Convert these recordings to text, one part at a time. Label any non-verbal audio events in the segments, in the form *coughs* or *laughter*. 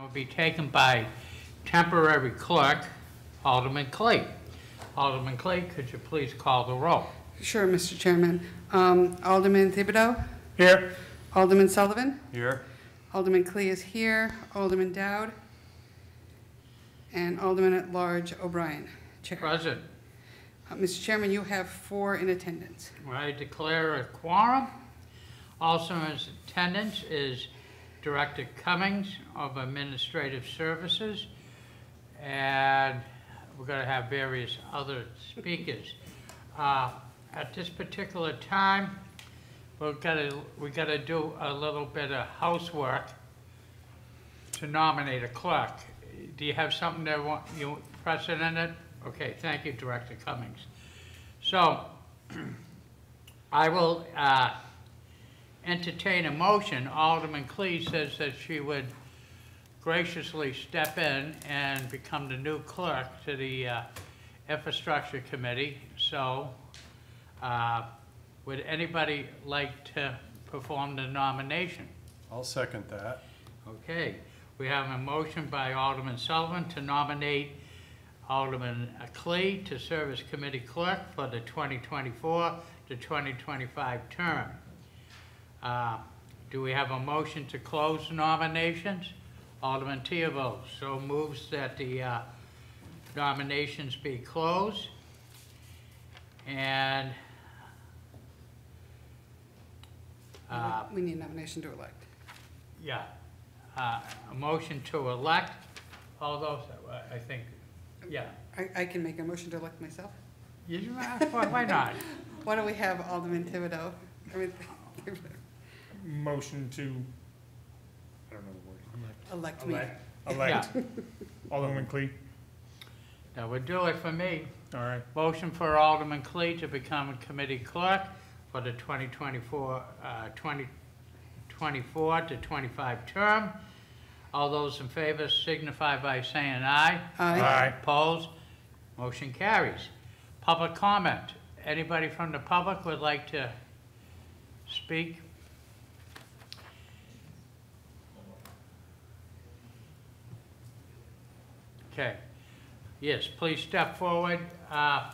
will be taken by temporary clerk Alderman Klee. Alderman Klee, could you please call the roll? Sure, Mr. Chairman. Um, Alderman Thibodeau? Here. Alderman Sullivan? Here. Alderman Klee is here. Alderman Dowd? And Alderman at Large O'Brien, Chair. Present. Uh, Mr. Chairman, you have four in attendance. I declare a quorum. Also in attendance is Director Cummings of Administrative Services, and we're going to have various other speakers. Uh, At this particular time, we're to, we got to do a little bit of housework to nominate a clerk. Do you have something that want, you, President, it? Okay, thank you, Director Cummings. So, *clears throat* I will uh, entertain a motion. Alderman Klee says that she would graciously step in and become the new clerk to the uh, Infrastructure Committee. So, uh, would anybody like to perform the nomination? I'll second that. Okay, we have a motion by Alderman Sullivan to nominate Alderman Klee to serve as committee clerk for the 2024 to 2025 term. Uh, Do we have a motion to close nominations? Alderman Theobald so moves that the uh, nominations be closed. And uh, We need nomination to elect. yeah, uh, a motion to elect, all those, I think, yeah. I, I can make a motion to elect myself. You- Why why not? *laughs* Why don't we have Alderman Thibodeau? I mean, *laughs* motion to, I don't know the word. Elect me. Elect, elect Alderman Klee. That would do it for me. All right. Motion for Alderman Klee to become committee clerk for the 2024, uh, 2024 to 25 term. All those in favor signify by saying aye. Aye. Aye. Opposed? Motion carries. Public comment. Anybody from the public would like to speak? Okay. Yes, please step forward. Uh,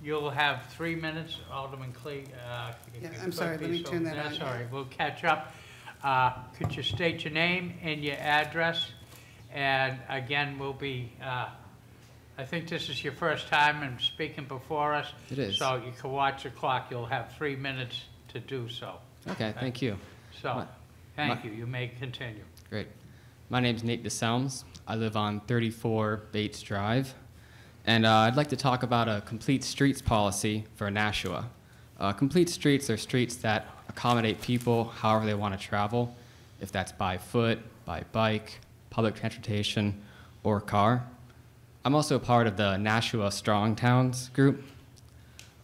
You'll have three minutes, Alderman Klee. uh, if you Yeah, could I'm sorry, let me be so- turn that That's on. all right, we'll catch up. Uh, Could you state your name and your address? And again, we'll be, uh, I think this is your first time in speaking before us. It is. So you can watch the clock, you'll have three minutes to do so. Okay, thank you. So, My- thank my- you, you may continue. Great. My name's Nate DeSelms. I live on 34 Bates Drive. And uh, I'd like to talk about a complete streets policy for Nashua. Uh, complete streets are streets that accommodate people however they want to travel, if that's by foot, by bike, public transportation, or car. I'm also a part of the Nashua Strong Towns group.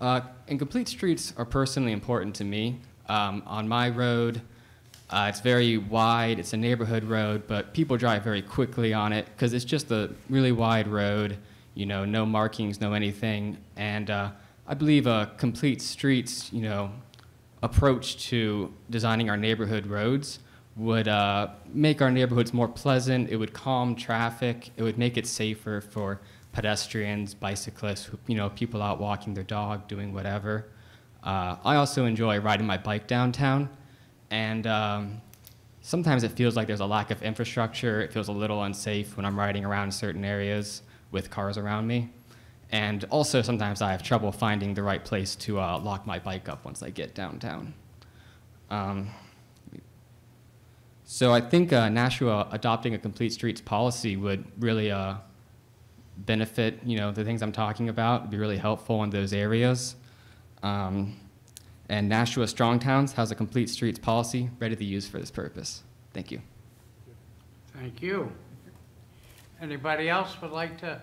Uh, and complete streets are personally important to me. Um, on my road, uh, it's very wide. It's a neighborhood road, but people drive very quickly on it because it's just a really wide road. You know, no markings, no anything. And uh, I believe a complete streets, you know, approach to designing our neighborhood roads would uh, make our neighborhoods more pleasant. It would calm traffic. It would make it safer for pedestrians, bicyclists, you know, people out walking their dog, doing whatever. Uh, I also enjoy riding my bike downtown, and um, sometimes it feels like there's a lack of infrastructure. It feels a little unsafe when I'm riding around certain areas with cars around me. And also, sometimes I have trouble finding the right place to uh, lock my bike up once I get downtown. Um, so I think uh, Nashua adopting a complete streets policy would really uh, benefit, you know, the things I'm talking about. It'd be really helpful in those areas. Um, and Nashua Strong Towns has a complete streets policy ready to use for this purpose. Thank you. Thank you. Anybody else would like to?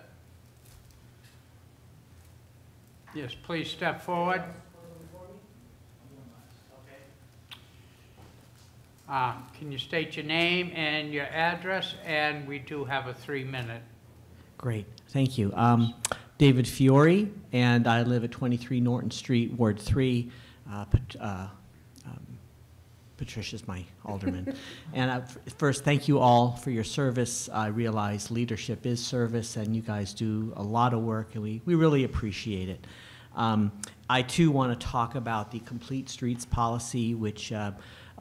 Yes, please step forward. Uh, Can you state your name and your address? And we do have a three-minute. Great, thank you. Um, David Fiore, and I live at 23 Norton Street, Ward 3, uh, Pat- uh, um, Patricia's my alderman. *laughs* and uh, f- first, thank you all for your service. I realize leadership is service, and you guys do a lot of work, and we, we really appreciate it. Um, I too want to talk about the Complete Streets policy, which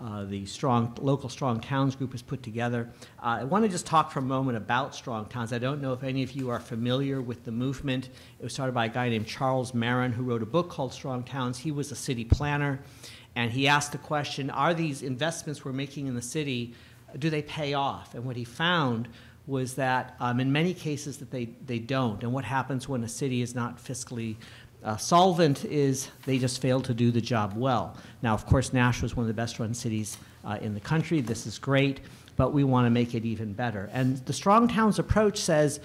uh, the strong local Strong Towns group has put together. Uh, I want to just talk for a moment about Strong Towns. I don't know if any of you are familiar with the movement. It was started by a guy named Charles Marohn, who wrote a book called Strong Towns. He was a city planner, and he asked the question: Are these investments we're making in the city, do they pay off? And what he found was that um, in many cases that they, they don't. And what happens when a city is not fiscally uh, solvent is they just fail to do the job well. Now, of course, Nashua is one of the best run cities uh, in the country. This is great, but we want to make it even better. And the Strong Towns approach says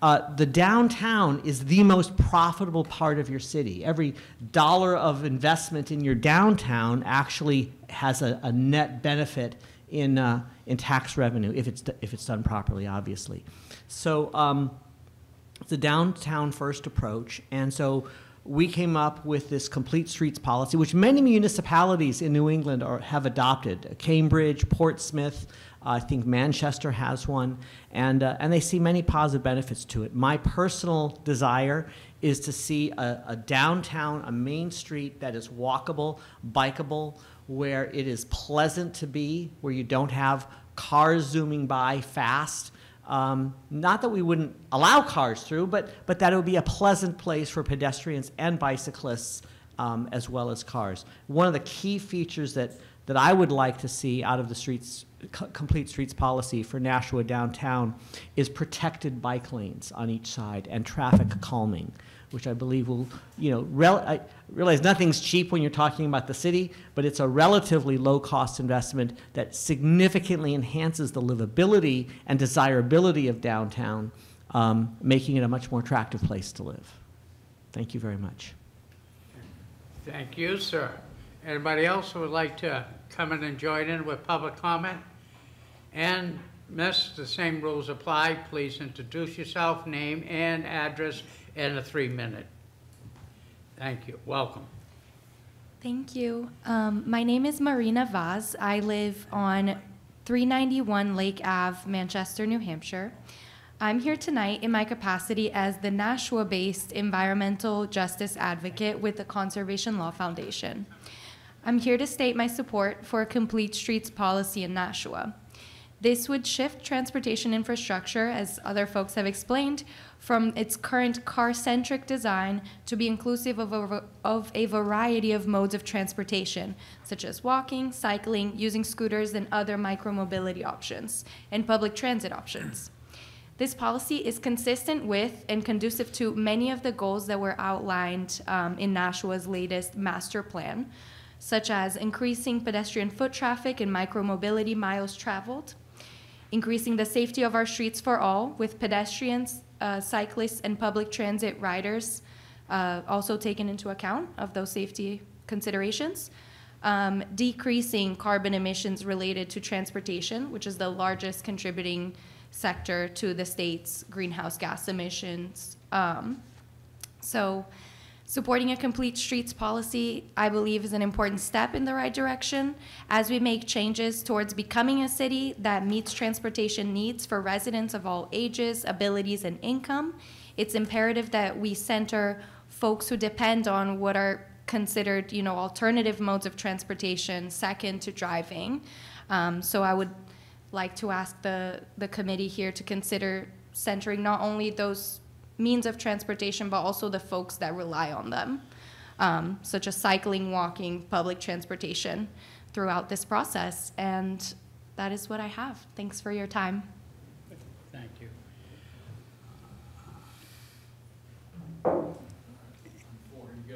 uh, the downtown is the most profitable part of your city. Every dollar of investment in your downtown actually has a, a net benefit in, uh, in tax revenue if it's, if it's done properly, obviously. So um, it's a downtown first approach. And so we came up with this complete streets policy, which many municipalities in New England are, have adopted. Cambridge, Portsmouth, uh, I think Manchester has one, and, uh, and they see many positive benefits to it. My personal desire is to see a, a downtown, a main street that is walkable, bikeable, where it is pleasant to be, where you don't have cars zooming by fast. Um, not that we wouldn't allow cars through, but, but that it would be a pleasant place for pedestrians and bicyclists um, as well as cars. One of the key features that, that I would like to see out of the streets, co- complete streets policy for Nashua downtown is protected bike lanes on each side and traffic calming, which I believe will, you know, rel- I realize nothing's cheap when you're talking about the city, but it's a relatively low-cost investment that significantly enhances the livability and desirability of downtown, um, making it a much more attractive place to live. Thank you very much. Thank you, sir. Anybody else who would like to come in and join in with public comment? And, miss, the same rules apply. Please introduce yourself, name and address in a three-minute. Thank you. Welcome. Thank you. Um, my name is Marina Vaz. I live on 391 Lake Ave, Manchester, New Hampshire. I'm here tonight in my capacity as the Nashua based environmental justice advocate with the Conservation Law Foundation. I'm here to state my support for a complete streets policy in Nashua. This would shift transportation infrastructure, as other folks have explained, from its current car centric design to be inclusive of a, of a variety of modes of transportation, such as walking, cycling, using scooters, and other micromobility options, and public transit options. This policy is consistent with and conducive to many of the goals that were outlined um, in Nashua's latest master plan, such as increasing pedestrian foot traffic and micromobility miles traveled, increasing the safety of our streets for all, with pedestrians, uh, cyclists, and public transit riders uh, also taken into account of those safety considerations. Um, decreasing carbon emissions related to transportation, which is the largest contributing sector to the state's greenhouse gas emissions. Um, so, supporting a complete streets policy, I believe, is an important step in the right direction as we make changes towards becoming a city that meets transportation needs for residents of all ages, abilities, and income. It's imperative that we center folks who depend on what are considered, you know, alternative modes of transportation second to driving. Um, so I would like to ask the, the committee here to consider centering not only those means of transportation, but also the folks that rely on them, um, such as cycling, walking, public transportation throughout this process. And that is what I have. Thanks for your time. Thank you.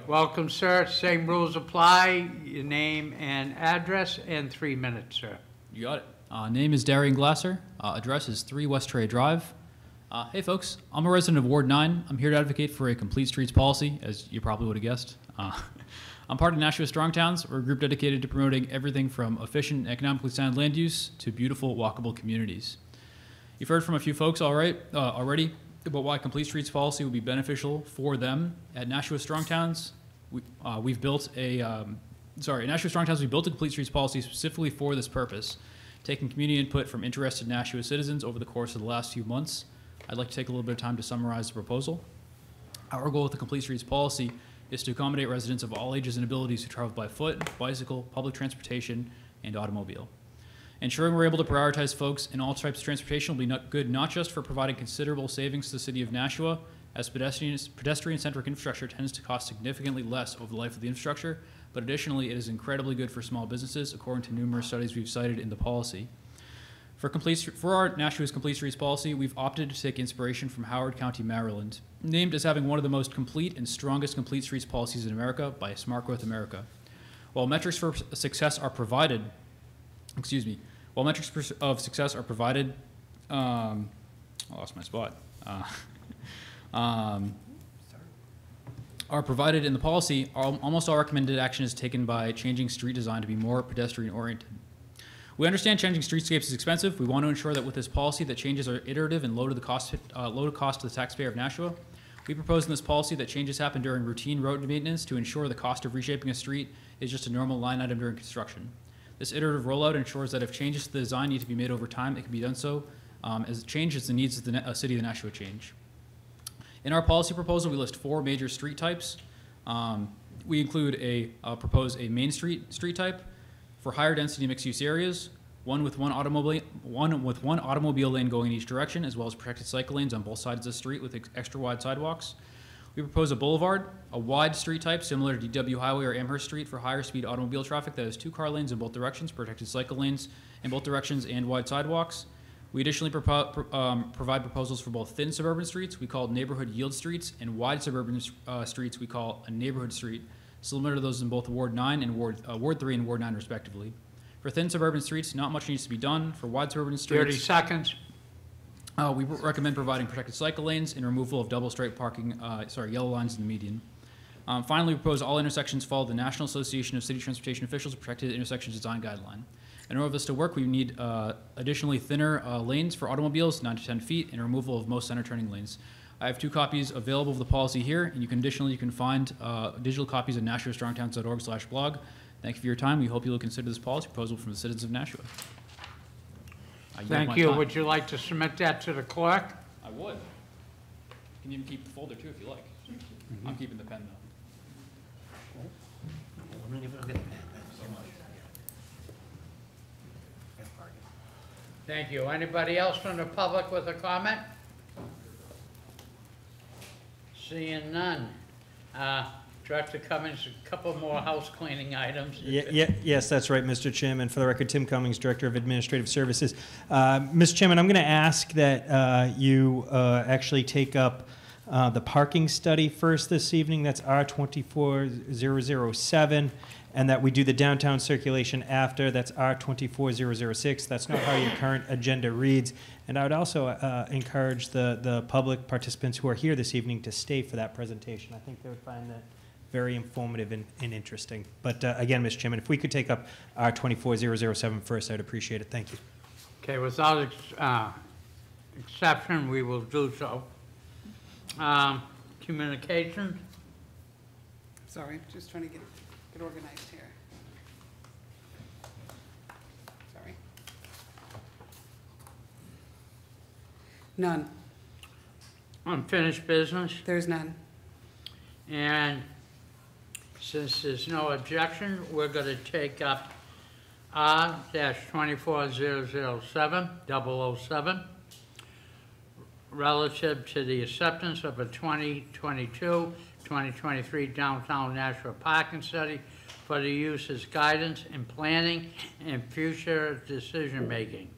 Welcome, sir. Same rules apply. Your name and address in three minutes, sir. You got it. Uh, name is Darian Glasser. Uh, address is 3 West Trey Drive. Uh, hey, folks. I'm a resident of Ward 9. I'm here to advocate for a complete streets policy, as you probably would have guessed. Uh, *laughs* I'm part of Nashua Strong Towns. We're a group dedicated to promoting everything from efficient, and economically sound land use to beautiful, walkable communities. You've heard from a few folks all right, uh, already about why complete streets policy would be beneficial for them. At Nashua Strong Towns, we, uh, we've built a um, sorry, Nashua Strong Towns, we built a complete streets policy specifically for this purpose, taking community input from interested Nashua citizens over the course of the last few months. I'd like to take a little bit of time to summarize the proposal. Our goal with the complete streets policy is to accommodate residents of all ages and abilities who travel by foot, bicycle, public transportation, and automobile. Ensuring we're able to prioritize folks in all types of transportation will be not good not just for providing considerable savings to the city of Nashua, as pedestrian, pedestrian-centric infrastructure tends to cost significantly less over the life of the infrastructure, but additionally, it is incredibly good for small businesses, according to numerous studies we've cited in the policy. For complete, for our Nashua's Complete Streets policy, we've opted to take inspiration from Howard County, Maryland, named as having one of the most complete and strongest complete streets policies in America by Smart Growth America. While metrics for success are provided, excuse me, while metrics of success are provided, um, I lost my spot. Uh, *laughs* um, are provided in the policy, almost all recommended action is taken by changing street design to be more pedestrian oriented. We understand changing streetscapes is expensive. We want to ensure that with this policy, that changes are iterative and low to the cost, uh, low to cost to the taxpayer of Nashua. We propose in this policy that changes happen during routine road maintenance to ensure the cost of reshaping a street is just a normal line item during construction. This iterative rollout ensures that if changes to the design need to be made over time, it can be done so um, as it changes the needs of the uh, city of Nashua change. In our policy proposal, we list four major street types. Um, we include a uh, propose a main street street type for higher density mixed use areas, one with one automobile one with one automobile lane going in each direction, as well as protected cycle lanes on both sides of the street with ex- extra wide sidewalks. We propose a boulevard, a wide street type similar to DW Highway or Amherst Street for higher speed automobile traffic that has two car lanes in both directions, protected cycle lanes in both directions, and wide sidewalks. We additionally propo- um, provide proposals for both thin suburban streets, we call neighborhood yield streets, and wide suburban uh, streets, we call a neighborhood street, similar to those in both Ward 9 and Ward, uh, Ward 3 and Ward 9 respectively. For thin suburban streets, not much needs to be done. For wide suburban streets. Thirty streets, seconds. uh, we recommend providing protected cycle lanes and removal of double straight parking, uh, sorry, yellow lines in the median. Um, finally, we propose all intersections follow the National Association of City Transportation Officials Protected Intersections Design Guideline. In order for this to work, we need uh, additionally thinner uh, lanes for automobiles, 9 to 10 feet, and removal of most center turning lanes. I have two copies available of the policy here, and you can additionally you can find uh, digital copies at nashuastrongtowns.org/blog. Thank you for your time. We hope you will consider this policy proposal from the citizens of Nashua. I Thank you. time. Would you like to submit that to the clerk? I would. You can even keep the folder too if you like. I'm keeping the pen though. Thank you. Anybody else from the public with a comment? Seeing none. Uh, Director Cummings, a couple more house cleaning items. Ye- ye- Yes, that's right, Mr. Chairman. For the record, Tim Cummings, Director of Administrative Services. Uh, Mr. Chairman, I'm going to ask that uh, you uh, actually take up uh, the parking study first this evening. That's R24007, and that we do the downtown circulation after. That's R24006. That's not how your current agenda reads. And I would also uh, encourage the, the public participants who are here this evening to stay for that presentation. I think they would find that very informative and, and interesting. But uh, again, Mr. Chairman, if we could take up R 24007 first, I'd appreciate it. Thank you. Okay, without ex- uh, exception, we will do so. Um, Communications, Sorry, just trying to get, get organized here. Sorry. None. unfinished business, There's none. and since there's no objection, we're going to take up R twenty-four zero zero seven, double oh seven, relative to the acceptance of a 2022-2023 downtown Nashua parking study for the use as guidance in planning and future decision-making.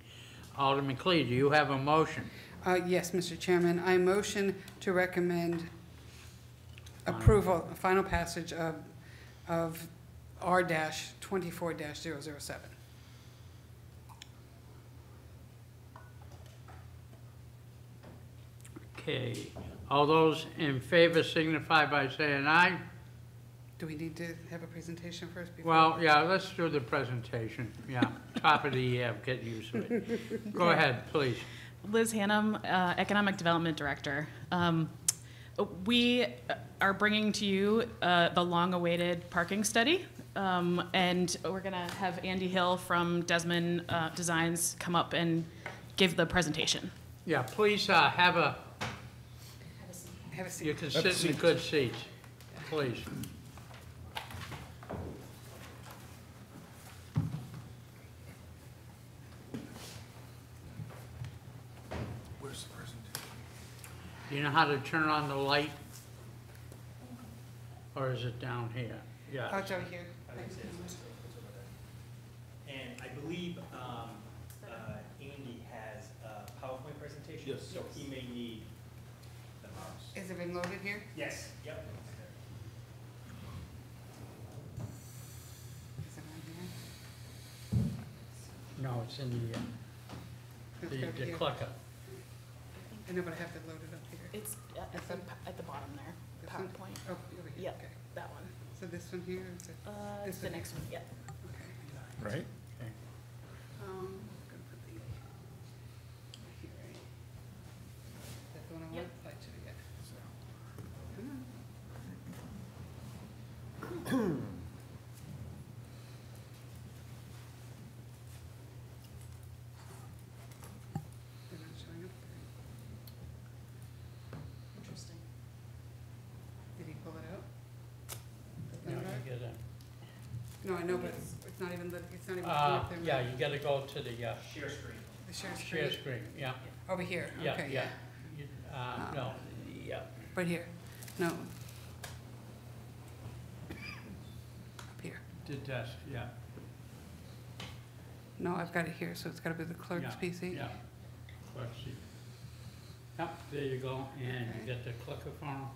Alderman Klee, do you have a motion? Uh, Yes, Mr. Chairman, I motion to recommend approval, final passage of, of R dash twenty-four dash zero zero seven. Okay, all those in favor signify by saying aye. Do we need to have a presentation first? before- Well, yeah, let's do the presentation, yeah, top of the year, get used to it. *laughs* Go ahead, please. Liz Hannum, uh, Economic Development Director. Um, We are bringing to you uh, the long-awaited parking study. Um, and we're gonna have Andy Hill from Desman uh, Designs come up and give the presentation. Yeah, please uh, have a, Have a seat. you can sit in a good seat, please. Do you know how to turn on the light? Or is it down here? Oh, Yeah, it's over here. And I believe um, uh, Andy has a PowerPoint presentation. Yes. So he may need the mouse. Is it been loaded here? Yes, yep. Is it on here? no, it's in the, uh, It's the, gotta the here. Clicker. I know, but I have to load it up here. It's at That's the, up. at the bottom there, This one? PowerPoint. Oh, over here, Yep. okay. That one. So this one here, is it, Uh, This it's the one. next one, yeah. okay. Right? Um, gonna put the, here, right? Is that the one I Yep. want? Light should I get? Come on. They're not showing up there. Interesting. Did he pull it out? That's No, not you right? get it. No, I know, but it's, it's not even, lit- it's not even coming Uh, up there. yeah, you gotta go to the, uh, Share screen. The share share screen, screen, yeah, over here, yeah, okay, yeah. yeah, You- Uh, Ah. no, yeah, right here, no. Up here, the desk, yeah. no, I've got it here, so it's gotta be the clerk's yeah, PC. Yeah, clerk's seat. Yep, there you go, and you get the clicker phone.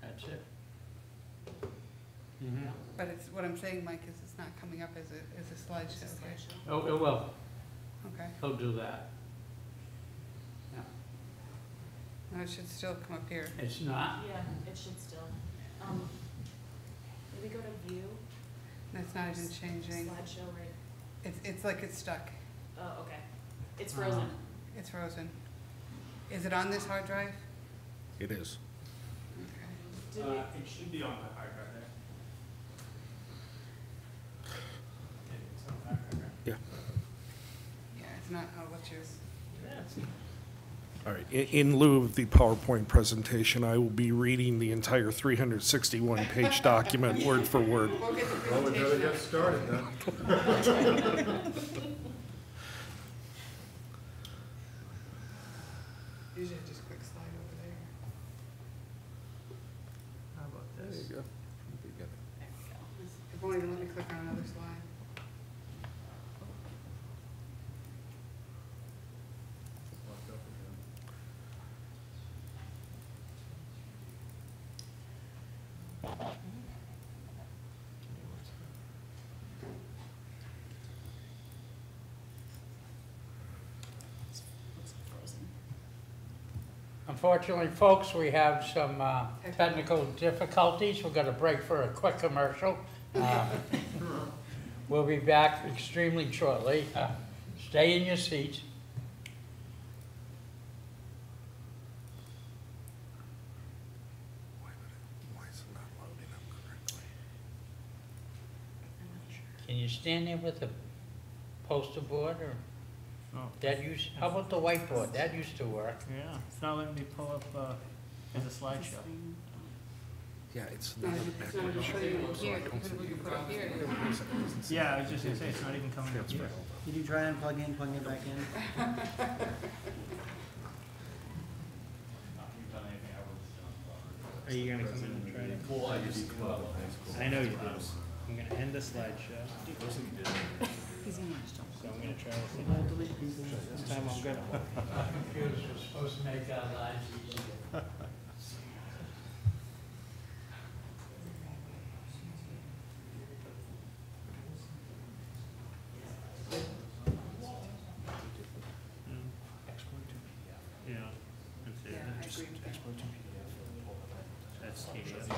That's it. Mhm. But it's, what I'm saying, Mike, is it's not coming up as a, as a slideshow, okay? Oh, it will, Okay, he'll do that. Yeah. no, it should still come up here. It's not, Yeah, it should still. Um, maybe go to view, That's not even changing, slideshow, right? it's, it's like it's stuck, Oh, okay. It's frozen. it's frozen. Is it on this hard drive? It is. Okay. Uh, It should be on the hard drive there. It's on the hard drive, right? Yeah, it's not, oh, what's yours? All right, in- in lieu of the PowerPoint presentation, I will be reading the entire 361-page document word for word. We'll get the presentation up. started then. *laughs* Usually I just quick slide over there. How about There this? you go. There we go. It won't even let me click on another slide. Looks frozen. Unfortunately, folks, we have some uh, technical difficulties. We're going to break for a quick commercial. Uh, *laughs* We'll be back extremely shortly. Uh, Stay in your seats. Why is it not loading up correctly? I'm not sure. Can you stand there with a poster board or Oh, that used, how about the whiteboard? That used to work. yeah, it's not letting me pull up, uh, as a slideshow. Yeah, it's It's not not a even, it's not even backup. putting here, even if we can put it here. *laughs* Yeah, I was just gonna say, it's not even coming up here. Did you try and plug in, plug it back in? Are you gonna come in and try to? Well, I just. I know you did. I'm gonna end the slideshow. He's gonna just. So I'm gonna try this again. This time I'm gonna. Computers were supposed to make our lives easier. *laughs* Yeah. That's it. Yeah, I agree with that. That's PDF.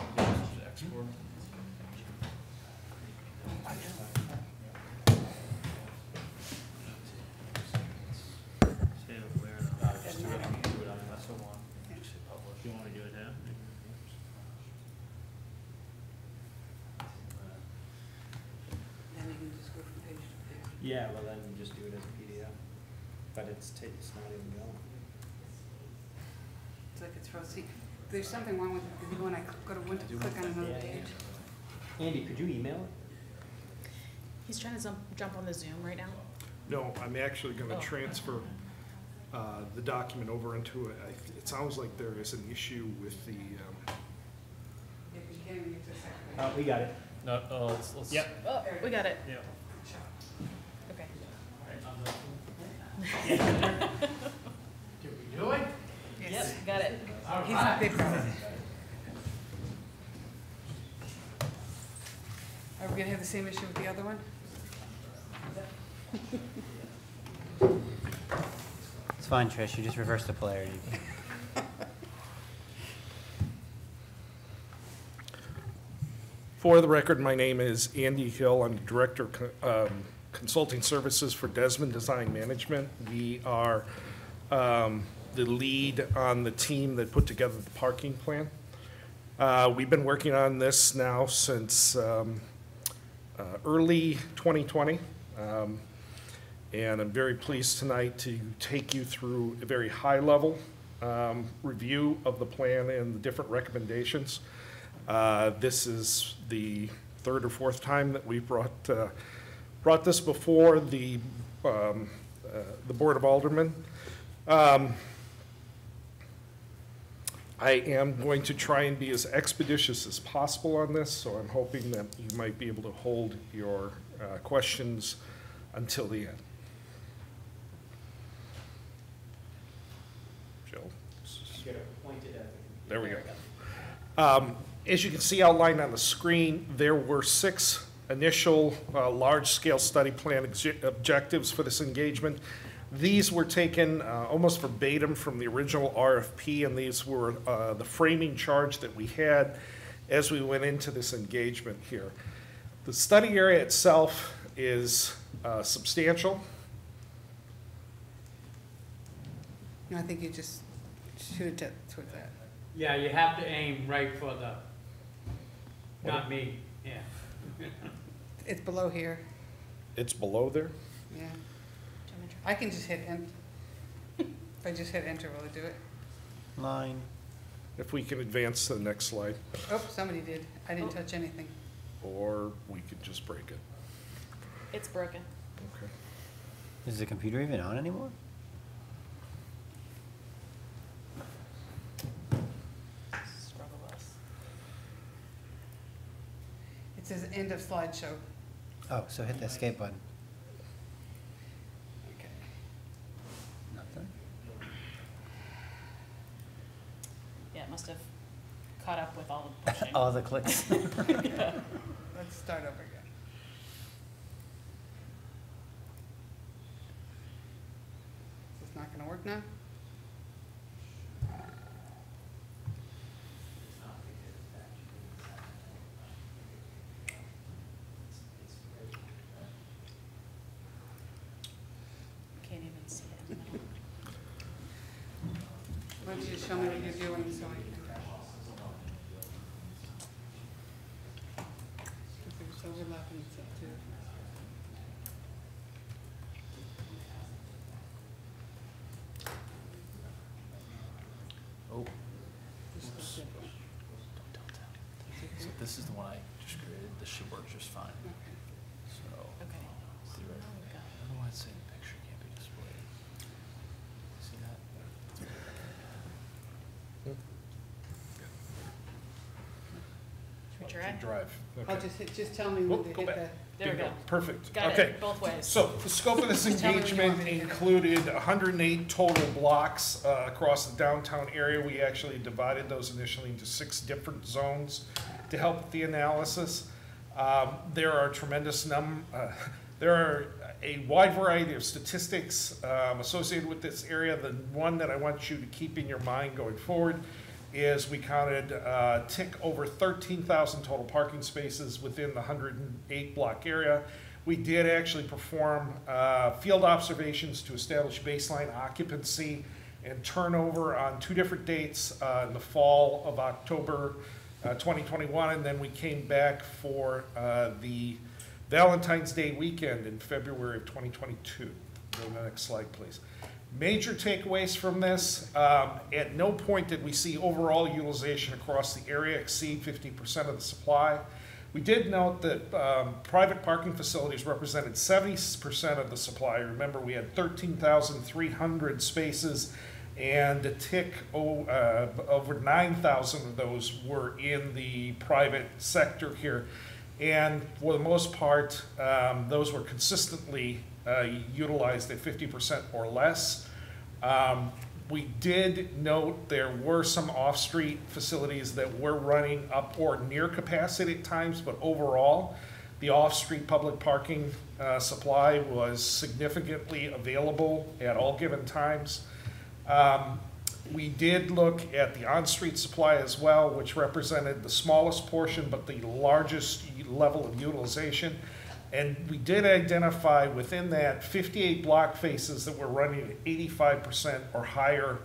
Save it where? Doesn't matter. Yeah, well, then you just do it as a PDF, but it's, ta- it's not even going. It's like it's supposed to, there's something wrong with, it when I go to, went to click on another Yeah, yeah. page. Andy, could you email it? He's trying to jump, jump on the Zoom right now. No, I'm actually going to Oh. transfer uh, the document over into it. I- It sounds like there is an issue with the, um, If you can, you just second. Uh, we got it. No, uh, let's, let's. Yep. Oh, we got it. Yeah. Okay. Did we do it? Yes. Got it. He's a big brother. Are we gonna have the same issue with the other one? It's fine, Trish, you just reverse the polarity. For the record, my name is Andy Hill. I'm the Director um, Consulting Services for Desman Design Management. We are um, the lead on the team that put together the parking plan. Uh, We've been working on this now since um, uh, early 2020. Um, And I'm very pleased tonight to take you through a very high-level um, review of the plan and the different recommendations. Uh, This is the third or fourth time that we've brought, uh, brought this before the, um, uh, the Board of Aldermen. Um, I am going to try and be as expeditious as possible on this, so I'm hoping that you might be able to hold your uh, questions until the end. Jill? There we go. Um, As you can see outlined on the screen, there were six initial uh, large-scale study plan objectives for this engagement. These were taken uh, almost verbatim from the original RFP, and these were uh, the framing charge that we had as we went into this engagement here. The study area itself is uh, substantial. No, I think you just shoot it to- towards that. Yeah, you have to aim right for the, not me, yeah. *laughs* It's below here, It's below there. yeah. I can just hit en, if I just hit enter, will it do it? Line. If we can advance to the next slide, Oh, somebody did. I didn't oh. touch anything. or we could just break it. It's broken. Okay. Is the computer even on anymore? Struggle bus. It says end of slideshow. Oh, so hit the escape button. Okay. Nothing? Yeah, it must have caught up with all the *laughs* pushing. All the clicks. *laughs* Let's start over again. Is this not gonna work now? Can't even see it in the middle. Why don't you just show me what you're doing so I can. There's overlapping stuff too. Oh, to- don't tell. So this is the one I just created. This should work just fine. okay. So, Okay. So theoretically, now we've got- I don't know why it's saying picture can't be displayed. See that? Should we try? Drive. I'll just hit, just tell me Oh, when to go hit back. the. There we Bingo. go. Perfect. Got Okay. it, both ways. So the scope of this Just *laughs* tell me when you want engagement me to hit it. included 108 total blocks uh, across the downtown area. We actually divided those initially into six different zones to help with the analysis. Um, There are tremendous num, uh, *laughs* there are a wide variety of statistics um, associated with this area. The one that I want you to keep in your mind going forward is we counted uh, tick over 13,000 total parking spaces within the 108 block area. We did actually perform uh, field observations to establish baseline occupancy and turnover on two different dates uh, in the fall of October uh, 2021, and then we came back for uh, the Valentine's Day weekend in February of 2022. Go to the next slide, please. Major takeaways from this, um, at no point did we see overall utilization across the area exceed 50% of the supply. We did note that um, private parking facilities represented 70% of the supply. Remember, we had 13,300 spaces, and a tick o- uh, over 9,000 of those were in the private sector here. And for the most part, um, those were consistently utilized at 50% or less. Um, we did note there were some off-street facilities that were running up or near capacity at times, but overall, the off-street public parking uh, supply was significantly available at all given times. Um, we did look at the on-street supply as well, which represented the smallest portion but the largest level of utilization. And we did identify within that 58 block faces that were running at 85% or higher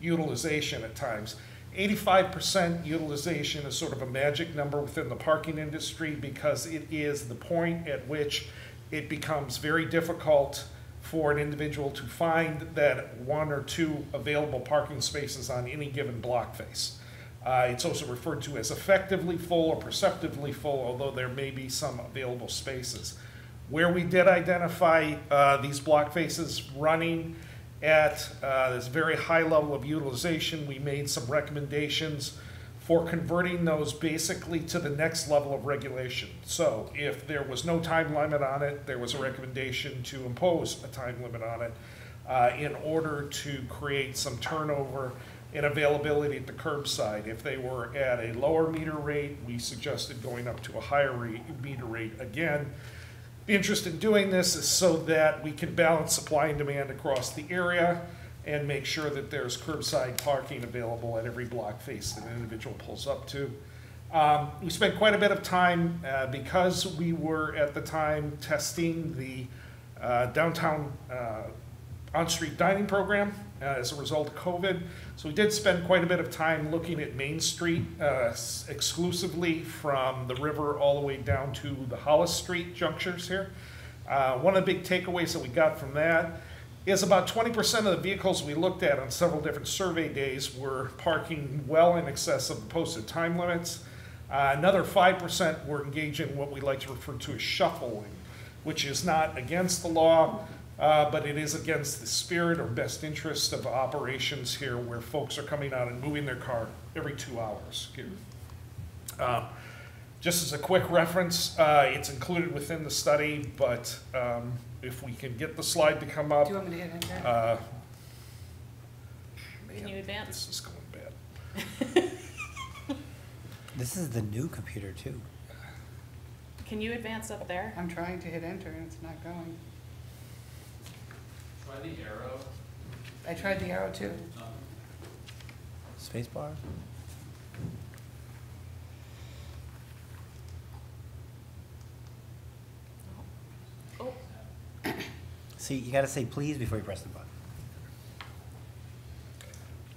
utilization at times. 85% utilization is sort of a magic number within the parking industry because it is the point at which it becomes very difficult for an individual to find that one or two available parking spaces on any given block face. Uh, it's also referred to as effectively full or perceptively full, although there may be some available spaces. Where we did identify uh, these block faces running at uh, this very high level of utilization, we made some recommendations for converting those basically to the next level of regulation. So if there was no time limit on it, there was a recommendation to impose a time limit on it uh, in order to create some turnover and availability at the curbside. If they were at a lower meter rate, we suggested going up to a higher rate, meter rate again. The interest in doing this is so that we can balance supply and demand across the area and make sure that there's curbside parking available at every block face that an individual pulls up to. Um, we spent quite a bit of time uh, because we were at the time testing the uh, downtown uh, on-street dining program uh, as a result of COVID. So we did spend quite a bit of time looking at Main Street uh, exclusively from the river all the way down to the Hollis Street junctures here. Uh, One of the big takeaways that we got from that is about 20% of the vehicles we looked at on several different survey days were parking well in excess of the posted time limits. Uh, Another 5% were engaged in what we like to refer to as shuffling, which is not against the law, uh, but it is against the spirit or best interest of operations here where folks are coming out and moving their car every two hours here. Um, Just as a quick reference, uh, it's included within the study, but um, if we can get the slide to come up. Do you want me to hit enter? uh, Can you advance? This is going bad. *laughs* This is the new computer too. Can you advance up there? I'm trying to hit enter and it's not going. Try the arrow. I tried the arrow too. Spacebar? Oh, See, you gotta say please before you press the button.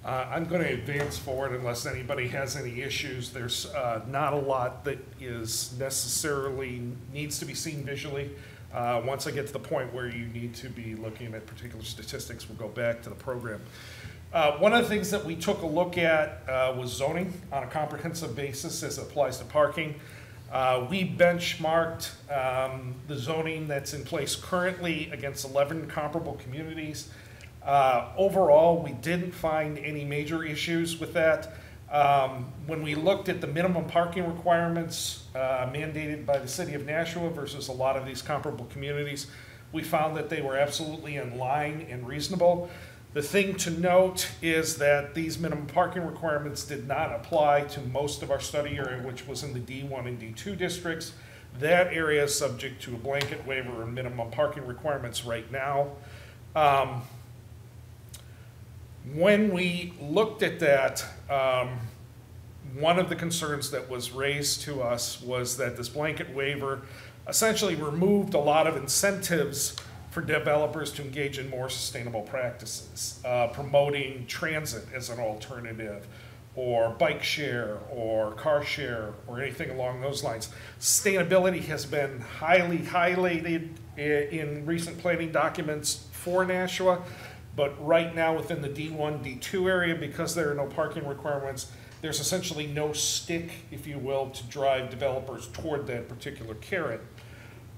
Uh, I'm going to advance forward unless anybody has any issues. There's uh, not a lot that is necessarily, needs to be seen visually. Uh, Once I get to the point where you need to be looking at particular statistics, we'll go back to the program. Uh, One of the things that we took a look at uh, was zoning on a comprehensive basis as it applies to parking. Uh, We benchmarked um, the zoning that's in place currently against 11 comparable communities. Uh, Overall, we didn't find any major issues with that. Um, When we looked at the minimum parking requirements uh, mandated by the city of Nashua versus a lot of these comparable communities, we found that they were absolutely in line and reasonable. The thing to note is that these minimum parking requirements did not apply to most of our study area, which was in the D1 and D2 districts. That area is subject to a blanket waiver and minimum parking requirements right now. Um, when we looked at that, um, one of the concerns that was raised to us was that this blanket waiver essentially removed a lot of incentives for developers to engage in more sustainable practices, uh, promoting transit as an alternative, or bike share or car share or anything along those lines. Sustainability has been highly highlighted in recent planning documents for Nashua, but right now within the D1, D2 area, because there are no parking requirements, there's essentially no stick, if you will, to drive developers toward that particular carrot.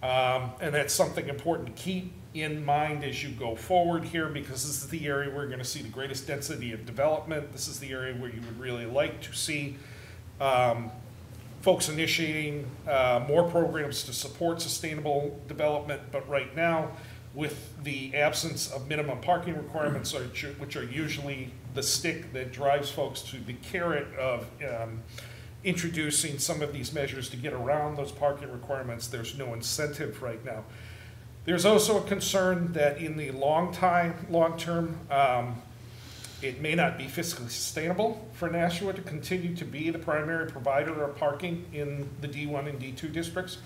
Um, and that's something important to keep in mind as you go forward here, because this is the area where you're gonna see the greatest density of development. This is the area where you would really like to see, um, folks initiating, uh, more programs to support sustainable development. But right now, with the absence of minimum parking requirements, which are- usually the stick that drives folks to the carrot of, um, introducing some of these measures to get around those parking requirements, there's no incentive right now. There's also a concern that in the long time, long term, um, it may not be fiscally sustainable for Nashua to continue to be the primary provider of parking in the D1 and D2 districts.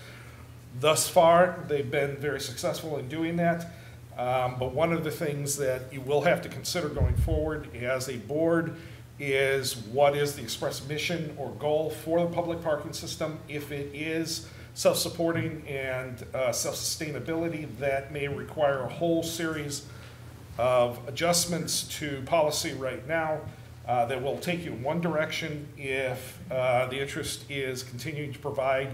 Thus far, they've been very successful in doing that. Um, but one of the things that you will have to consider going forward as a board is what is the express mission or goal for the public parking system? If it is self-supporting and uh, self-sustainability, that may require a whole series of adjustments to policy right now uh, that will take you in one direction if uh, the interest is continuing to provide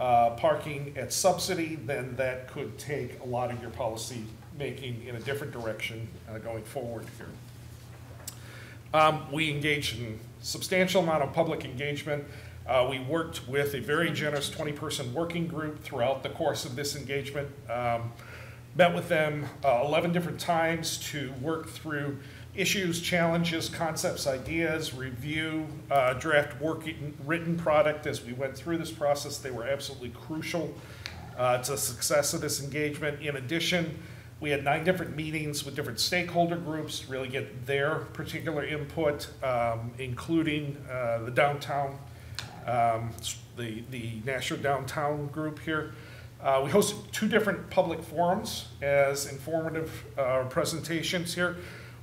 uh, parking at subsidy, then that could take a lot of your policy making in a different direction uh, going forward here. Um, we engaged in substantial amount of public engagement. Uh, we worked with a very generous 20-person working group throughout the course of this engagement. Um, met with them uh, 11 different times to work through issues, challenges, concepts, ideas, review, uh, draft working, written product as we went through this process. They were absolutely crucial uh, to the success of this engagement. In addition, we had nine different meetings with different stakeholder groups to really get their particular input, um, including uh, the downtown, um, the, the Nashua Downtown group here. Uh, we hosted two different public forums as informative uh, presentations here.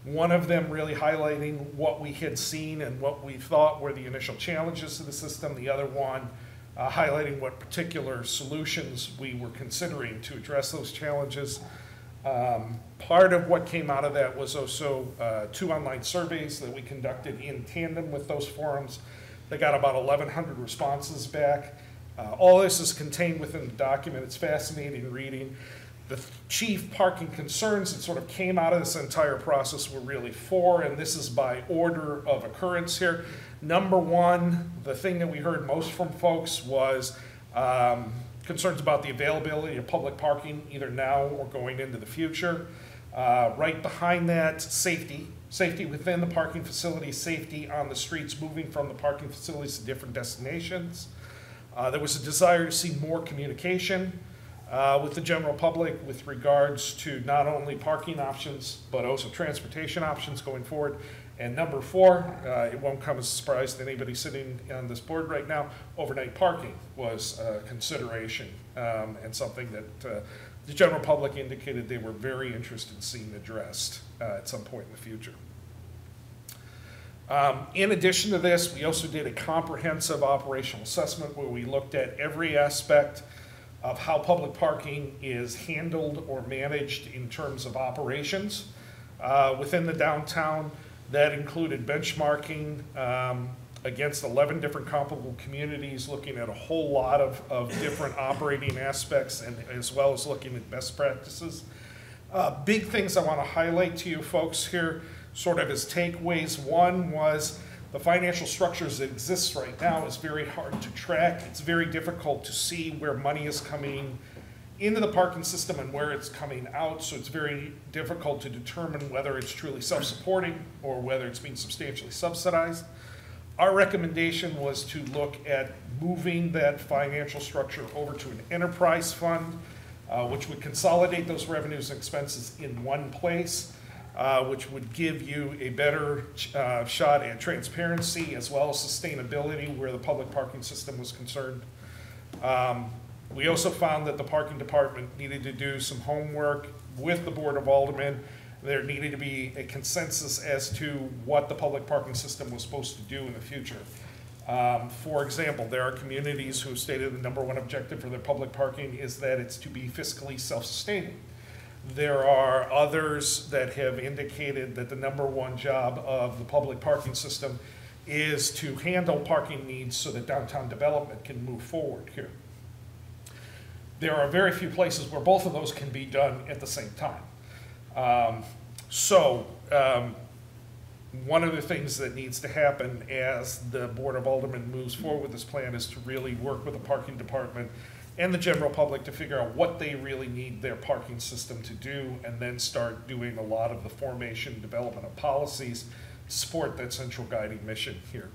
One of them really highlighting what we had seen and what we thought were the initial challenges to the system. The other one uh, highlighting what particular solutions we were considering to address those challenges. Um, part of what came out of that was also uh, two online surveys that we conducted in tandem with those forums. They got about 1,100 responses back. Uh, all this is contained within the document. It's fascinating reading. The chief parking concerns that sort of came out of this entire process were really four, and this is by order of occurrence here. Number one, the thing that we heard most from folks was um, concerns about the availability of public parking either now or going into the future. Uh, right behind that, safety. Safety within the parking facility, safety on the streets moving from the parking facilities to different destinations. Uh, there was a desire to see more communication uh, with the general public with regards to not only parking options, but also transportation options going forward. And number four, uh, it won't come as a surprise to anybody sitting on this board right now, overnight parking was a consideration um, and something that uh, the general public indicated they were very interested in seeing addressed uh, at some point in the future. Um, in addition to this, we also did a comprehensive operational assessment where we looked at every aspect of how public parking is handled or managed in terms of operations uh, within the downtown. That included benchmarking um, against 11 different comparable communities, looking at a whole lot of, of different *laughs* operating aspects, and as well as looking at best practices. Uh, big things I want to highlight to you folks here, sort of as takeaways. One was the financial structures that exist right now is very hard to track. It's very difficult to see where money is coming into the parking system and where it's coming out. So it's very difficult to determine whether it's truly self-supporting or whether it's being substantially subsidized. Our recommendation was to look at moving that financial structure over to an enterprise fund, uh, which would consolidate those revenues and expenses in one place, uh, which would give you a better uh, shot at transparency as well as sustainability where the public parking system was concerned. Um, we also found that the parking department needed to do some homework with the Board of Aldermen there needed to be a consensus as to what the public parking system was supposed to do in the future. Um, For example, there are communities who stated the number one objective for their public parking is that it's to be fiscally self-sustaining. There are others that have indicated that the number one job of the public parking system is to handle parking needs so that downtown development can move forward here. There are very few places where both of those can be done at the same time. Um, So, um, one of the things that needs to happen as the Board of Aldermen moves forward with this plan is to really work with the parking department and the general public to figure out what they really need their parking system to do, and then start doing a lot of the formation, and development of policies to support that central guiding mission here.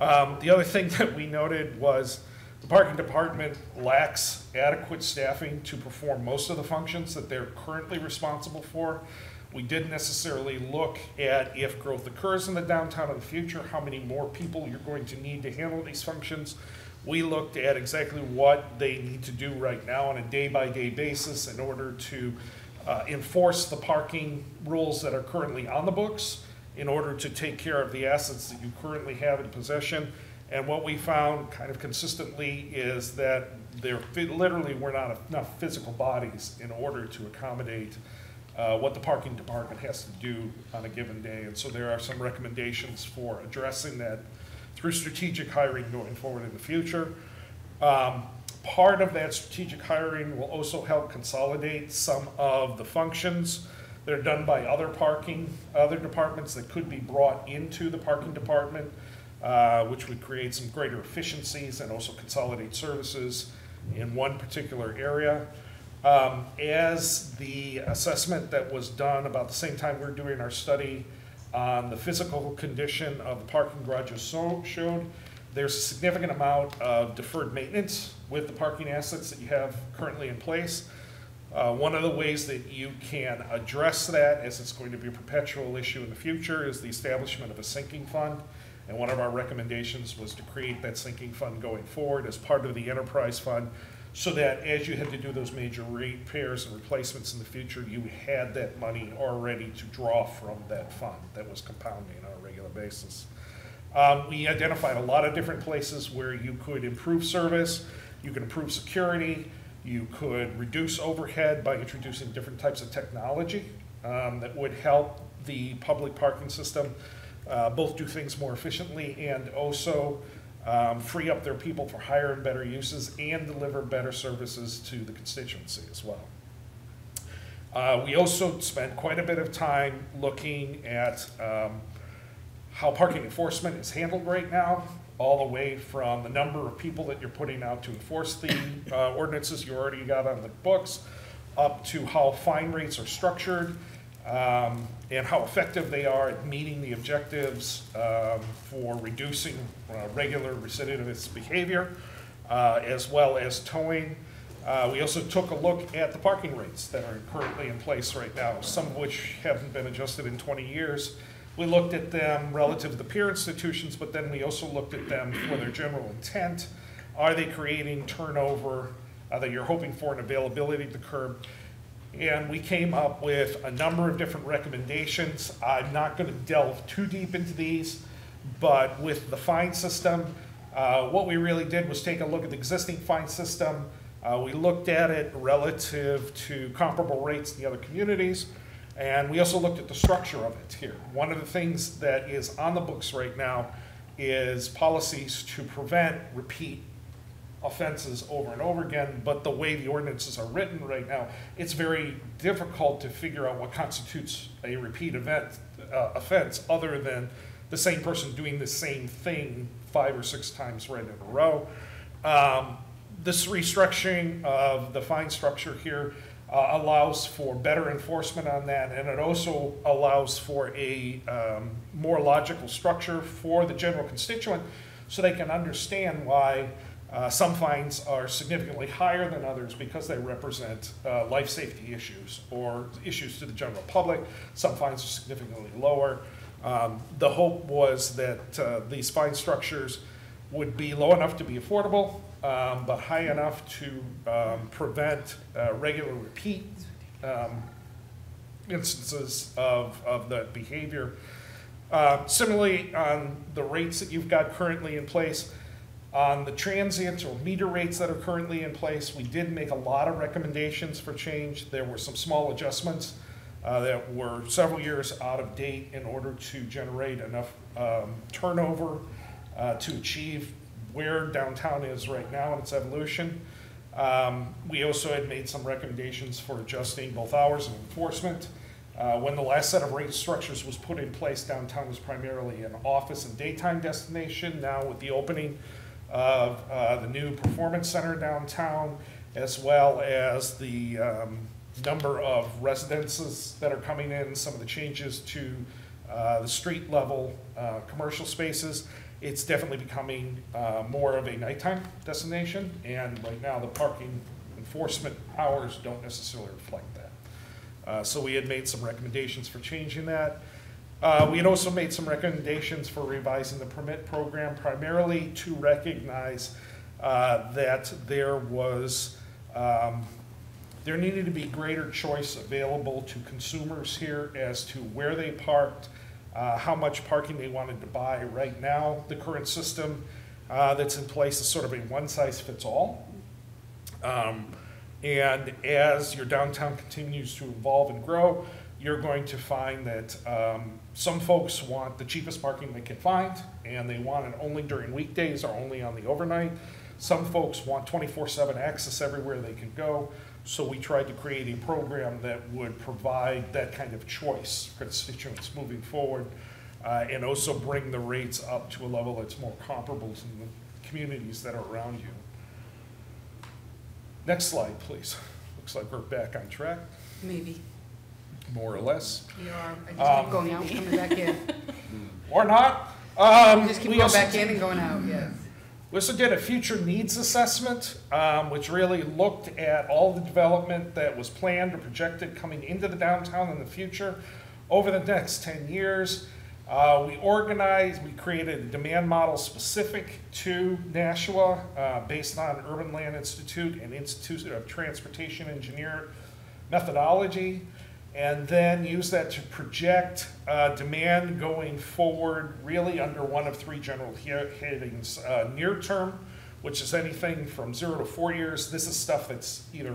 Um, the other thing *laughs* that we noted was the parking department lacks adequate staffing to perform most of the functions that they're currently responsible for. We didn't necessarily look at if growth occurs in the downtown of the future, how many more people you're going to need to handle these functions. We looked at exactly what they need to do right now on a day-by-day basis in order to uh, enforce the parking rules that are currently on the books, in order to take care of the assets that you currently have in possession. And what we found kind of consistently is that there literally were not enough physical bodies in order to accommodate uh, what the parking department has to do on a given day. And so there are some recommendations for addressing that through strategic hiring going forward in the future. Um, Part of that strategic hiring will also help consolidate some of the functions that are done by other parking, other departments that could be brought into the parking department, uh, which would create some greater efficiencies and also consolidate services in one particular area. Um, As the assessment that was done about the same time we're doing our study on the physical condition of the parking garages so- showed, there's a significant amount of deferred maintenance with the parking assets that you have currently in place. Uh, One of the ways that you can address that, as it's going to be a perpetual issue in the future, is the establishment of a sinking fund. And one of our recommendations was to create that sinking fund going forward as part of the enterprise fund, so that as you had to do those major repairs and replacements in the future, you had that money already to draw from that fund that was compounding on a regular basis. Um, we identified a lot of different places where you could improve service, you could improve security, you could reduce overhead by introducing different types of technology um, that would help the public parking system uh, both do things more efficiently and also um, free up their people for higher and better uses and deliver better services to the constituency as well. Uh, we also spent quite a bit of time looking at um, how parking enforcement is handled right now, all the way from the number of people that you're putting out to enforce the uh, ordinances you already got on the books, up to how fine rates are structured, um, and how effective they are at meeting the objectives um, for reducing uh, regular recidivist behavior, uh, as well as towing. Uh, We also took a look at the parking rates that are currently in place right now, some of which haven't been adjusted in 20 years. We looked at them relative to the peer institutions, but then we also looked at them for their general intent. Are they creating turnover uh, that you're hoping for and availability to curb? And we came up with a number of different recommendations. I'm not going to delve too deep into these, but with the fine system, uh, what we really did was take a look at the existing fine system. Uh, We looked at it relative to comparable rates in the other communities, and we also looked at the structure of it here. One of the things that is on the books right now is policies to prevent repeat offenses over and over again, but the way the ordinances are written right now, it's very difficult to figure out what constitutes a repeat event, uh, offense, other than the same person doing the same thing five or six times right in a row. Um, this restructuring of the fine structure here uh, allows for better enforcement on that, and it also allows for a um, more logical structure for the general constituent, so they can understand why uh, some fines are significantly higher than others because they represent uh, life safety issues or issues to the general public. Some fines are significantly lower. Um, the hope was that uh, these fine structures would be low enough to be affordable, um, but high enough to um, prevent uh, regular repeat um, instances of, of that behavior. Uh, Similarly, on the rates that you've got currently in place, on the transients or meter rates that are currently in place, we did make a lot of recommendations for change. There were some small adjustments uh, that were several years out of date in order to generate enough um, turnover uh, to achieve where downtown is right now in its evolution. Um, We also had made some recommendations for adjusting both hours of enforcement. Uh, When the last set of rate structures was put in place, downtown was primarily an office and daytime destination. Now with the opening of uh, the new performance center downtown, as well as the um, number of residences that are coming in, some of the changes to uh, the street level uh, commercial spaces, it's definitely becoming uh, more of a nighttime destination. And right now, the parking enforcement hours don't necessarily reflect that. Uh, So we had made some recommendations for changing that. Uh, We had also made some recommendations for revising the permit program primarily to recognize uh, that there was, um, there needed to be greater choice available to consumers here as to where they parked, uh, how much parking they wanted to buy. Right now, the current system uh, that's in place is sort of a one-size-fits-all. Um, And as your downtown continues to evolve and grow, you're going to find that um, some folks want the cheapest parking they can find, and they want it only during weekdays or only on the overnight. Some folks want 24/7 access everywhere they can go. So we tried to create a program that would provide that kind of choice for constituents moving forward, uh, and also bring the rates up to a level that's more comparable to the communities that are around you. Next slide, please. Looks like we're back on track, Maybe. More or less. We are. I Um, just keep going out, coming back in. *laughs* Or not. Um, Just keep we going back in and going out, yes. We also did a future needs assessment, um, which really looked at all the development that was planned or projected coming into the downtown in the future over the next ten years. Uh, we organized, we created a demand model specific to Nashua, uh, based on Urban Land Institute and Institute of Transportation Engineer methodology and then use that to project uh, demand going forward, really under one of three general he- headings. Uh, Near term, which is anything from zero to four years. This is stuff that's either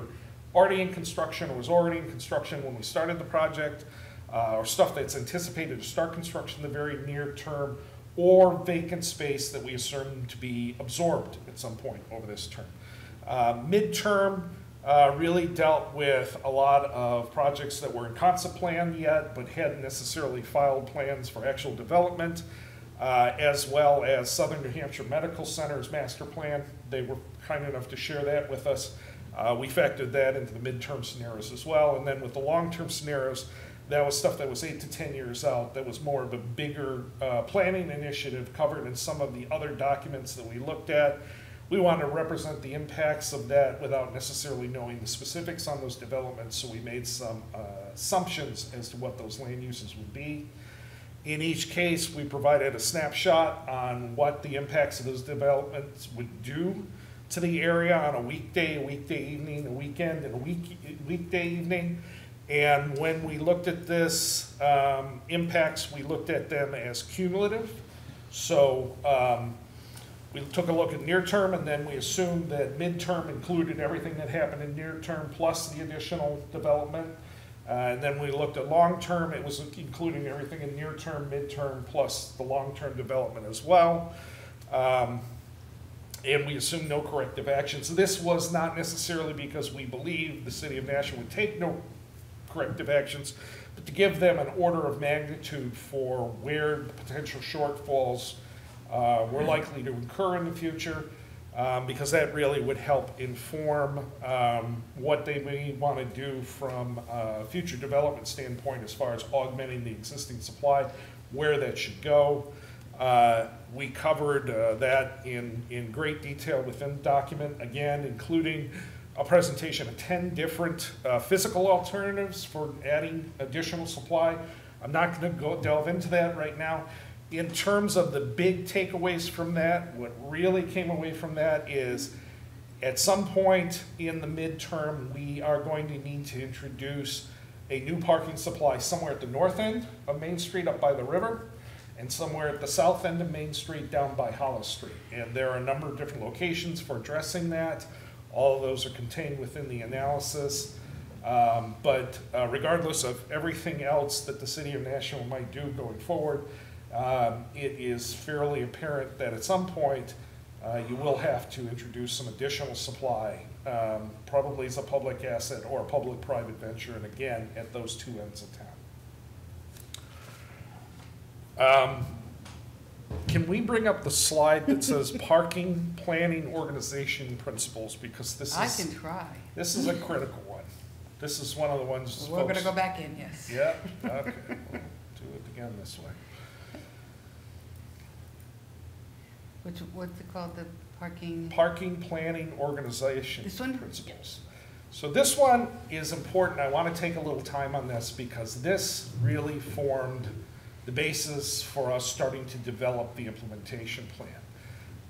already in construction or was already in construction when we started the project, uh, or stuff that's anticipated to start construction in the very near term, or vacant space that we assume to be absorbed at some point over this term. Uh, Midterm, uh, really dealt with a lot of projects that were in concept plan yet, but hadn't necessarily filed plans for actual development, uh, as well as Southern New Hampshire Medical Center's master plan. They were kind enough to share that with us. Uh, we factored that into the midterm scenarios as well. And then with the long-term scenarios, that was stuff that was eight to 10 years out, that was more of a bigger uh, planning initiative covered in some of the other documents that we looked at. We wanted to represent the impacts of that without necessarily knowing the specifics on those developments, so we made some uh, assumptions as to what those land uses would be. In each case, we provided a snapshot on what the impacts of those developments would do to the area on a weekday, a weekday evening, a weekend, and a week, weekday evening. And when we looked at this, um, impacts, we looked at them as cumulative. So, um, we took a look at near term and then we assumed that midterm included everything that happened in near term plus the additional development. Uh, and then we looked at long term, it was including everything in near term, midterm, plus the long term development as well. Um, and we assumed no corrective actions. This was not necessarily because we believe the city of Nashua would take no corrective actions, but to give them an order of magnitude for where the potential shortfalls uh, were likely to occur in the future, um, because that really would help inform um, what they may want to do from a future development standpoint as far as augmenting the existing supply, where that should go. Uh, We covered uh, that in, in great detail within the document, again, including a presentation of 10 different uh, physical alternatives for adding additional supply. I'm not going to go delve into that right now. In terms of the big takeaways from that, what really came away from that is at some point in the midterm, we are going to need to introduce a new parking supply somewhere at the north end of Main Street up by the river, and somewhere at the south end of Main Street down by Hollis Street. And there are a number of different locations for addressing that. All of those are contained within the analysis. Um, But uh, regardless of everything else that the city of Nashua might do going forward, um, it is fairly apparent that at some point, uh, you will have to introduce some additional supply, um, probably as a public asset or a public-private venture, and again, at those two ends of town. Um, Can we bring up the slide that says *laughs* parking planning organization principles, because this I is, can try. this is a critical one. This is one of the ones We're gonna go back in, yes. Yeah, *laughs* okay, we'll do it again this way. Which, what's it called, the parking? Parking planning organization This one? principles. So this one is important. I want to take a little time on this because this really formed the basis for us starting to develop the implementation plan.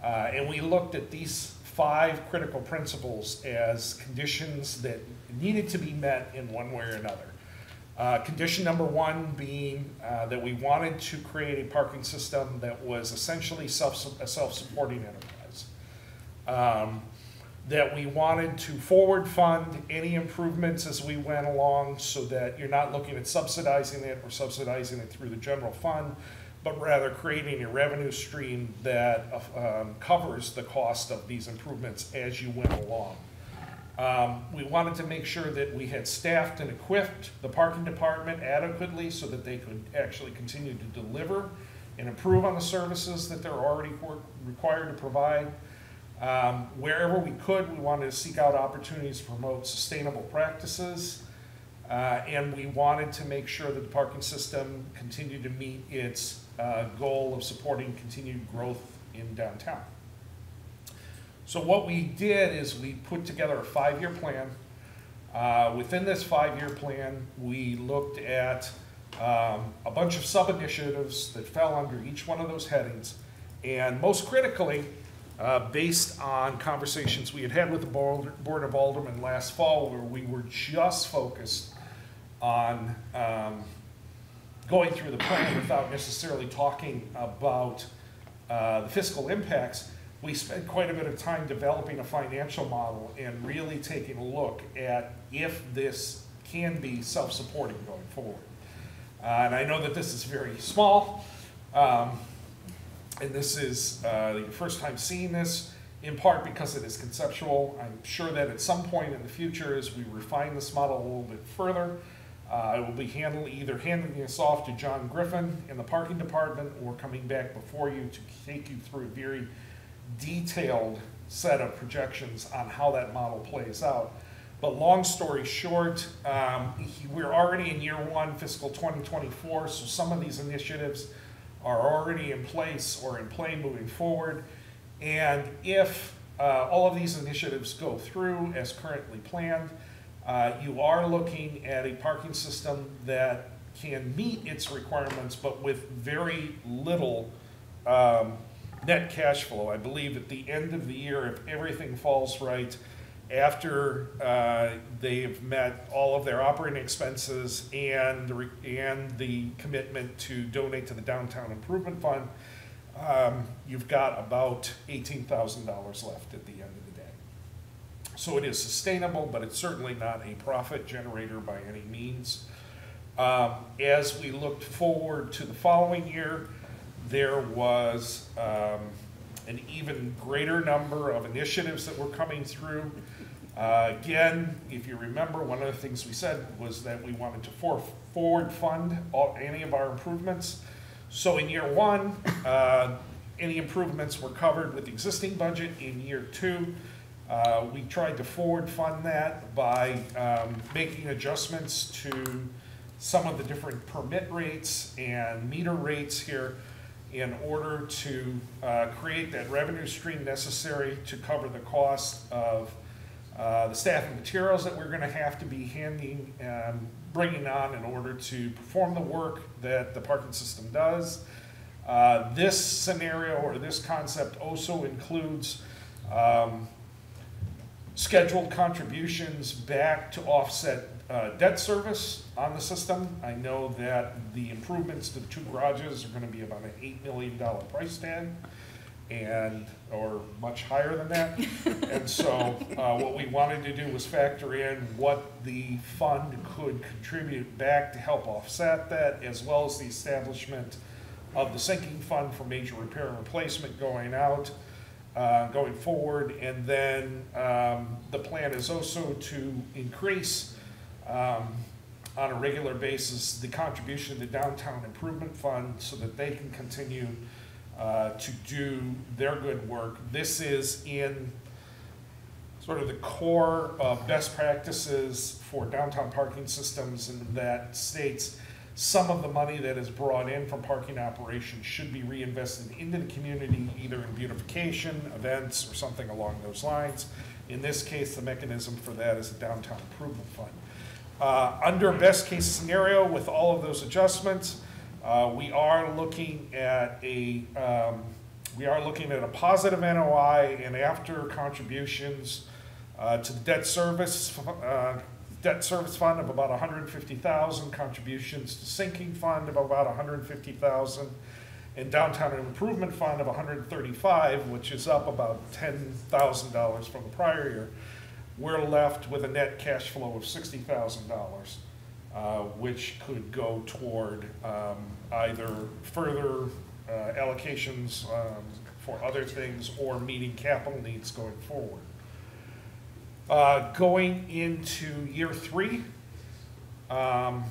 Uh, and we looked at these five critical principles as conditions that needed to be met in one way or another. Uh, condition number one being uh, that we wanted to create a parking system that was essentially self, a self-supporting enterprise. Um, that we wanted to forward fund any improvements as we went along so that you're not looking at subsidizing it or subsidizing it through the general fund, but rather creating a revenue stream that um, covers the cost of these improvements as you went along. Um, we wanted to make sure that we had staffed and equipped the parking department adequately so that they could actually continue to deliver and improve on the services that they're already required to provide. Um, wherever we could, we wanted to seek out opportunities to promote sustainable practices. Uh, and we wanted to make sure that the parking system continued to meet its uh, goal of supporting continued growth in downtown. So what we did is we put together a five-year plan. Uh, within this five-year plan, we looked at um, a bunch of sub-initiatives that fell under each one of those headings. And most critically, uh, based on conversations we had had with the Board of Aldermen last fall, where we were just focused on um, going through the plan without necessarily talking about uh, the fiscal impacts, we spent quite a bit of time developing a financial model and really taking a look at if this can be self-supporting going forward. Uh, and I know that this is very small, um, and this is uh, your first time seeing this, in part because it is conceptual. I'm sure that at some point in the future, as we refine this model a little bit further, uh, I will be either handing this off to John Griffin in the parking department or coming back before you to take you through a very detailed set of projections on how that model plays out. But long story short, um, he- we're already in year one fiscal 2024, so some of these initiatives are already in place or in play moving forward. And if uh, all of these initiatives go through as currently planned, uh, you are looking at a parking system that can meet its requirements, but with very little um, net cash flow. I believe at the end of the year, if everything falls right, after uh, they've met all of their operating expenses and the, and the commitment to donate to the downtown improvement fund, um, you've got about eighteen thousand dollars left at the end of the day. So it is sustainable, but it's certainly not a profit generator by any means. Um, as we looked forward to the following year, there was um, an even greater number of initiatives that were coming through. Uh, again, if you remember, one of the things we said was that we wanted to for- forward fund all, any of our improvements. So in year one, uh, any improvements were covered with the existing budget. In year two, uh, we tried to forward fund that by um, making adjustments to some of the different permit rates and meter rates here in order to uh, create that revenue stream necessary to cover the cost of uh, the staff and materials that we're gonna have to be handing, bringing on in order to perform the work that the parking system does. Uh, This scenario or this concept also includes um, scheduled contributions back to offset uh, debt service on the system. I know that the improvements to the two garages are gonna be about an eight million dollar price tag and, or much higher than that. *laughs* And so, uh, what we wanted to do was factor in what the fund could contribute back to help offset that, as well as the establishment of the sinking fund for major repair and replacement going out, uh, going forward. And then, um, the plan is also to increase, um, on a regular basis, the contribution of the downtown improvement fund so that they can continue uh, to do their good work. This is in sort of the core of best practices for downtown parking systems and that states some of the money that is brought in from parking operations should be reinvested into the community, either in beautification, events, or something along those lines. In this case, the mechanism for that is a downtown improvement fund. Uh, Under best case scenario, with all of those adjustments, uh, we are looking at a, um, we are looking at a positive NOI and after contributions uh, to the debt service, uh, debt service fund of about hundred and fifty thousand, contributions to sinking fund of about hundred and downtown improvement fund of hundred and thirty-five, which is up about ten thousand dollars from the prior year. We're left with a net cash flow of sixty thousand dollars uh, which could go toward um, either further uh, allocations um, for other things or meeting capital needs going forward. Uh, Going into year three, um,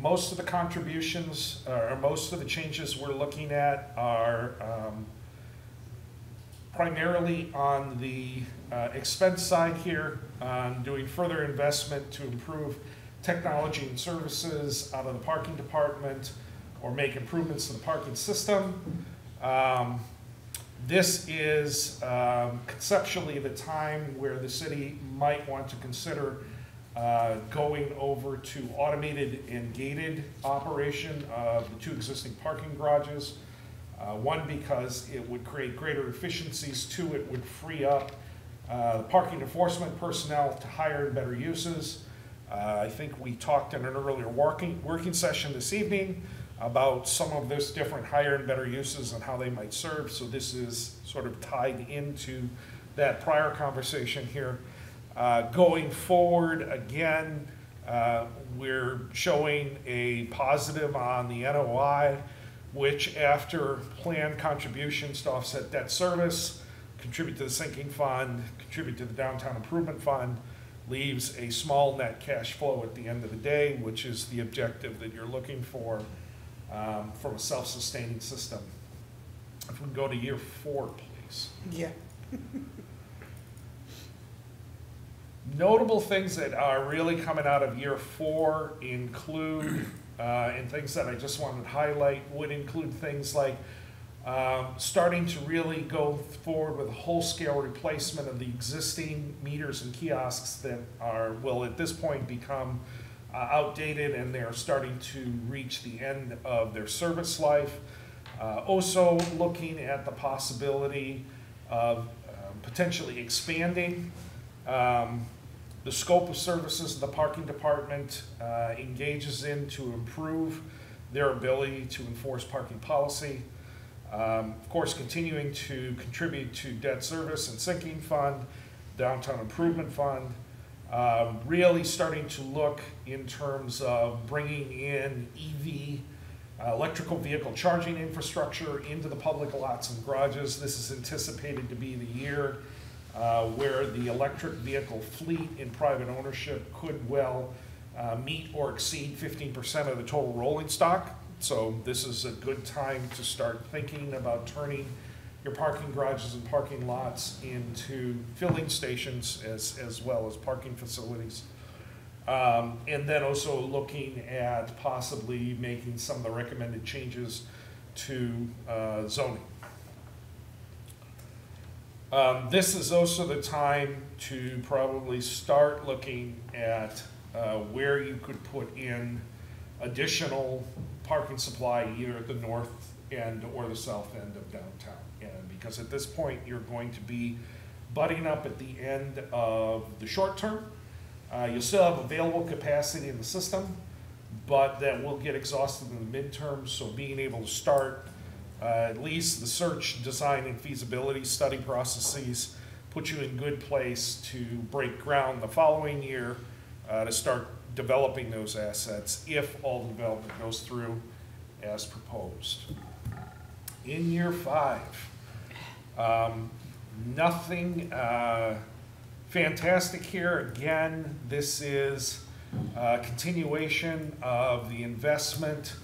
most of the contributions, uh, or most of the changes we're looking at are um, primarily on the uh, expense side here, on doing further investment to improve technology and services out of the parking department or make improvements to the parking system. Um, This is um, conceptually the time where the city might want to consider uh, going over to automated and gated operation of the two existing parking garages. Uh, One, because it would create greater efficiencies. Two, it would free up uh, parking enforcement personnel to higher and better uses. Uh, I think we talked in an earlier working, working session this evening about some of this different higher and better uses and how they might serve. So this is sort of tied into that prior conversation here. Uh, Going forward, again, uh, we're showing a positive on the NOI, which after planned contributions to offset debt service, contribute to the sinking fund, contribute to the downtown improvement fund, leaves a small net cash flow at the end of the day, which is the objective that you're looking for um, from a self-sustaining system. If we can go to year four, please. Yeah. *laughs* Notable things that are really coming out of year four include, uh, and things that I just wanted to highlight would include things like um, starting to really go forward with a whole-scale replacement of the existing meters and kiosks that are, will at this point become uh, outdated and they're starting to reach the end of their service life. Uh, Also looking at the possibility of um, potentially expanding um, the scope of services the parking department uh, engages in to improve their ability to enforce parking policy. Um, Of course, continuing to contribute to debt service and sinking fund, downtown improvement fund. Um, Really starting to look in terms of bringing in EV, uh, electrical vehicle charging infrastructure into the public lots and garages. This is anticipated to be the year uh, where the electric vehicle fleet in private ownership could well uh, meet or exceed 15% of the total rolling stock. So this is a good time to start thinking about turning your parking garages and parking lots into filling stations as, as well as parking facilities. Um, and then also looking at possibly making some of the recommended changes to uh, zoning. Um, this is also the time to probably start looking at uh, where you could put in additional parking supply either at the north end or the south end of downtown. And because at this point, you're going to be butting up at the end of the short term. Uh, You'll still have available capacity in the system, but that will get exhausted in the midterm, so being able to start uh, at least the search, design, and feasibility study processes put you in good place to break ground the following year uh, to start developing those assets if all the development goes through as proposed. In year five, um, nothing uh, fantastic here. Again, this is a continuation of the investment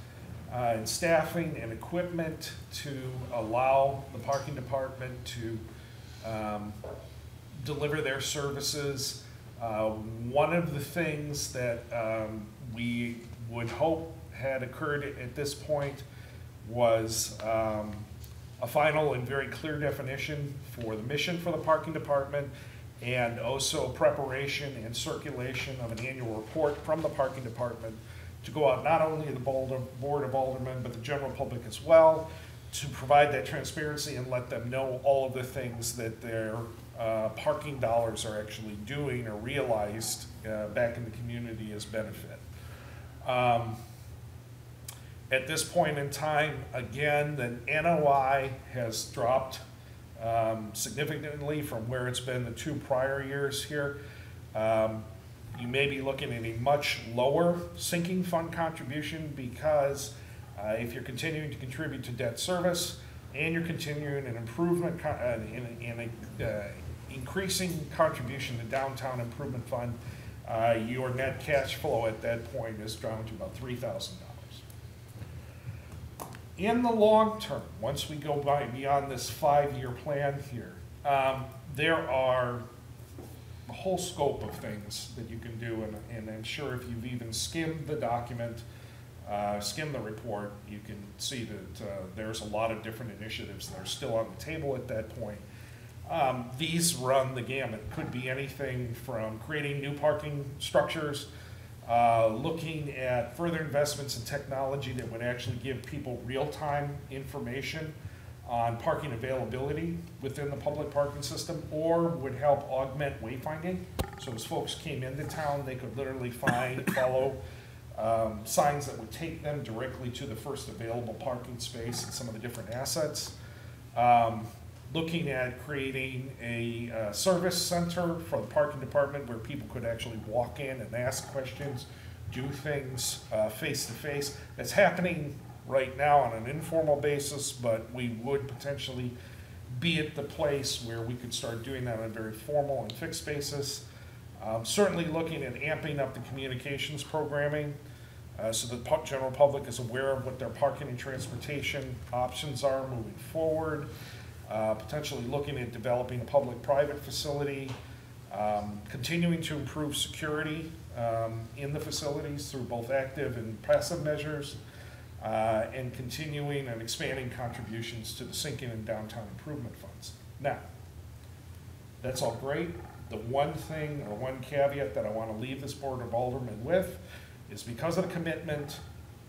uh, in staffing and equipment to allow the parking department to um, deliver their services. Uh, One of the things that um, we would hope had occurred at this point was um, a final and very clear definition for the mission for the parking department and also preparation and circulation of an annual report from the parking department to go out not only to the Board of Aldermen, but the general public as well, to provide that transparency and let them know all of the things that their uh, parking dollars are actually doing or realized uh, back in the community as benefit. Um, At this point in time, again, the NOI has dropped um, significantly from where it's been the two prior years here. Um, You may be looking at a much lower sinking fund contribution because uh, if you're continuing to contribute to debt service and you're continuing an improvement, co- uh, in, in a, uh, increasing contribution to downtown improvement fund, uh, your net cash flow at that point is down to about three thousand dollars. In the long term, once we go by beyond this five-year plan here, um, there are a whole scope of things that you can do, and, and I'm sure if you've even skimmed the document, uh, skimmed the report, you can see that, uh, there's a lot of different initiatives that are still on the table at that point. Um, these run the gamut, could be anything from creating new parking structures, uh, looking at further investments in technology that would actually give people real-time information on parking availability within the public parking system, or would help augment wayfinding. So as folks came into town, they could literally find, *laughs* follow um, signs that would take them directly to the first available parking space and some of the different assets. Um, Looking at creating a uh, service center for the parking department where people could actually walk in and ask questions, do things uh, face to face. It's happening right now on an informal basis, but we would potentially be at the place where we could start doing that on a very formal and fixed basis. Um, Certainly looking at amping up the communications programming, uh, so the general public is aware of what their parking and transportation options are moving forward. Uh, Potentially looking at developing a public-private facility, um, continuing to improve security um, in the facilities through both active and passive measures, uh, and continuing and expanding contributions to the sinking and downtown improvement funds. Now, that's all great. The one thing or one caveat that I want to leave this Board of Aldermen with is because of the commitment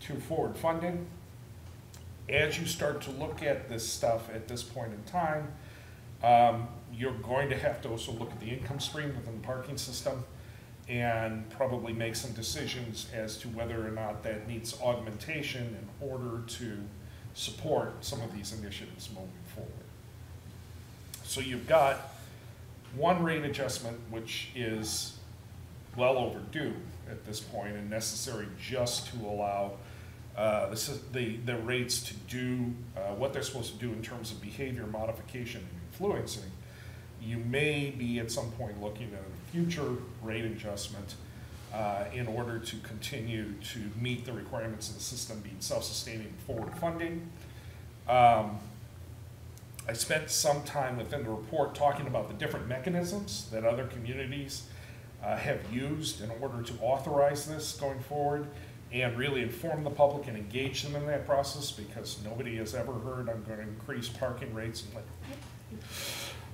to forward funding, as you start to look at this stuff at this point in time, um, you're going to have to also look at the income stream within the parking system and probably make some decisions as to whether or not that needs augmentation in order to support some of these initiatives moving forward. So you've got one rate adjustment, which is well overdue at this point and necessary just to allow uh, the, the, the rates to do uh, what they're supposed to do in terms of behavior modification and influencing. You may be at some point looking at a future rate adjustment uh, in order to continue to meet the requirements of the system being self-sustaining forward funding. Um, I spent some time within the report talking about the different mechanisms that other communities uh, have used in order to authorize this going forward and really inform the public and engage them in that process because nobody has ever heard I'm going to increase parking rates and like.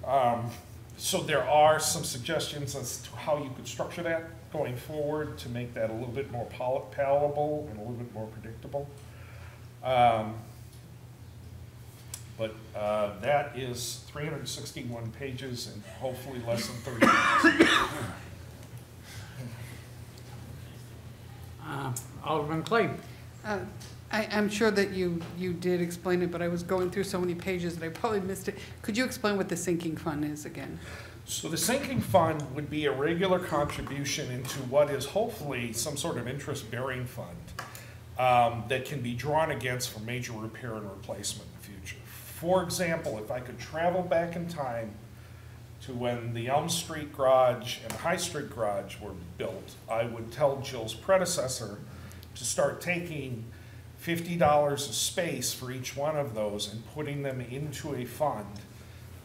Um, so there are some suggestions as to how you could structure that going forward to make that a little bit more pal- palatable and a little bit more predictable. Um, but uh, that is 361 pages and hopefully less than 30 minutes. *coughs* Alderman Klee. Uh, I, I'm sure that you, you did explain it, but I was going through so many pages that I probably missed it. Could you explain what the sinking fund is again? So the sinking fund would be a regular contribution into what is hopefully some sort of interest-bearing fund um, that can be drawn against for major repair and replacement in the future. For example, if I could travel back in time to when the Elm Street Garage and High Street Garage were built, I would tell Jill's predecessor to start taking fifty dollars a space for each one of those and putting them into a fund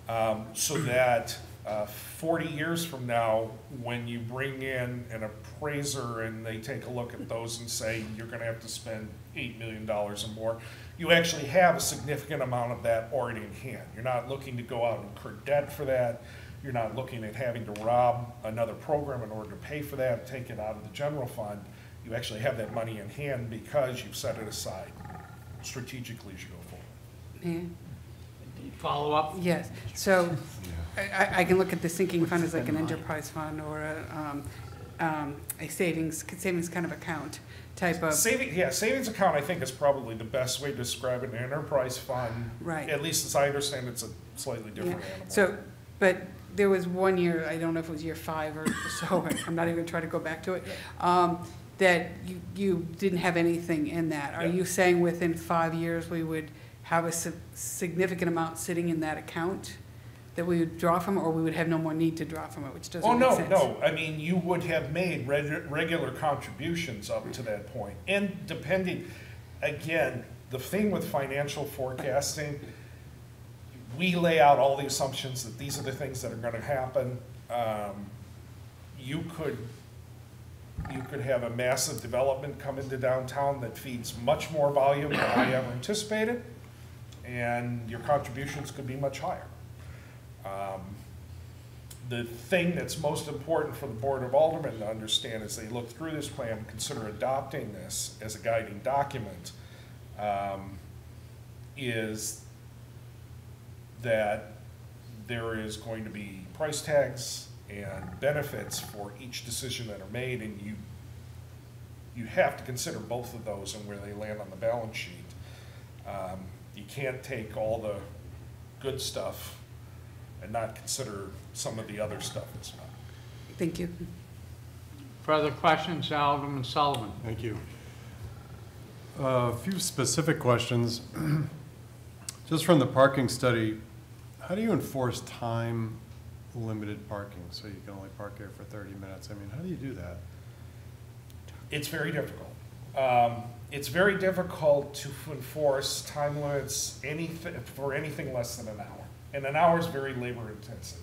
um, so *clears throat* that uh, 40 years from now, when you bring in an appraiser and they take a look at those and say, you're going to have to spend $8 million or more, you actually have a significant amount of that already in hand. You're not looking to go out and incur debt for that. You're not looking at having to rob another program in order to pay for that, take it out of the general fund. You actually have that money in hand because you've set it aside strategically as you go forward. Yeah. Follow up? Yes, so I, I- I can look at the sinking fund as like an enterprise fund or a, um, um, a savings, savings kind of account type of, Saving, yeah, savings account, I think, is probably the best way to describe it. An enterprise fund, Right. at least as I understand, it's a slightly yeah. different animal. So, but there was one year, I don't know if it was year five or so, *laughs* I'm not even gonna try to go back to it, um, that you, you didn't have anything in that. Are Yeah. you saying within five years, we would have a si- significant amount sitting in that account that we would draw from, or we would have no more need to draw from it, which doesn't Oh, make no, sense? no, I mean, you would have made reg- regular contributions up to that point. And depending, again, the thing with financial forecasting, we lay out all the assumptions that these are the things that are gonna happen. Um, You could, you could have a massive development come into downtown that feeds much more volume than I ever anticipated, and your contributions could be much higher. Um, the thing that's most important for the Board of Aldermen to understand as they look through this plan, and consider adopting this as a guiding document, um, is that there is going to be price tags and benefits for each decision that are made, and you, you have to consider both of those and where they land on the balance sheet. Um, You can't take all the good stuff and not consider some of the other stuff as well. Thank you. Further questions, Alderman Sullivan? Thank you. A few specific questions. *clears throat* Just from the parking study, how do you enforce time-limited parking? So you can only park there for 30 minutes? I mean, how do you do that? It's very difficult. Um, It's very difficult to enforce time limits anything, for anything less than an hour. And an hour is very labor intensive.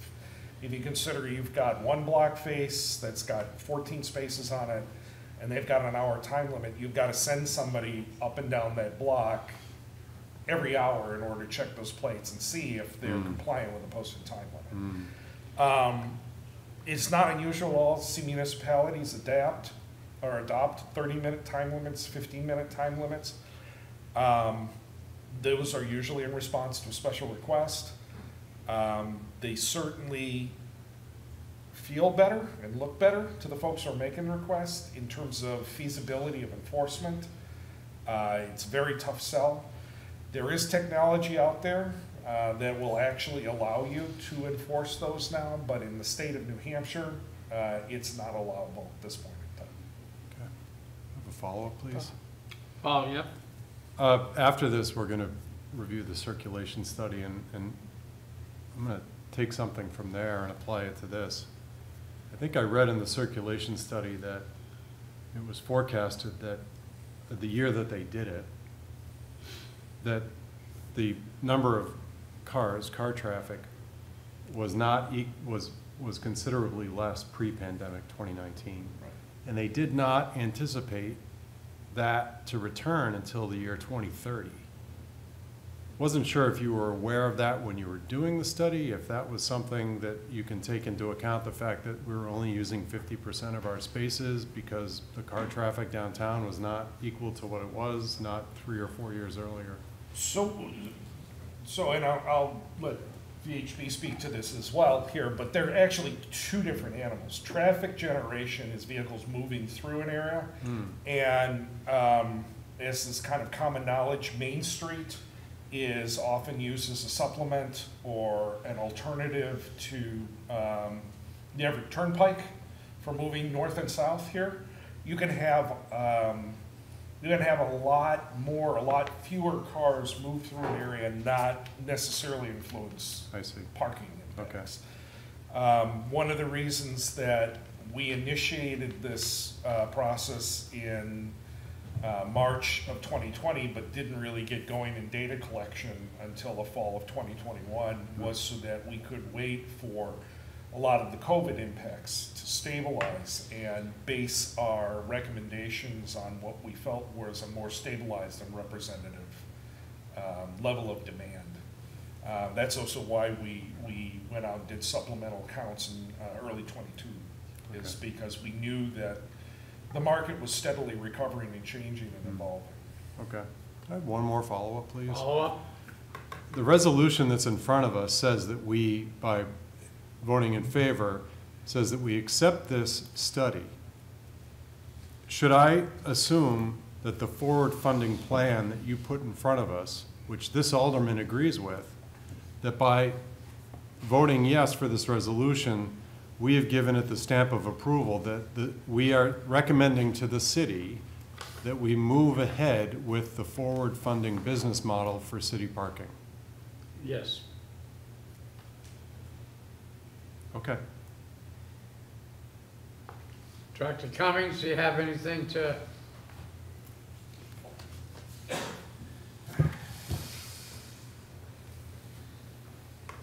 If you consider you've got one block face that's got fourteen spaces on it, and they've got an hour time limit, you've got to send somebody up and down that block every hour in order to check those plates and see if they're Mm. compliant with the posted time limit. Mm. Um, It's not unusual to see municipalities adapt or adopt thirty-minute time limits, fifteen-minute time limits. Um, Those are usually in response to a special request. Um, They certainly feel better and look better to the folks who are making the request in terms of feasibility of enforcement. Uh, It's a very tough sell. There is technology out there uh, that will actually allow you to enforce those now, but in the state of New Hampshire, uh, it's not allowable at this point in time. Okay. Have a follow-up, please? Oh, yep. Uh, After this, we're going to review the circulation study, and, and I'm going to take something from there and apply it to this. I think I read in the circulation study that it was forecasted that the year that they did it, that the number of cars, car traffic, was not, e- was, was considerably less pre-pandemic 2019. And they did not anticipate that to return until the year 2030. Wasn't sure if you were aware of that when you were doing the study, if that was something that you can take into account, the fact that we were only using 50% of our spaces because the car traffic downtown was not equal to what it was, not three or four years earlier. So, so, and I'll, I'll let VHB speak to this as well here, but they're actually two different animals. Traffic generation is vehicles moving through an area, and um, as is kind of common knowledge, Main Street is often used as a supplement or an alternative to um, the Everett Turnpike for moving north and south here. You can have um, you're gonna have a lot more, a lot fewer cars move through an area and not necessarily influence I see. parking Okay. Um, one of the reasons that we initiated this, uh, process in, uh, March of twenty twenty, but didn't really get going in data collection until the fall of twenty twenty-one, was so that we could wait for a lot of the COVID impacts to stabilize and base our recommendations on what we felt was a more stabilized and representative um, level of demand. Uh, That's also why we, we went out and did supplemental counts in uh, early twenty-two, is because we knew that the market was steadily recovering and changing and evolving. Okay. I have one more follow-up, please. Follow up? The resolution that's in front of us says that we, by voting in favor, says that we accept this study. Should I assume that the forward funding plan that you put in front of us, which this alderman agrees with, that by voting yes for this resolution, we have given it the stamp of approval that, we are recommending to the city that we move ahead with the forward funding business model for city parking? Yes. Okay. Director Cummings, do you have anything to?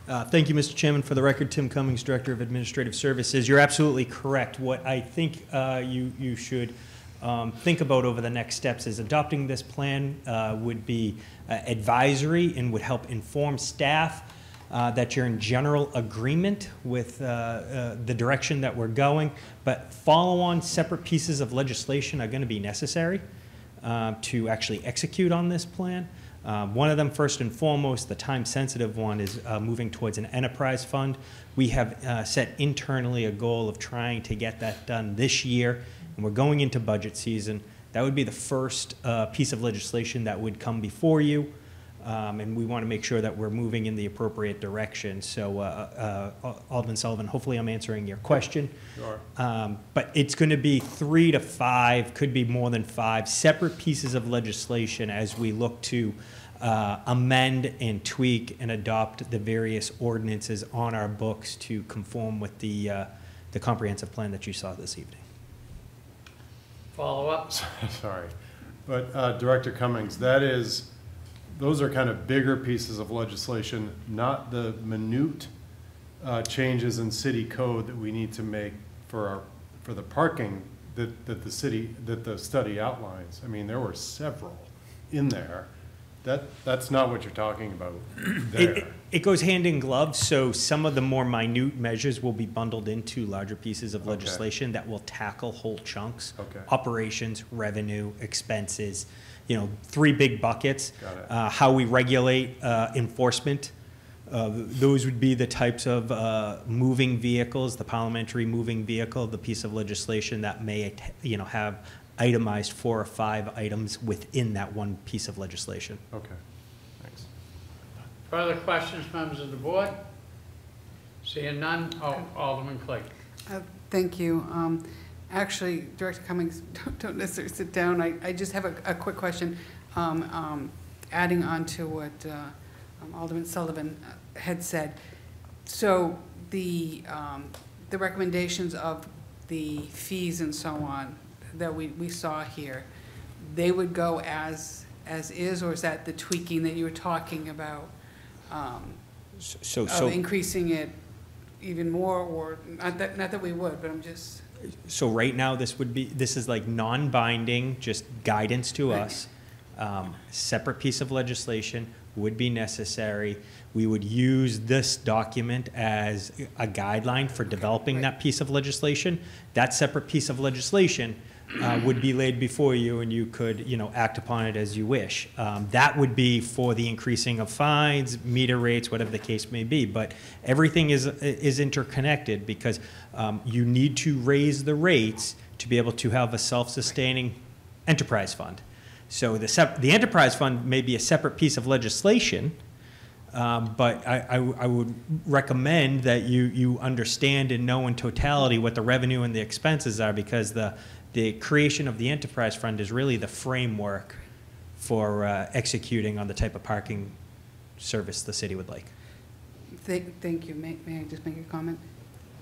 Uh, Thank you, Mr. Chairman. For the record, Tim Cummings, Director of Administrative Services. You're absolutely correct. What I think uh, you, you should um, think about over the next steps is adopting this plan uh, would be uh, advisory and would help inform staff uh, that you're in general agreement with uh, uh, the direction that we're going, but follow-on separate pieces of legislation are going to be necessary uh, to actually execute on this plan. Uh, One of them, first and foremost, the time-sensitive one, is uh, moving towards an enterprise fund. We have set internally a goal of trying to get that done this year, and we're going into budget season. That would be the first piece of legislation that would come before you, um, and we want to make sure that we're moving in the appropriate direction. So uh, uh, Alderman Sullivan, hopefully I'm answering your question. Sure. Um, But it's going to be three to five, could be more than five, separate pieces of legislation as we look to uh, amend and tweak and adopt the various ordinances on our books to conform with the, uh, the comprehensive plan that you saw this evening. Follow up? *laughs* Sorry. But uh, Director Cummings, that is, those are kind of bigger pieces of legislation, not the minute uh, changes in city code that we need to make for our, for the parking that, that the city, that the study outlines. I mean, there were several in there. That, that's not what you're talking about *clears throat* It, there. it goes hand in glove, so some of the more minute measures will be bundled into larger pieces of Okay. legislation that will tackle whole chunks. Okay. Operations, revenue, expenses, you know, three big buckets. Uh, how we regulate, uh, enforcement. Uh, those would be the types of, uh, moving vehicles, the parliamentary moving vehicle, the piece of legislation that may, you know, have itemized four or five items within that one piece of legislation. Okay, thanks. Further questions, members of the board? Seeing none, oh, Alderman Clegg. Uh, Thank you. Um, Actually, Director Cummings, *laughs* don't- don't necessarily sit down. I, I just have a, a quick question. Um, um, Adding on to what uh, um, Alderman Sullivan uh, had said. So the, um, the recommendations of the fees and so on that we, we saw here, they would go as, as is, or is that the tweaking that you were talking about? um, So, so. Of increasing it even more, or, not that, not that we would, but I'm just, So right now, this would be, this is like non-binding, just guidance to us. Um, Separate piece of legislation would be necessary. We would use this document as a guideline for developing that piece of legislation. That separate piece of legislation uh, would be laid before you, and you could, you know, act upon it as you wish. Um, That would be for the increasing of fines, meter rates, whatever the case may be. But everything is, is interconnected because um, you need to raise the rates to be able to have a self-sustaining enterprise fund. So the, the enterprise fund may be a separate piece of legislation, um, But I would recommend that you, you understand and know in totality what the revenue and the expenses are, because the, the creation of the enterprise fund is really the framework for uh, executing on the type of parking service the city would like. Thank, thank you. May, may I just make a comment?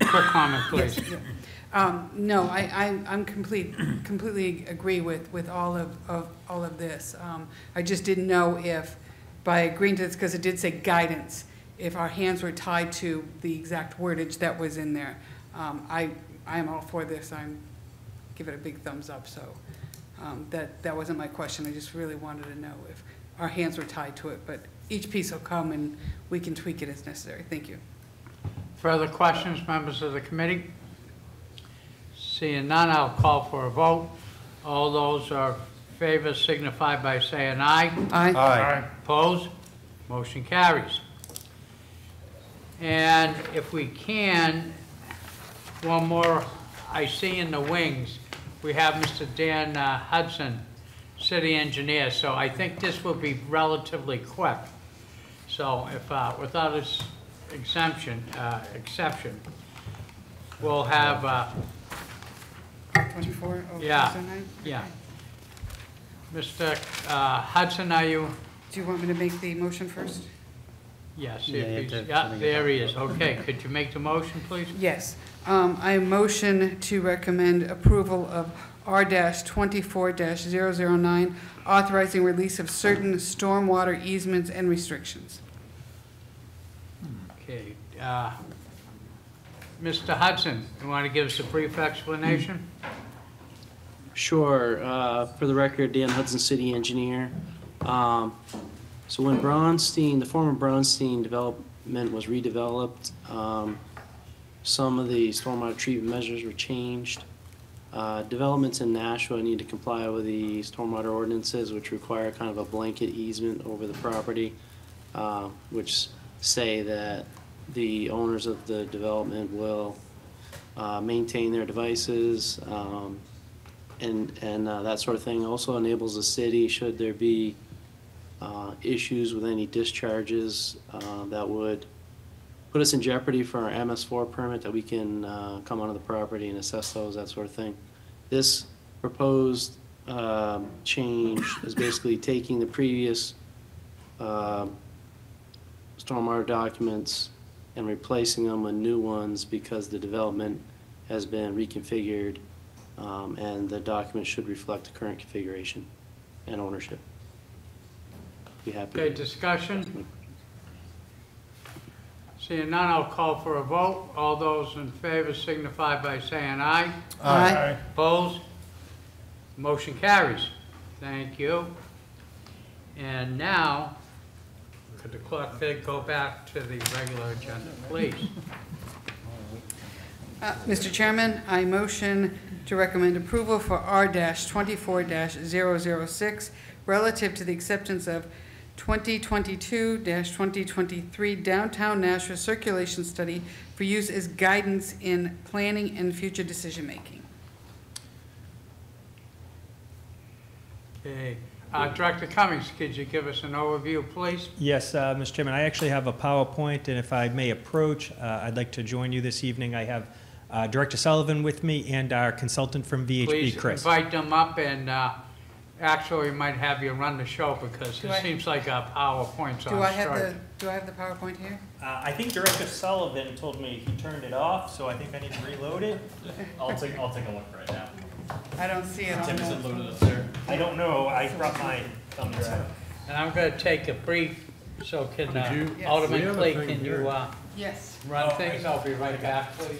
Quick comment, please. Yes, yeah. Um, no, I, I, I'm complete, completely agree with, with all of, of, all of this. Um, I just didn't know if, by agreeing to this, because it did say guidance, if our hands were tied to the exact wordage that was in there. Um, I, I am all for this. I'm, give it a big thumbs up, so, um, that, that wasn't my question. I just really wanted to know if our hands were tied to it, but each piece will come and we can tweak it as necessary. Thank you. Further questions, members of the committee? Seeing none, I'll call for a vote. All those are in favor signify by saying aye. Aye. Aye. Opposed? Motion carries. And if we can, one more, I see in the wings, we have Mr. Dan uh, Hudson, city engineer, so I think this will be relatively quick. So if, uh, without his exemption, uh, exception, we'll have, uh, Twenty-four oh Yeah. nine? yeah. Mr. uh, Hudson, are you? Do you want me to make the motion first? Yes, Yeah, if have he's, yeah, put there he is. Okay, could you make the motion, please? Yes. Um, I motion to recommend approval of R twenty-four 9 authorizing release of certain stormwater easements and restrictions. Okay, uh, Mr. Hudson, you want to give us a brief explanation? Sure. Uh, For the record, Dan Hudson, city engineer. Um, So when Bronstein, the former Bronstein development was redeveloped, um, some of the stormwater treatment measures were changed. Uh, Developments in Nashua need to comply with the stormwater ordinances, which require kind of a blanket easement over the property, uh, which say that the owners of the development will uh, maintain their devices, um, and, and uh, that sort of thing. Also enables the city, should there be uh, issues with any discharges uh, that would put us in jeopardy for our MS4 permit, that we can uh, come onto the property and assess those, that sort of thing. This proposed um, change is basically taking the previous um, stormwater documents and replacing them with new ones because the development has been reconfigured, um, and the document should reflect the current configuration and ownership. Be happy. Okay, discussion? Seeing none, I'll call for a vote. All those in favor signify by saying aye. Aye. Opposed? Motion carries. Thank you. And now, could the clerk then go back to the regular agenda, please? Uh, Mr. Chairman, I motion to recommend approval for R twenty-four 6 relative to the acceptance of twenty twenty-two twenty twenty-three downtown Nashua circulation study for use as guidance in planning and future decision-making. Okay, Uh, Director Cummings, could you give us an overview, please? Yes, uh, Mr. Chairman, I actually have a PowerPoint, and if I may approach, uh, I'd like to join you this evening. I have uh, Director Sullivan with me and our consultant from VHB, Please Chris. invite them up, and uh, actually, we might have you run the show, because Do it I- seems like our PowerPoint's Do on I have strike. the, do I have the PowerPoint here? Uh, I think Director Sullivan told me he turned it off, so I think I need to reload it. *laughs* I'll take, I'll take a look right now. I don't see it on Tim, is it the. loaded up there? I don't know, I brought my thumb drive. And I'm going to take a brief, so can Could uh, you- Yes. Alderman have a Klee, thing can here. you uh, Yes. run things? I'll be right back, please.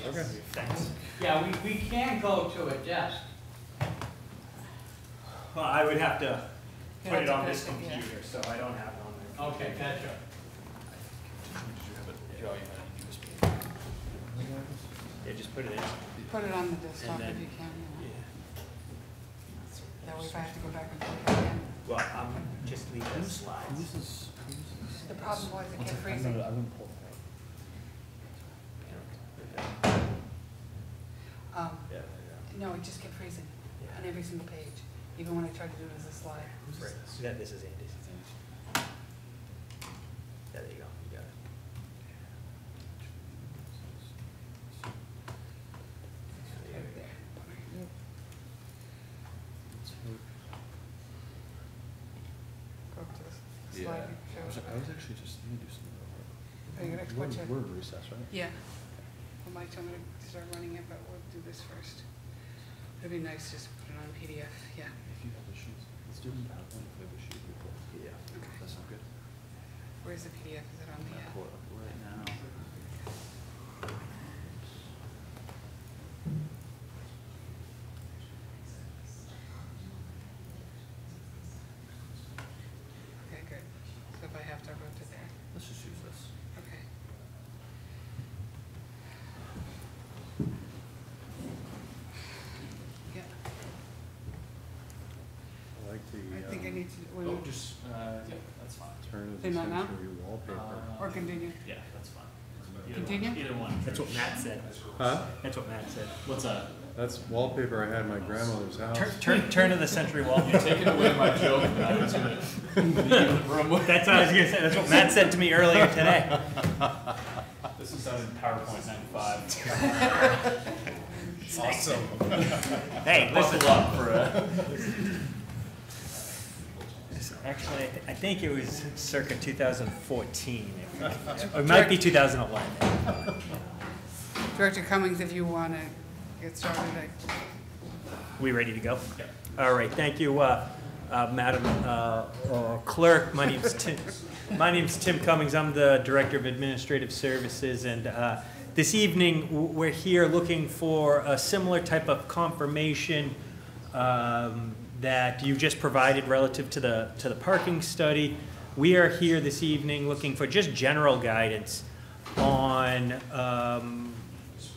Thanks. Yeah, we, we can go to a desk. Well, I would have to put have it on put this it- yeah. computer, so I don't have it on there. Okay, gotcha. Yeah, just put it in. Put it on the desktop And if you can. yeah. That way if I have to go back and look at it again. Well, I'm just leaving the slides. The problem was it kept freezing. Um, no, it just kept freezing on every single page, even when I tried to do it as a slide. Right, that, this is Andy's. Yeah, there you go, you got it. Go up to the slide. and show it. actually just, let me do some. Are you gonna export your- Word recess, right? Yeah. Well, Mike told me to start running it, but we'll do this first. It'd be nice just put it on PDF, yeah. If you have issues, let's do them PowerPoint if we have issues. Yeah. Okay. That sound good? Where's the PDF? Is it on the, uh, Pull it up right now. okay, good. So if I have to, I'll go to there. Let's just use this. Okay. Yeah, I like the. I think I need to, we would- just, uh, yeah, that's fine. Turn of Say the not now? century wallpaper. or continue. Yeah, that's fine. Continue? Either one. That's what Matt said. Huh? That's what Matt said. What's that? That's wallpaper I had in my grandmother's house. Turn, turn, turn of the century wall. You're taking away my joke, Matt. It's gonna leave the room with- That's what I was gonna say, that's what Matt said to me earlier today. This is done in PowerPoint ninety-five. *laughs* Awesome. Hey, listen, Buckle up for a. actually, I think it was circa 2014. Or it might be *laughs* 2011. Director Cummings, if you want to get started, I We ready to go? All right, thank you, uh, uh, Madam uh, uh, Clerk. My name's Tim, my name's Tim Cummings. I'm the Director of Administrative Services, and uh, this evening, we're here looking for a similar type of confirmation um, that you just provided relative to the, to the parking study. We are here this evening looking for just general guidance on, um,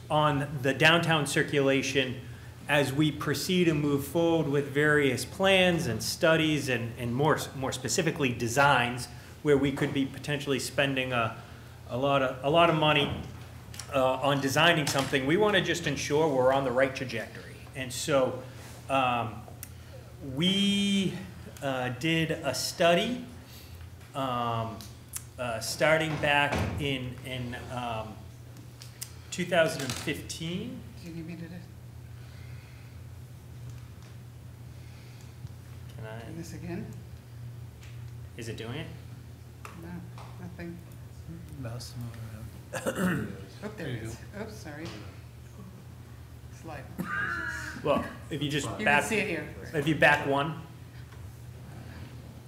on the downtown circulation as we proceed and move forward with various plans and studies and, and more, more specifically, designs, where we could be potentially spending a, a lot of, a lot of money uh, on designing something, we want to just ensure we're on the right trajectory. And so, um, we uh, did a study um, uh, starting back in, in um, 2015. Do you need me to do Can I, do this again? is it doing it? No, nothing. *coughs* Oh, there it is. Oops, sorry. Slide. Well, if you just You back. can see it here. If you back one.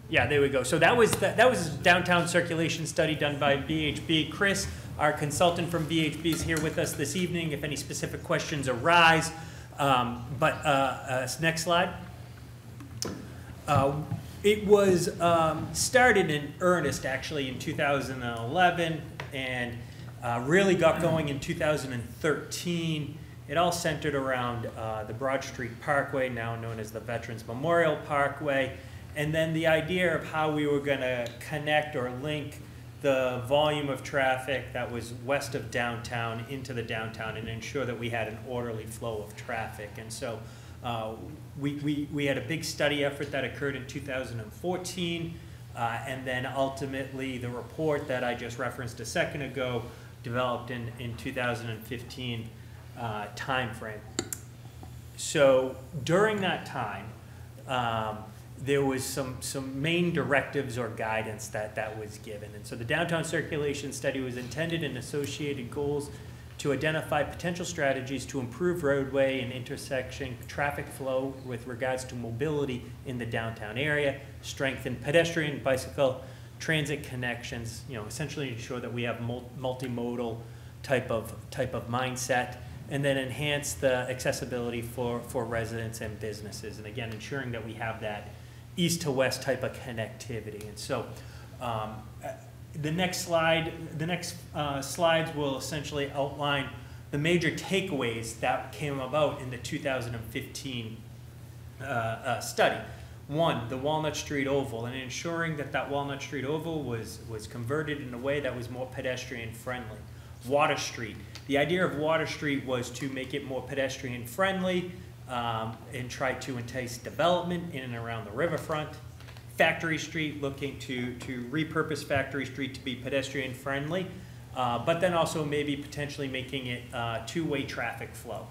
Yeah, there we go. So that was, the- that was a downtown circulation study done by VHB. Chris, our consultant from VHB is here with us this evening if any specific questions arise. Um, But, uh, uh, next slide. Uh, It was um, started in earnest, actually, in 2011, and uh, really got going in 2013. It all centered around uh, the Broad Street Parkway, now known as the Veterans Memorial Parkway, and then the idea of how we were going to connect or link the volume of traffic that was west of downtown into the downtown and ensure that we had an orderly flow of traffic. And so uh, we, we, we had a big study effort that occurred in 2014, uh, and then ultimately the report that I just referenced a second ago developed in, in 2015 uh, timeframe. So during that time, um, there was some, some main directives or guidance that, that was given. And so the downtown circulation study was intended and associated goals to identify potential strategies to improve roadway and intersection traffic flow with regards to mobility in the downtown area, strengthen pedestrian, bicycle, transit connections, you know, essentially ensure that we have mul- multimodal type of, type of mindset, and then enhance the accessibility for, for residents and businesses. And again, ensuring that we have that east to west type of connectivity. And so, um, uh, the next slide, the next uh, slides will essentially outline the major takeaways that came about in the 2015 uh, uh, study. One, the Walnut Street Oval, and ensuring that that Walnut Street Oval was, was converted in a way that was more pedestrian friendly. Water Street. The idea of Water Street was to make it more pedestrian friendly um, and try to entice development in and around the riverfront. Factory Street, looking to, to repurpose Factory Street to be pedestrian friendly, uh, but then also maybe potentially making it uh, two-way traffic flow.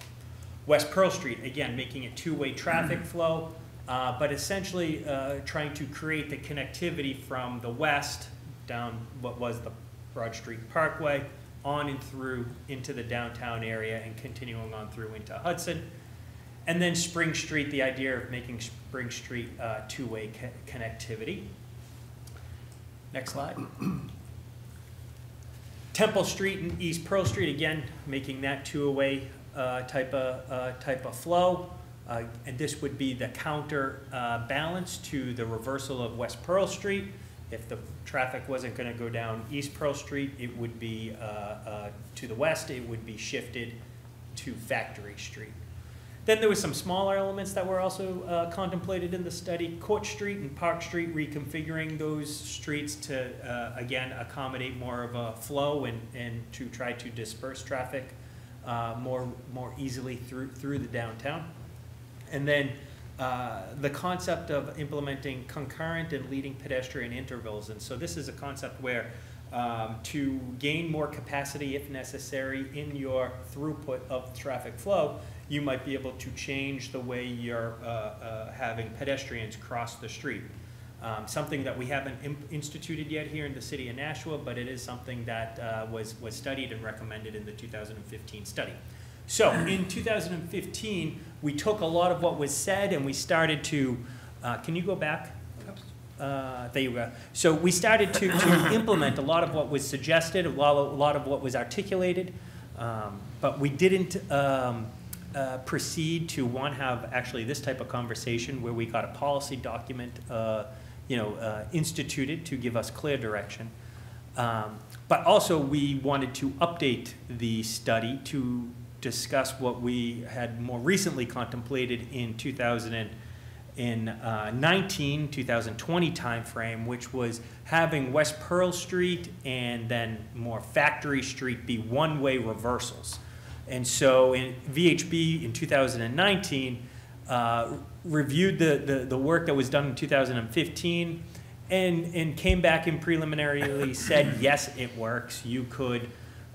West Pearl Street, again, making it two-way traffic flow, uh, but essentially uh, trying to create the connectivity from the west down what was the Broad Street Parkway on and through into the downtown area and continuing on through into Hudson. And then Spring Street, the idea of making Spring Street uh, two-way co- connectivity. Next slide. *clears throat* Temple Street and East Pearl Street, again, making that two-way uh, type of, uh, type of flow. Uh, And this would be the counter uh, balance to the reversal of West Pearl Street. If the traffic wasn't going to go down East Pearl Street, it would be, uh, uh, to the west, it would be shifted to Factory Street. Then there was some smaller elements that were also uh, contemplated in the study. Court Street and Park Street, reconfiguring those streets to, uh, again, accommodate more of a flow and, and to try to disperse traffic uh, more, more easily through, through the downtown. And then uh, the concept of implementing concurrent and leading pedestrian intervals. And so this is a concept where um, to gain more capacity if necessary in your throughput of traffic flow, you might be able to change the way you're uh, uh, having pedestrians cross the street. Um, something that we haven't instituted yet here in the city of Nashua, but it is something that uh, was, was studied and recommended in the 2015 study. So in 2015, we took a lot of what was said and we started to, uh, can you go back? Uh, there you go. So we started to, to implement a lot of what was suggested, a lot, a lot of what was articulated, um, but we didn't um, uh, proceed to one have actually this type of conversation where we got a policy document, uh, you know, uh, instituted to give us clear direction. Um, but also we wanted to update the study to discuss what we had more recently contemplated in 2019, 2020 timeframe, which was having West Pearl Street and then more Factory Street be one-way reversals. And so in VHB in 2019 uh, reviewed the, the, the work that was done in 2015 and, and came back and preliminarily said, *coughs* yes, it works. You could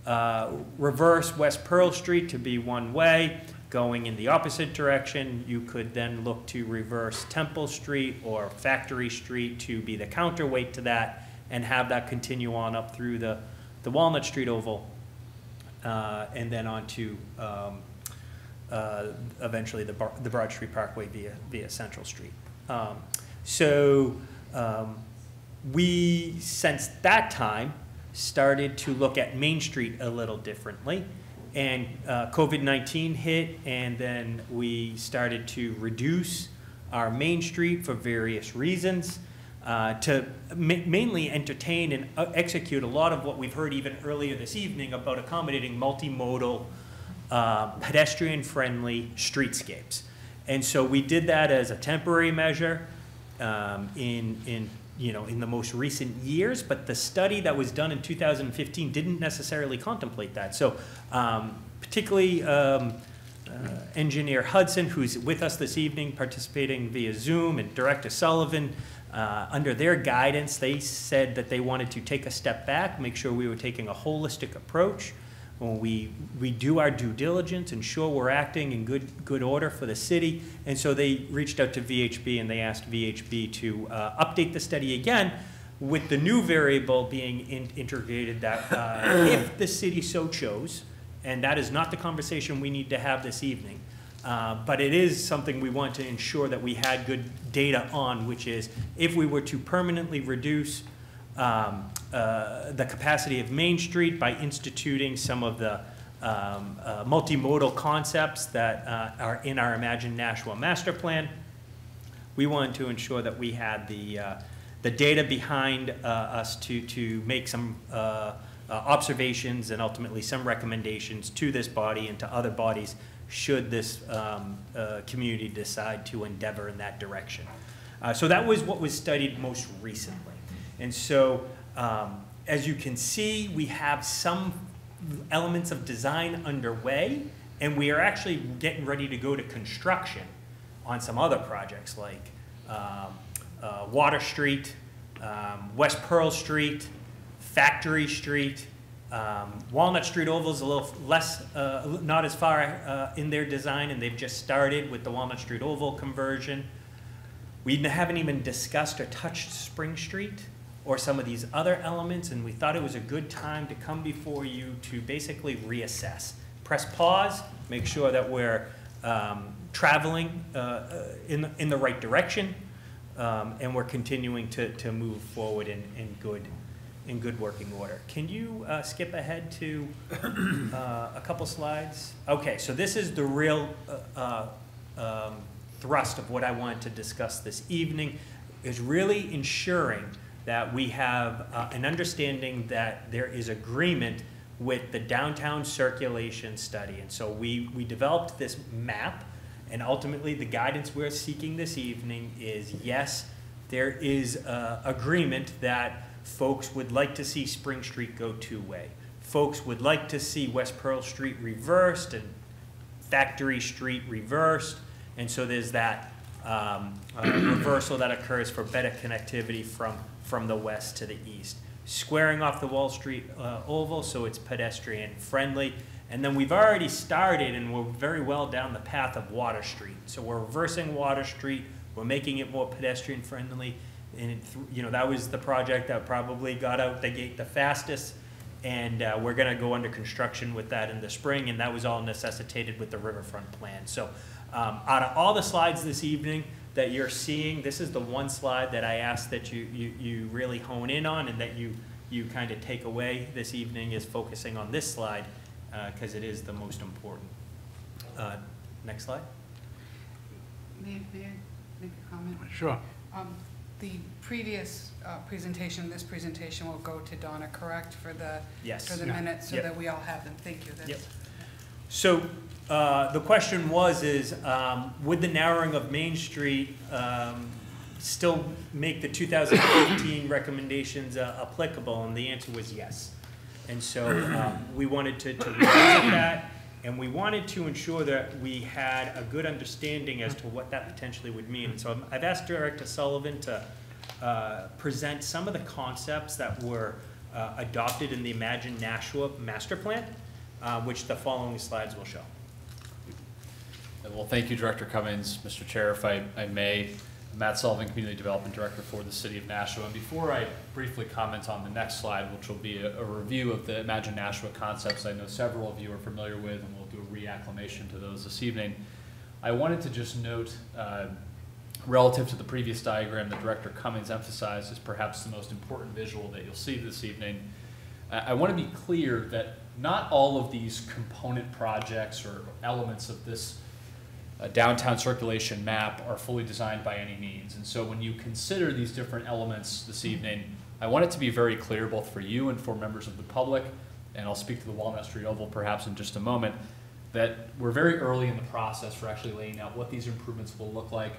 uh, reverse West Pearl Street to be one way, going in the opposite direction. You could then look to reverse Temple Street or Factory Street to be the counterweight to that and have that continue on up through the, the Walnut Street Oval uh, and then on to um, uh, eventually the, Bar- the Broad Street Parkway via, via Central Street. Um, so um, we, since that time, started to look at Main Street a little differently. And uh, COVID 19 hit, and then we started to reduce our Main Street for various reasons. Uh, to ma- mainly entertain and uh, execute a lot of what we've heard even earlier this evening about accommodating multimodal, uh, pedestrian-friendly streetscapes. And so we did that as a temporary measure um, in, in, you know, in the most recent years, but the study that was done in 2015 didn't necessarily contemplate that. So um, particularly um, uh, Engineer Hudson, who's with us this evening, participating via Zoom, and Director Sullivan, uh, under their guidance, they said that they wanted to take a step back, make sure we were taking a holistic approach. When we, we do our due diligence, ensure we're acting in good, good order for the city. And so they reached out to VHB and they asked VHB to uh, update the study again with the new variable being in, integrated that uh, *coughs* if the city so chose, and that is not the conversation we need to have this evening, uh, but it is something we want to ensure that we had good data on, which is if we were to permanently reduce um, uh, the capacity of Main Street by instituting some of the um, uh, multimodal concepts that uh, are in our Imagine Nashua master plan, we wanted to ensure that we had the, uh, the data behind uh, us to, to make some uh, observations and ultimately some recommendations to this body and to other bodies should this um, community decide to endeavor in that direction. So that was what was studied most recently. And so, um, as you can see, we have some elements of design underway, and we are actually getting ready to go to construction on some other projects like um, uh, Water Street, um, West Pearl Street, Factory Street. Um, Walnut Street Oval is a little less, uh, not as far uh, in their design, and they've just started with the Walnut Street Oval conversion. We haven't even discussed or touched Spring Street or some of these other elements, and we thought it was a good time to come before you to basically reassess. Press pause, make sure that we're um, traveling uh, uh, in, the- in the right direction, um, and we're continuing to, to move forward in, in good, in good working order. Can you uh, skip ahead to *clears throat* uh, a couple slides? Okay, so this is the real uh, uh, um, thrust of what I wanted to discuss this evening, is really ensuring that we have uh, an understanding that there is agreement with the downtown circulation study. And so we, we developed this map, and ultimately the guidance we're seeking this evening is yes, there is uh, agreement that folks would like to see Spring Street go two-way. Folks would like to see West Pearl Street reversed and Factory Street reversed. And so there's that um, uh, reversal that occurs for better connectivity from, from the west to the east. Squaring off the Wall Street uh, Oval so it's pedestrian friendly. And then we've already started and we're very well down the path of Water Street. So we're reversing Water Street, we're making it more pedestrian friendly. And, it, you know, that was the project that probably got out the gate the fastest. And uh, we're going to go under construction with that in the spring, and that was all necessitated with the riverfront plan. So, um, out of all the slides this evening that you're seeing, this is the one slide that I ask that you, you, you really hone in on and that you, you kind of take away this evening is focusing on this slide because it is the most important. Uh, next slide. May, may I make a comment? Sure. Um, The previous uh, presentation, this presentation will go to Donna, correct, for the, Yes. for the Yeah. minutes, so Yep. that we all have them. Thank you. That's- Yep. So uh, the question was, is um, would the narrowing of Main Street um, still make the 2015 *coughs* recommendations uh, applicable? And the answer was yes. And so um, *coughs* we wanted to to revisit that, and we wanted to ensure that we had a good understanding as to what that potentially would mean. And so I'm- I've asked Director Sullivan to uh, present some of the concepts that were uh, adopted in the Imagine Nashua Master Plan, uh, which the following slides will show. Well, thank you, Director Cummings. Mr. Chair, if I, I may, Matt Sullivan, Community Development Director for the City of Nashua. And before I briefly comment on the next slide, which will be a, a review of the Imagine Nashua concepts I know several of you are familiar with, and we'll do a reacclimation to those this evening, I wanted to just note, uh, relative to the previous diagram that Director Cummings emphasized is perhaps the most important visual that you'll see this evening. I want to be clear that not all of these component projects or elements of this downtown circulation map are fully designed by any means. And so when you consider these different elements this evening, I want it to be very clear both for you and for members of the public, and I'll speak to the Walnut Street Oval perhaps in just a moment, that we're very early in the process for actually laying out what these improvements will look like,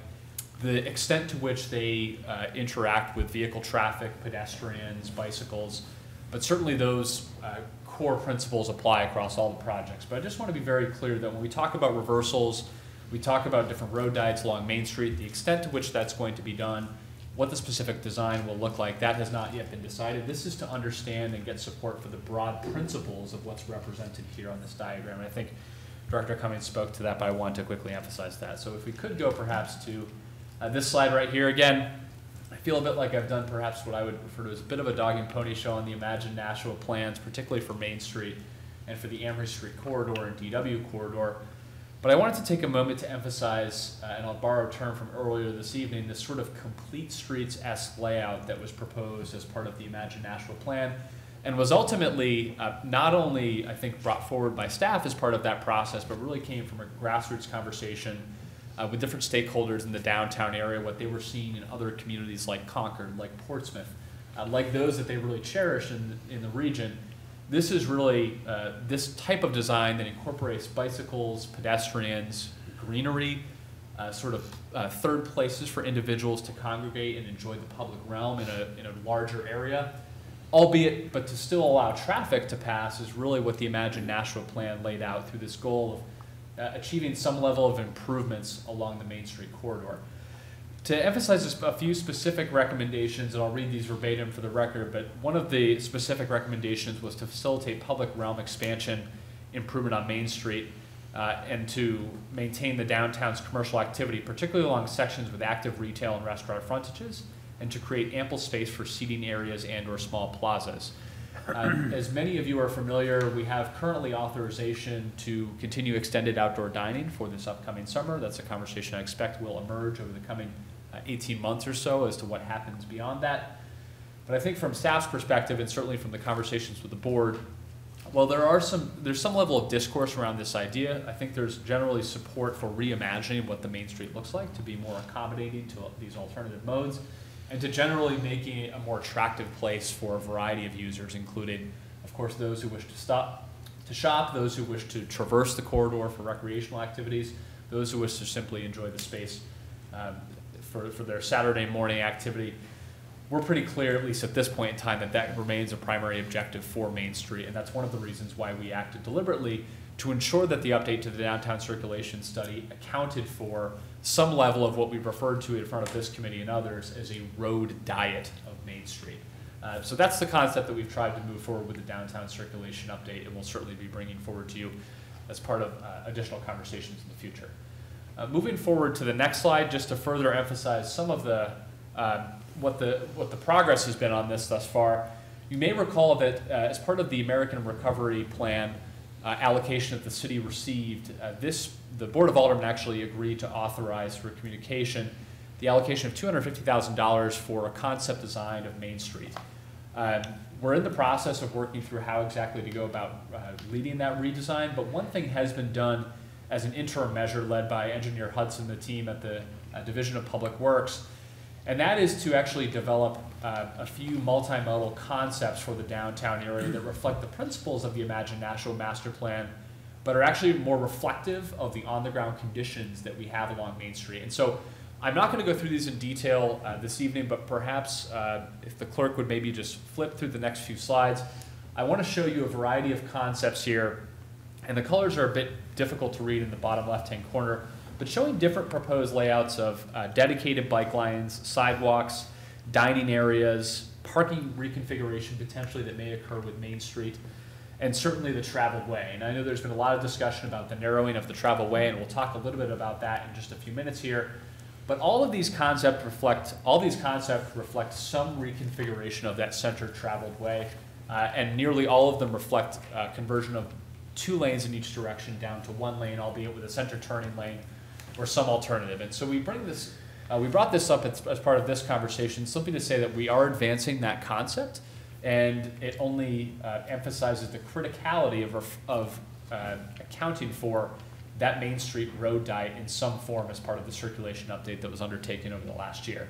the extent to which they uh, interact with vehicle traffic, pedestrians, bicycles, but certainly those uh, core principles apply across all the projects. But I just want to be very clear that when we talk about reversals, we talk about different road diets along Main Street, the extent to which that's going to be done, what the specific design will look like, that has not yet been decided. This is to understand and get support for the broad principles of what's represented here on this diagram. And I think Director Cummings spoke to that, but I want to quickly emphasize that. So if we could go perhaps to uh, this slide right here, again, I feel a bit like I've done perhaps what I would refer to as a bit of a dog and pony show on the Imagine Nashua plans, particularly for Main Street and for the Amherst Street corridor and DW corridor. But I wanted to take a moment to emphasize, uh, and I'll borrow a term from earlier this evening, this sort of complete streets-esque layout that was proposed as part of the Imagine Nashua plan and was ultimately uh, not only, I think, brought forward by staff as part of that process, but really came from a grassroots conversation uh, with different stakeholders in the downtown area, what they were seeing in other communities like Concord, like Portsmouth, uh, like those that they really cherish in, in the region, This is really uh, this type of design that incorporates bicycles, pedestrians, greenery, uh, sort of uh, third places for individuals to congregate and enjoy the public realm in a, in a larger area. Albeit, but to still allow traffic to pass is really what the Imagine Nashua plan laid out through this goal of uh, achieving some level of improvements along the Main Street corridor. To emphasize a few specific recommendations, and I'll read these verbatim for the record, but one of the specific recommendations was to facilitate public realm expansion improvement on Main Street uh, and to maintain the downtown's commercial activity, particularly along sections with active retail and restaurant frontages, and to create ample space for seating areas and or small plazas. Uh, *clears throat* as many of you are familiar, we have currently authorization to continue extended outdoor dining for this upcoming summer. That's a conversation I expect will emerge over the coming 18 months or so as to what happens beyond that. But I think from staff's perspective, and certainly from the conversations with the board, well, there are some, there's some level of discourse around this idea. I think there's generally support for reimagining what the Main Street looks like to be more accommodating to these alternative modes and to generally making it a more attractive place for a variety of users, including, of course, those who wish to stop to shop, those who wish to traverse the corridor for recreational activities, those who wish to simply enjoy the space um, for, for their Saturday morning activity. We're pretty clear, at least at this point in time, that that remains a primary objective for Main Street, and that's one of the reasons why we acted deliberately to ensure that the update to the downtown circulation study accounted for some level of what we referred to in front of this committee and others as a road diet of Main Street. Uh, so that's the concept that we've tried to move forward with the downtown circulation update, and we'll certainly be bringing forward to you as part of uh, additional conversations in the future. Uh, moving forward to the next slide, just to further emphasize some of the uh, what the what the progress has been on this thus far. You may recall that uh, as part of the American Recovery Plan uh, allocation that the city received, this the Board of Aldermen actually agreed to authorize for communication the allocation of $250,000 for a concept design of Main Street. Um, we're in the process of working through how exactly to go about uh, leading that redesign, but one thing has been done as an interim measure led by engineer Hudson, the team at the uh, Division of Public Works, and that is to actually develop uh, a few multimodal concepts for the downtown area that reflect the principles of the Imagine Nashua Master Plan but are actually more reflective of the on-the-ground conditions that we have along Main Street. And so I'm not going to go through these in detail uh, this evening, but perhaps uh, if the clerk would maybe just flip through the next few slides. I want to show you a variety of concepts here, and the colors are a bit difficult to read in the bottom left-hand corner, but showing different proposed layouts of uh, dedicated bike lanes, sidewalks, dining areas, parking reconfiguration potentially that may occur with Main Street, and certainly the traveled way. And I know there's been a lot of discussion about the narrowing of the travel way, and we'll talk a little bit about that in just a few minutes here. But all of these concepts reflect all these concepts reflect some reconfiguration of that center traveled way, uh, and nearly all of them reflect uh, conversion of two lanes in each direction down to one lane, albeit with a center turning lane or some alternative. And so we bring this, uh, we brought this up as, as part of this conversation, simply to say that we are advancing that concept and it only uh, emphasizes the criticality of, of uh, accounting for that Main Street road diet in some form as part of the circulation update that was undertaken over the last year.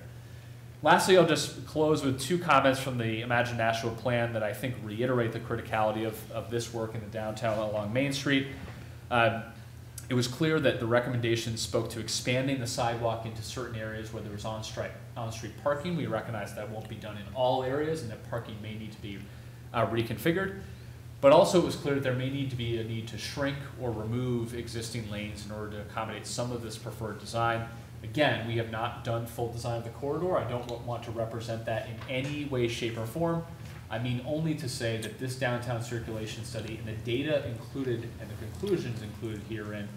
Lastly, I'll just close with two comments from the Imagine Nashua plan that I think reiterate the criticality of, of this work in the downtown along Main Street. Um, it was clear that the recommendations spoke to expanding the sidewalk into certain areas where there was on-street on street parking. We recognize that won't be done in all areas and that parking may need to be uh, reconfigured. But also it was clear that there may need to be a need to shrink or remove existing lanes in order to accommodate some of this preferred design. Again, we have not done full design of the corridor. I don't want to represent that in any way, shape, or form. I mean only to say that this downtown circulation study and the data included and the conclusions included herein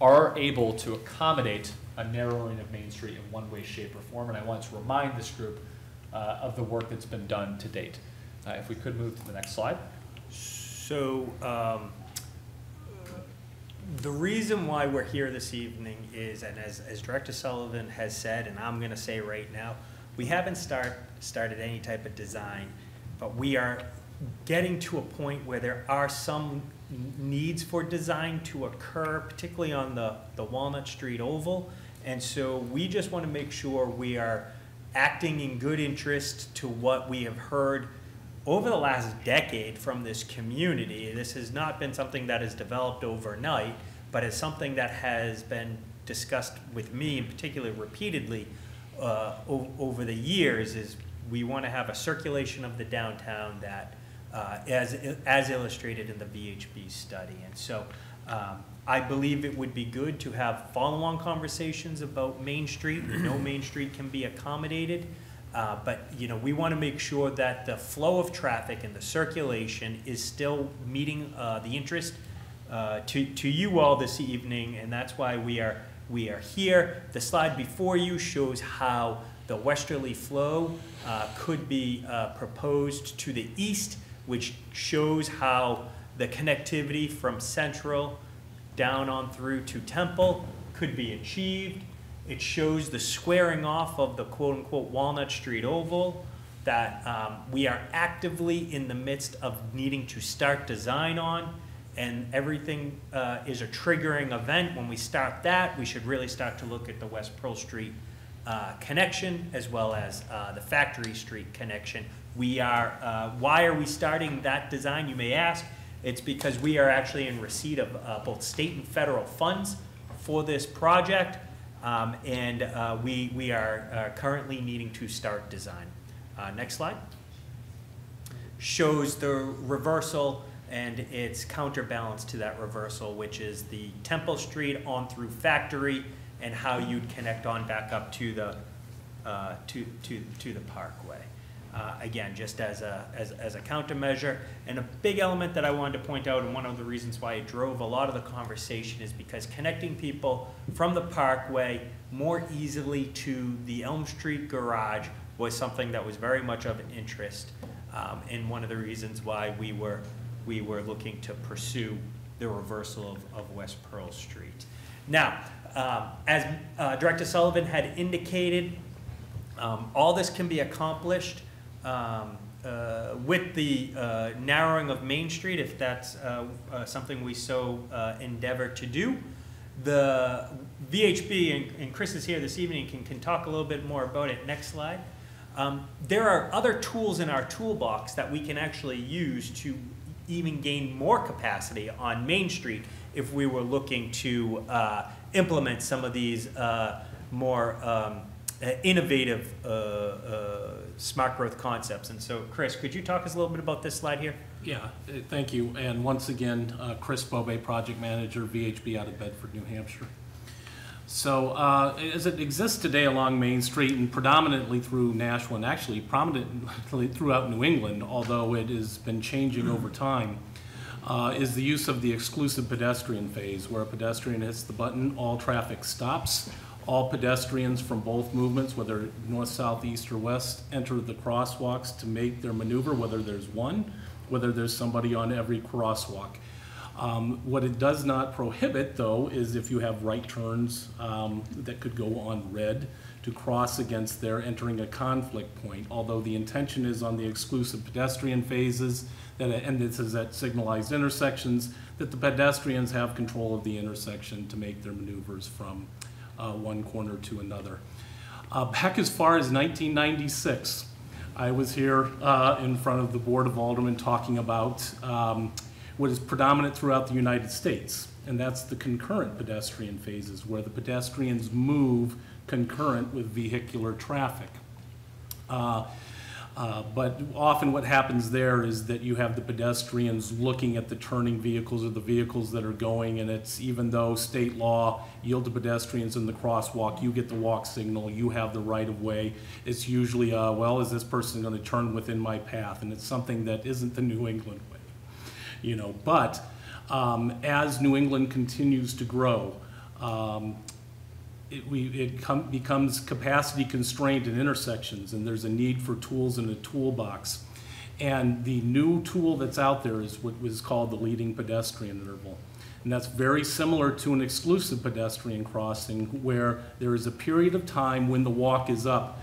are able to accommodate a narrowing of Main Street in one way, shape, or form. And I want to remind this group uh, of the work that's been done to date. Uh, if we could move to the next slide. So um, the reason why we're here this evening is, and as, as Director Sullivan has said, and I'm going to say right now, we haven't start, started any type of design but we are getting to a point where there are some needs for design to occur, particularly on the, the Walnut Street Oval. And so we just want to make sure we are acting in good interest to what we have heard over the last decade from this community. This has not been something that has developed overnight, but is something that has been discussed with me in particular repeatedly uh, over the years is we want to have a circulation of the downtown that, uh, as, as illustrated in the VHB study. And so um, I believe it would be good to have follow-on conversations about Main Street. Know Main Street can be accommodated. Uh, But, you know, we want to make sure that the flow of traffic and the circulation is still meeting uh, the interest uh, to, to you all this evening, and that's why we are, we are here. The slide before you shows how the westerly flow uh, could be uh, proposed to the east, which shows how the connectivity from Central down on through to Temple could be achieved. It shows the squaring off of the quote-unquote Walnut Street Oval that um, we are actively in the midst of needing to start design on. And everything uh, is a triggering event. When we start that, we should really start to look at the West Pearl Street uh, connection as well as uh, the Factory Street connection. We are, uh, why are we starting that design, you may ask? It's because we are actually in receipt of uh, both state and federal funds for this project. Um, and uh, we, we are uh, currently needing to start design. Uh, Next slide. Shows the reversal and its counterbalance to that reversal, which is the Temple Street on through Factory and how you'd connect on back up to the, uh, to, to, to the Parkway. Uh, Again, just as a, as, as a countermeasure. And a big element that I wanted to point out, and one of the reasons why it drove a lot of the conversation is because connecting people from the Parkway more easily to the Elm Street garage was something that was very much of an interest. um, And one of the reasons why we were, we were looking to pursue the reversal of, of West Pearl Street. Now, um, as uh, Director Sullivan had indicated, um, all this can be accomplished um, uh, with the uh, narrowing of Main Street, if that's uh, uh, something we so uh, endeavor to do. The VHB, and- and Chris is here this evening, can, can talk a little bit more about it. Next slide. Um, There are other tools in our toolbox that we can actually use to even gain more capacity on Main Street if we were looking to uh, implement some of these more um, innovative smart growth concepts. And so, Chris, could you talk us a little bit about this slide here? Yeah, uh, thank you. And once again, uh, Chris Bobe, Project Manager, VHB out of Bedford, New Hampshire. So uh, as it exists today along Main Street and predominantly through Nashua, and actually prominently *laughs* throughout New England, although it has been changing over time, uh, is the use of the exclusive pedestrian phase, where a pedestrian hits the button, all traffic stops. All pedestrians from both movements, whether north, south, east, or west, enter the crosswalks to make their maneuver, whether there's one, whether there's somebody on every crosswalk. Um, What it does not prohibit, though, is if you have right turns um, that could go on red to cross against there, entering a conflict point. Although the intention is on the exclusive pedestrian phases, that, and this is at signalized intersections, that the pedestrians have control of the intersection to make their maneuvers from uh, one corner to another. Uh, Back as far as 1996, I was here uh, in front of the Board of Aldermen talking about um, what is predominant throughout the United States, and that's the concurrent pedestrian phases, where the pedestrians move concurrent with vehicular traffic. Uh, But often what happens there is that you have the pedestrians looking at the turning vehicles or the vehicles that are going, and it's, even though state law yield to pedestrians in the crosswalk, you get the walk signal, you have the right-of-way. It's usually, uh, well, is this person gonna turn within my path? And it's something that isn't the New England way, you know? But um, as New England continues to grow, um, it, we, it com- becomes capacity constrained in intersections, and there's a need for tools in a toolbox. And the new tool that's out there is what was called the leading pedestrian interval. And that's very similar to an exclusive pedestrian crossing where there is a period of time when the walk is up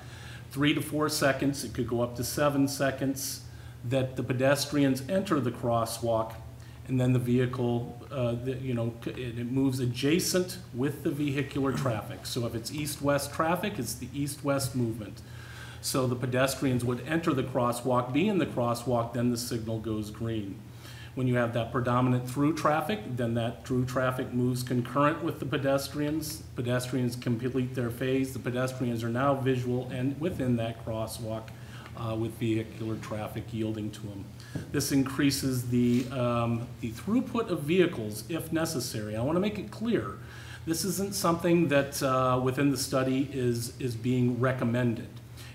three to four seconds, it could go up to seven seconds, that the pedestrians enter the crosswalk and then the vehicle, uh, the- you know, it it moves adjacent with the vehicular traffic. So if it's east-west traffic, it's the east-west movement. So the pedestrians would enter the crosswalk, be in the crosswalk, then the signal goes green. When you have that predominant through traffic, then that through traffic moves concurrent with the pedestrians. Pedestrians complete their phase. The pedestrians are now visual and within that crosswalk uh, with vehicular traffic yielding to them. This increases the, um, the throughput of vehicles if necessary. I want to make it clear, this isn't something that uh, within the study is, is being recommended.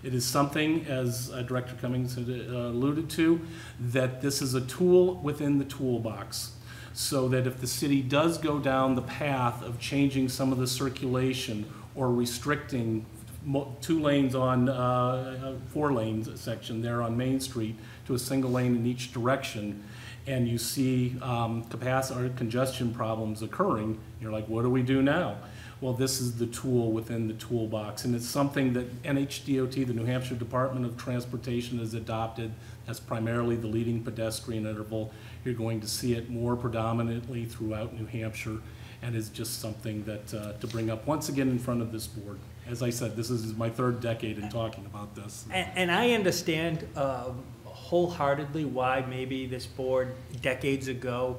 It is something, as uh, Director Cummings had uh, alluded to, that this is a tool within the toolbox. So that if the city does go down the path of changing some of the circulation or restricting two lanes on, uh, four lanes section there on Main Street to a single lane in each direction, and you see um, capacity or congestion problems occurring, you're like, what do we do now? Well, this is the tool within the toolbox, and it's something that NHDOT, the New Hampshire Department of Transportation, has adopted. That's primarily the leading pedestrian interval. You're going to see it more predominantly throughout New Hampshire, and is just something that, uh, to bring up once again in front of this board. As I said, this is my third decade in talking about this. And, and I understand um, wholeheartedly why maybe this board decades ago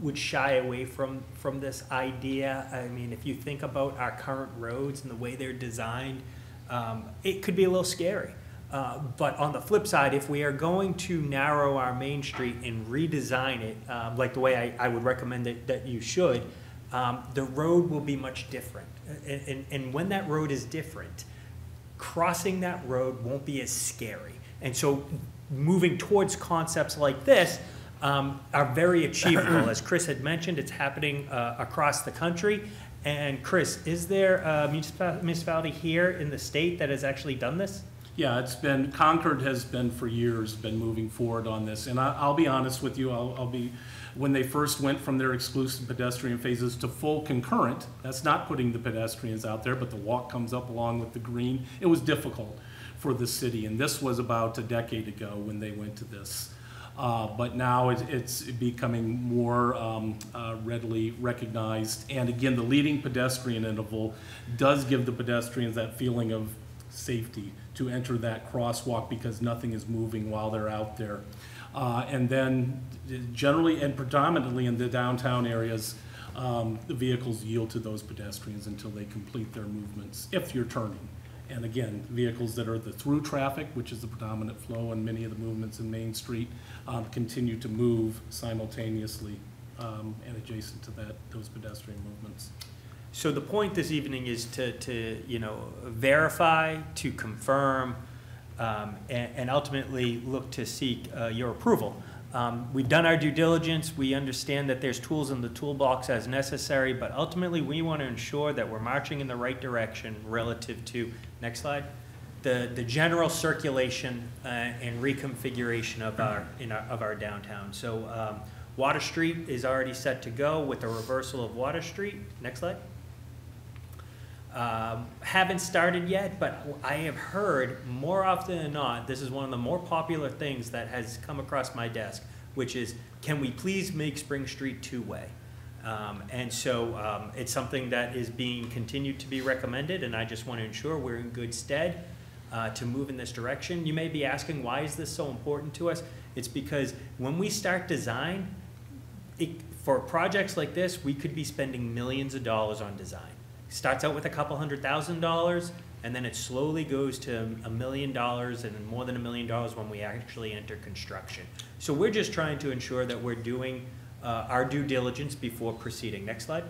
would shy away from, from this idea. I mean, if you think about our current roads and the way they're designed, um, it could be a little scary. Uh, but on the flip side, if we are going to narrow our main street and redesign it, um, like the way I, I would recommend that, that you should, um, the road will be much different. And, and, and when that road is different, crossing that road won't be as scary. And so moving towards concepts like this um, are very achievable. As Chris had mentioned, it's happening uh, across the country. And Chris, is there a municipality here in the state that has actually done this? Yeah, it's been, Concord has been for years, been moving forward on this. And I, I'll be honest with you, I'll, I'll be, when they first went from their exclusive pedestrian phases to full concurrent, that's not putting the pedestrians out there, but the walk comes up along with the green. It was difficult for the city, and this was about a decade ago when they went to this. Uh, but now it, it's becoming more um, uh, readily recognized. And again, the leading pedestrian interval does give the pedestrians that feeling of safety to enter that crosswalk because nothing is moving while they're out there. Uh, and then generally and predominantly in the downtown areas, um, the vehicles yield to those pedestrians until they complete their movements, if you're turning. And again, vehicles that are the through traffic, which is the predominant flow and many of the movements in Main Street, um, continue to move simultaneously um, and adjacent to that, those pedestrian movements. So the point this evening is to, to you know, verify, to confirm, um, and, and ultimately look to seek uh, your approval. Um, we've done our due diligence. We understand that there's tools in the toolbox as necessary, but ultimately we want to ensure that we're marching in the right direction relative to, next slide, the, the general circulation uh, and reconfiguration of our, in our, of our downtown. So um, Water Street is already set to go with the reversal of Water Street. Next slide. Um, haven't started yet, but I have heard more often than not, this is one of the more popular things that has come across my desk, which is, can we please make Spring Street two-way? Um, and so um, it's something that is being continued to be recommended, and I just want to ensure we're in good stead uh, to move in this direction. You may be asking, why is this so important to us? It's because when we start design, it, for projects like this, we could be spending millions of dollars on design starts out with a couple hundred thousand dollars, and then it slowly goes to a million dollars and more than a million dollars when we actually enter construction. So we're just trying to ensure that we're doing uh, our due diligence before proceeding. Next slide.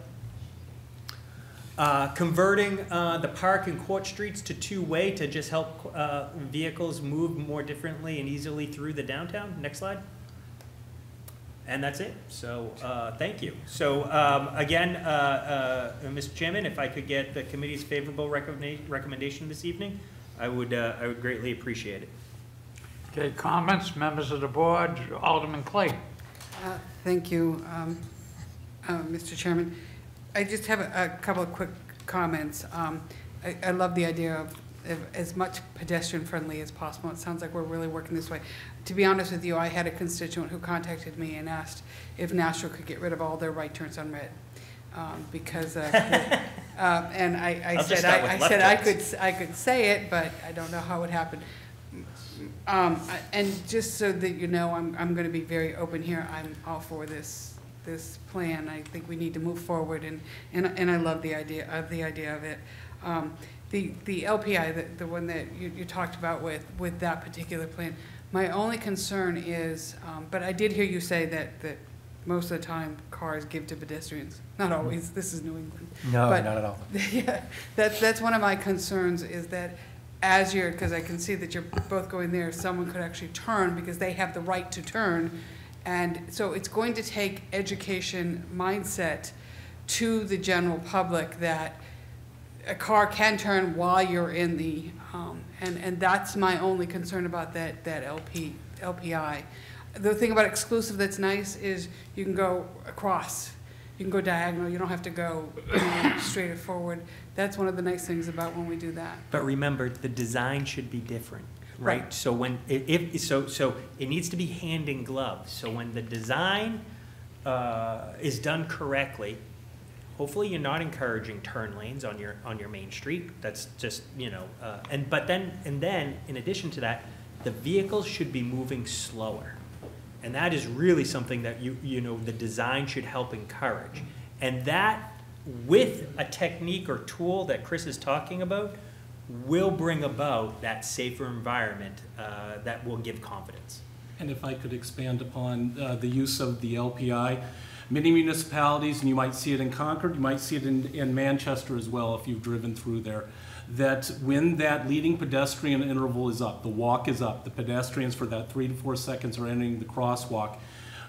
Uh, converting uh, the park and court streets to two-way to just help uh, vehicles move more differently and easily through the downtown. Next slide. And that's it. So uh, thank you. So um, again, uh, uh, Mr. Chairman, if I could get the committee's favorable recommenda- recommendation this evening, I would, uh, I would greatly appreciate it. Okay, comments, members of the board, Alderman Klee. Uh, Thank you, um, uh, Mr. Chairman. I just have a a couple of quick comments. Um, I I love the idea of of as much pedestrian-friendly as possible. It sounds like we're really working this way. To be honest with you, I had a constituent who contacted me and asked if Nashua could get rid of all their right turns on red. um, because of, the- *laughs* uh, and I, I said, I I said I could, I could say it, but I don't know how it happened. Um, I- And just so that you know, I'm, I'm going to be very open here. I'm all for this, this plan. I think we need to move forward, and, and and I love the idea, of the idea of it. Um, The, the LPI, the, the one that you, you talked about with, with that particular plan, my only concern is, um, but I did hear you say that, that most of the time cars give to pedestrians. Not always, this is New England. No, But- not at all. *laughs* Yeah, that's, that's one of my concerns, is that as you're, because I can see that you're both going there, someone could actually turn, because they have the right to turn. And so it's going to take education mindset to the general public that a car can turn while you're in the, um, and, and that's my only concern about that, that LP, LPI. The thing about exclusive that's nice is you can go across, you can go diagonal, you don't have to go straight or forward. That's one of the nice things about when we do that. But remember, the design should be different, right? Right. So when, if, so, so it needs to be hand in glove. So when the design uh, is done correctly, hopefully you're not encouraging turn lanes on your, on your main street. That's just, you know, uh, and, but then, and then, in addition to that, the vehicles should be moving slower. And that is really something that you, you know, the design should help encourage. And that, with a technique or tool that Chris is talking about, will bring about that safer environment uh, that will give confidence. And if I could expand upon uh, the use of the LPI, many municipalities, and you might see it in Concord, you might see it in, in Manchester as well if you've driven through there, that when that leading pedestrian interval is up, the walk is up, the pedestrians for that three to four seconds are entering the crosswalk.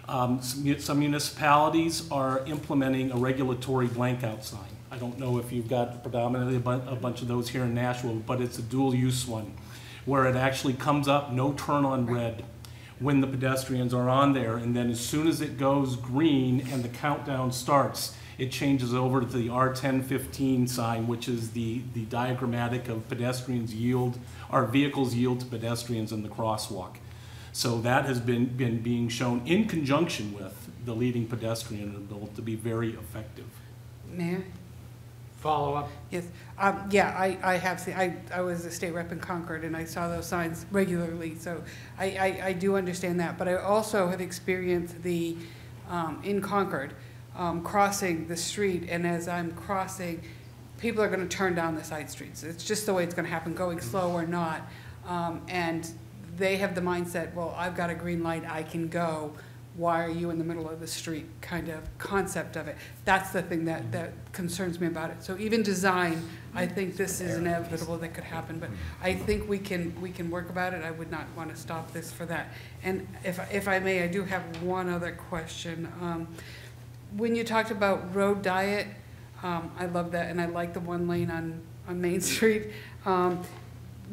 Um, some some municipalities are implementing a regulatory blank out sign. I don't know if you've got predominantly a bu- a bunch of those here in Nashua, but it's a dual use one, where it actually comes up, no turn on red when the pedestrians are on there, and then as soon as it goes green and the countdown starts, it changes over to the R ten fifteen sign, which is the, the diagrammatic of pedestrians yield, our vehicles yield to pedestrians in the crosswalk. So that has been, been being shown in conjunction with the leading pedestrian bill to be very effective. May I? Follow up? Yes, um, yeah, I, I have seen, I, I was a state rep in Concord, and I saw those signs regularly, so I, I, I do understand that, but I also have experienced the, um, in Concord, um, crossing the street, and as I'm crossing, people are gonna turn down the side streets, it's just the way it's gonna happen, going slow or not, um, and they have the mindset, well, I've got a green light, I can go, why are you in the middle of the street kind of concept of it. That's the thing that, that concerns me about it. So even design, I think this is inevitable that could happen, but I think we can, we can work about it. I would not want to stop this for that. And if, if I may, I do have one other question. Um, When you talked about road diet, um, I love that, and I like the one lane on, on Main *laughs* Street. Um,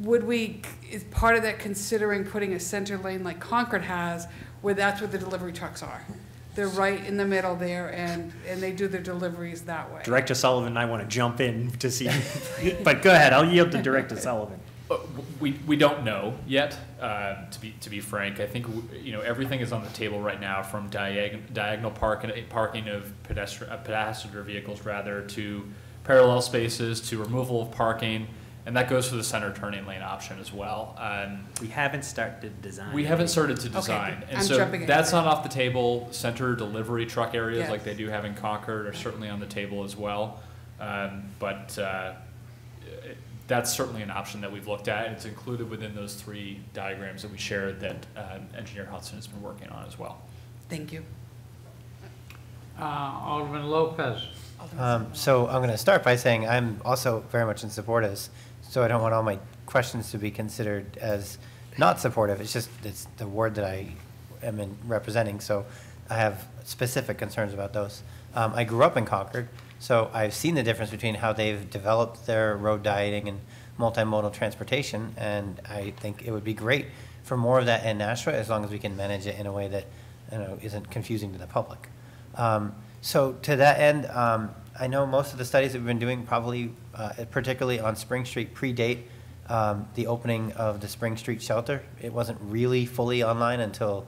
would we, is part of that considering putting a center lane like Concord has, where that's where the delivery trucks are? They're right in the middle there, and, and they do their deliveries that way. Director Sullivan and I want to jump in to see, *laughs* *laughs* but go ahead, I'll yield to Director Sullivan. Uh, We, we don't know yet, uh, to be, to be frank. I think, you know, everything is on the table right now from diagonal, diagonal parking, parking of pedestrian, uh, passenger vehicles rather, to parallel spaces, to removal of parking, and that goes for the center turning lane option as well. Um, We haven't started design. we haven't started to Okay, design, and I'm so jumping that's not off the table. Center delivery truck areas Yes. like they do have in Concord are certainly on the table as well. Um, but uh, it- that's certainly an option that we've looked at. and It's included within those three diagrams that we shared that uh, Engineer Hudson has been working on as well. Thank you. Uh, Alderman Lopez. Um, so I'm going to start by saying I'm also very much in support of this. So I don't want all my questions to be considered as not supportive. It's just it's the ward that I am in representing. So I have specific concerns about those. Um, I grew up in Concord, so I've seen the difference between how they've developed their road dieting and multimodal transportation, and I think it would be great for more of that in Nashua as long as we can manage it in a way that you know isn't confusing to the public. Um, so to that end, um, I know most of the studies that we've been doing, probably uh, particularly on Spring Street, predate um, the opening of the Spring Street shelter. It wasn't really fully online until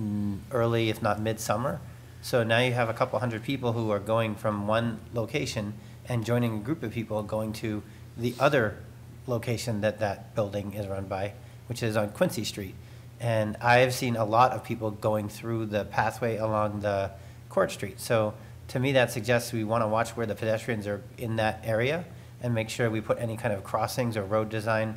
mm, early, if not midsummer. So now you have a couple hundred people who are going from one location and joining a group of people going to the other location that that building is run by, which is on Quincy Street. And I have seen a lot of people going through the pathway along the Court Street. So to me, that suggests we want to watch where the pedestrians are in that area and make sure we put any kind of crossings or road design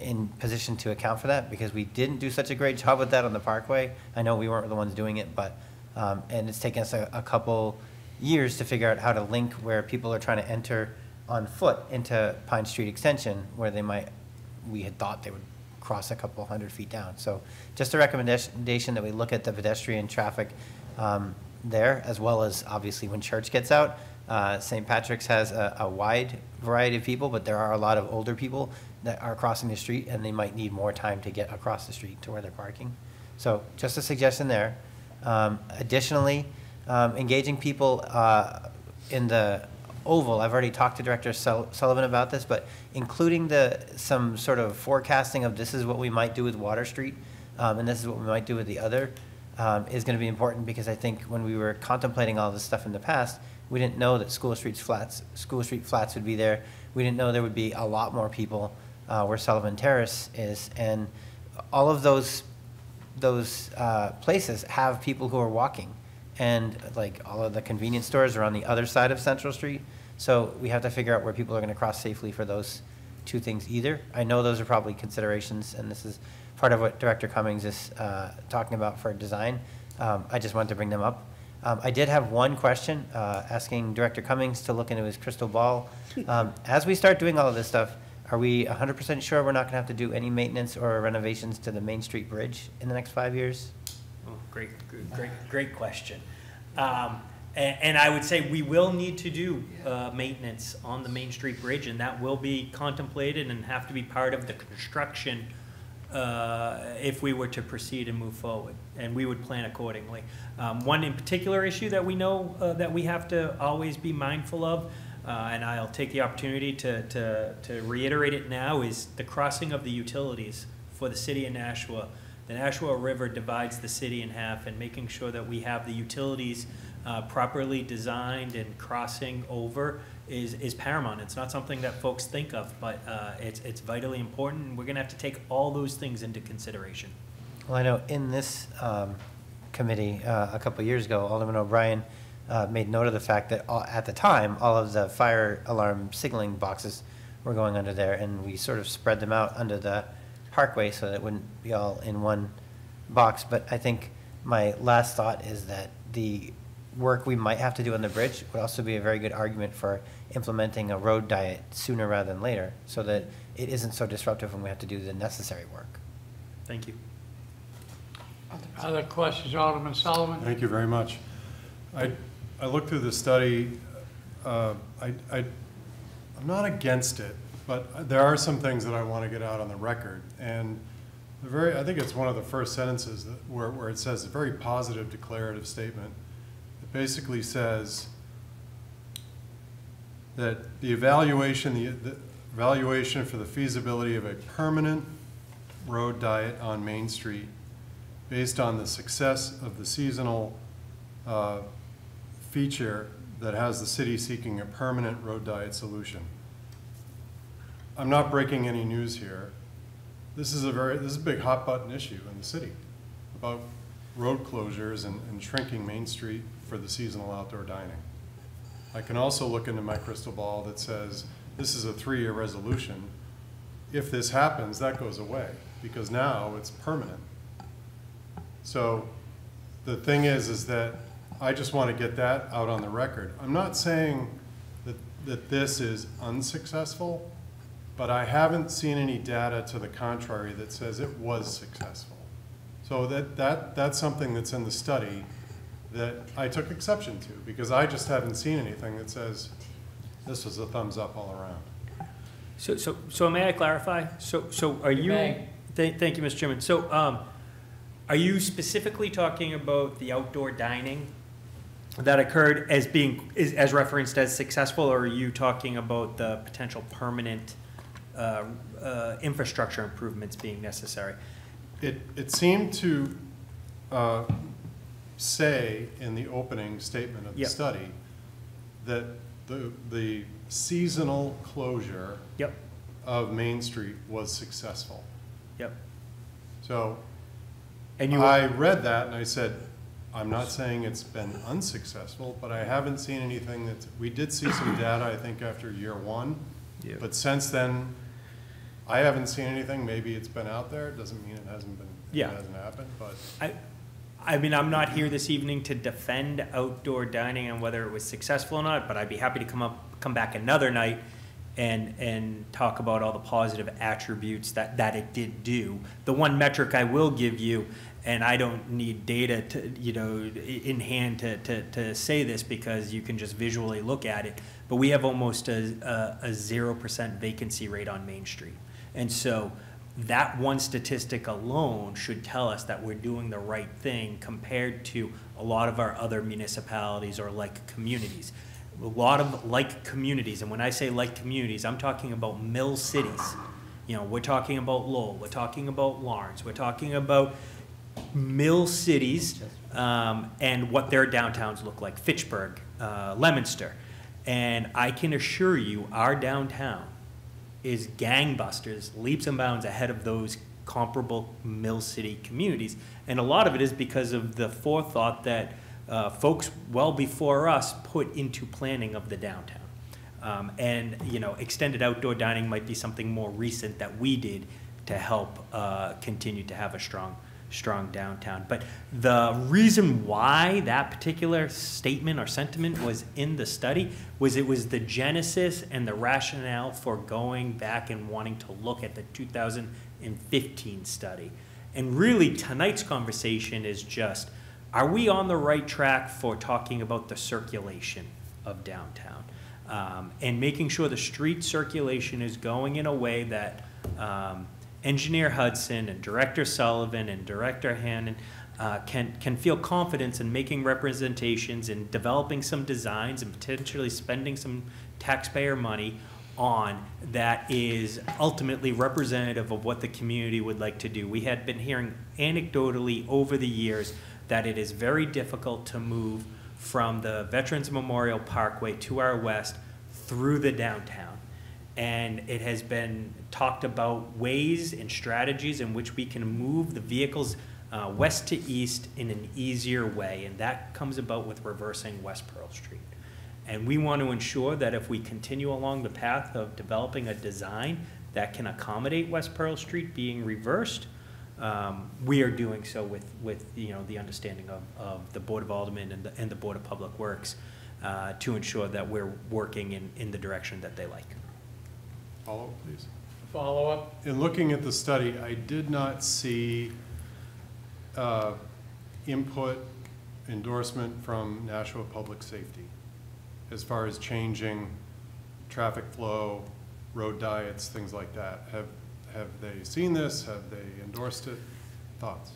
in position to account for that, because we didn't do such a great *laughs* job with that on the Parkway. I know we weren't the ones doing it, but, um, and it's taken us a, a couple years to figure out how to link where people are trying to enter on foot into Pine Street Extension, where they might, we had thought they would cross a couple hundred feet down. So just a recommendation that we look at the pedestrian traffic um, there, as well as obviously when church gets out. Uh, St. Patrick's has a, a wide variety of people, but there are a lot of older people that are crossing the street, and they might need more time to get across the street to where they're parking. So just a suggestion there. Um, Additionally, um, engaging people uh, in the oval, I've already talked to Director Sul- Sullivan about this, but including the, some sort of forecasting of this is what we might do with Water Street, um, and this is what we might do with the other, um, is going to be important, because I think when we were contemplating all this stuff in the past, we didn't know that School Street's flats, School Street Flats would be there. We didn't know there would be a lot more people uh, where Sullivan Terrace is, and all of those those uh, places have people who are walking. And like all of the convenience stores are on the other side of Central Street. So we have to figure out where people are going to cross safely for those two things either. I know those are probably considerations, and this is part of what Director Cummings is uh, talking about for design. Um, I just wanted to bring them up. Um, I did have one question, uh, asking Director Cummings to look into his crystal ball. *laughs* Um, As we start doing all of this stuff, are we 100% sure we're not going to have to do any maintenance or renovations to the Main Street Bridge in the next five years? Oh, Great, good- great, great question. Um, a- And I would say we will need to do uh, maintenance on the Main Street Bridge, and that will be contemplated and have to be part of the construction uh, if we were to proceed and move forward, and we would plan accordingly. Um, One in particular issue that we know uh, that we have to always be mindful of, uh, and I'll take the opportunity to, to, to reiterate it now, is the crossing of the utilities for the city of Nashua. The Nashua River divides the city in half, and making sure that we have the utilities uh, properly designed and crossing over is, is paramount. It's not something that folks think of, but uh, it's, it's vitally important, we're gonna have to take all those things into consideration. Well, I know in this um, committee, uh, a couple years ago, Alderman O'Brien uh, made note of the fact that all- at the time, all of the fire alarm signaling boxes were going under there, and we sort of spread them out under the parkway so that it wouldn't be all in one box. But I think my last thought is that the work we might have to do on the bridge would also be a very good argument for implementing a road diet sooner rather than later, so that it isn't so disruptive when we have to do the necessary work. Thank you. Other questions, Alderman Solomon? Thank you very much. I, I looked through the study. Uh, I, I, I'm not against it, but there are some things that I want to get out on the record. And the very, I think it's one of the first sentences that, where, where it says a very positive declarative statement. It basically says that the evaluation, the, the evaluation for the feasibility of a permanent road diet on Main Street based on the success of the seasonal uh, feature that has the city seeking a permanent road diet solution. I'm not breaking any news here. This is a very, this is a big hot button issue in the city about road closures and, and shrinking Main Street for the seasonal outdoor dining. I can also look into my crystal ball that says this is a three-year resolution. If this happens, that goes away because now it's permanent. So the thing is, is that I just want to get that out on the record. I'm not saying that, that this is unsuccessful, but I haven't seen any data to the contrary that says it was successful. So that, that, that's something that's in the study that I took exception to because I just haven't seen anything that says this was a thumbs up all around. So, so, so may I clarify? So, so are You you? may. Thank, thank you, Mr. Chairman. So, um, are you specifically talking about the outdoor dining that occurred as being, is, as referenced as successful, or are you talking about the potential permanent, uh, uh, infrastructure improvements being necessary? It, it seemed to uh, say in the opening statement of the Yep. study that the, the seasonal closure Yep. of Main Street was successful. Yep. So And you- I read that and I said, I'm not saying it's been unsuccessful, but I haven't seen anything that, we did see some *coughs* data, I think, after year one. Yeah. But since then, I haven't seen anything. Maybe it's been out there. It doesn't mean it hasn't been, it Yeah. hasn't happened, but. I, I mean, I'm not here this evening to defend outdoor dining and whether it was successful or not, but I'd be happy to come up, come back another night and, and talk about all the positive attributes that, that it did do. The one metric I will give you, and I don't need data to, you know, in hand to, to, to say this because you can just visually look at it, but we have almost a, a, a zero percent vacancy rate on Main Street. And so that one statistic alone should tell us that we're doing the right thing compared to a lot of our other municipalities or like communities. A lot of like communities, and when I say like communities, I'm talking about mill cities. You know, we're talking about Lowell, we're talking about Lawrence, we're talking about mill cities um, and what their downtowns look like, Fitchburg, uh, Leominster. And I can assure you, our downtown is gangbusters, leaps and bounds ahead of those comparable mill city communities. And a lot of it is because of the forethought that uh, folks well before us put into planning of the downtown. Um, and, you know, extended outdoor dining might be something more recent that we did to help uh, continue to have a strong, strong downtown. But the reason why that particular statement or sentiment was in the study was it was the genesis and the rationale for going back and wanting to look at the 2015 study. And really, tonight's conversation is just, are we on the right track for talking about the circulation of downtown? Um, and making sure the street circulation is going in a way that um, Engineer Hudson and Director Sullivan and Director Hannon uh, can, can feel confidence in making representations and developing some designs and potentially spending some taxpayer money on that is ultimately representative of what the community would like to do. We had been hearing anecdotally over the years that it is very difficult to move from the Veterans Memorial Parkway to our west through the downtown. And it has been talked about ways and strategies in which we can move the vehicles uh, west to east in an easier way. And that comes about with reversing West Pearl Street. And we want to ensure that if we continue along the path of developing a design that can accommodate West Pearl Street being reversed, um, we are doing so with, with, you know, the understanding of, of the Board of Aldermen and the, and the Board of Public Works uh, to ensure that we're working in, in the direction that they like. Follow, please. Follow-up? In looking at the study, I did not see uh, input, endorsement from Nashua Public Safety as far as changing traffic flow, road diets, things like that. Have, have they seen this? Have they endorsed it? Thoughts?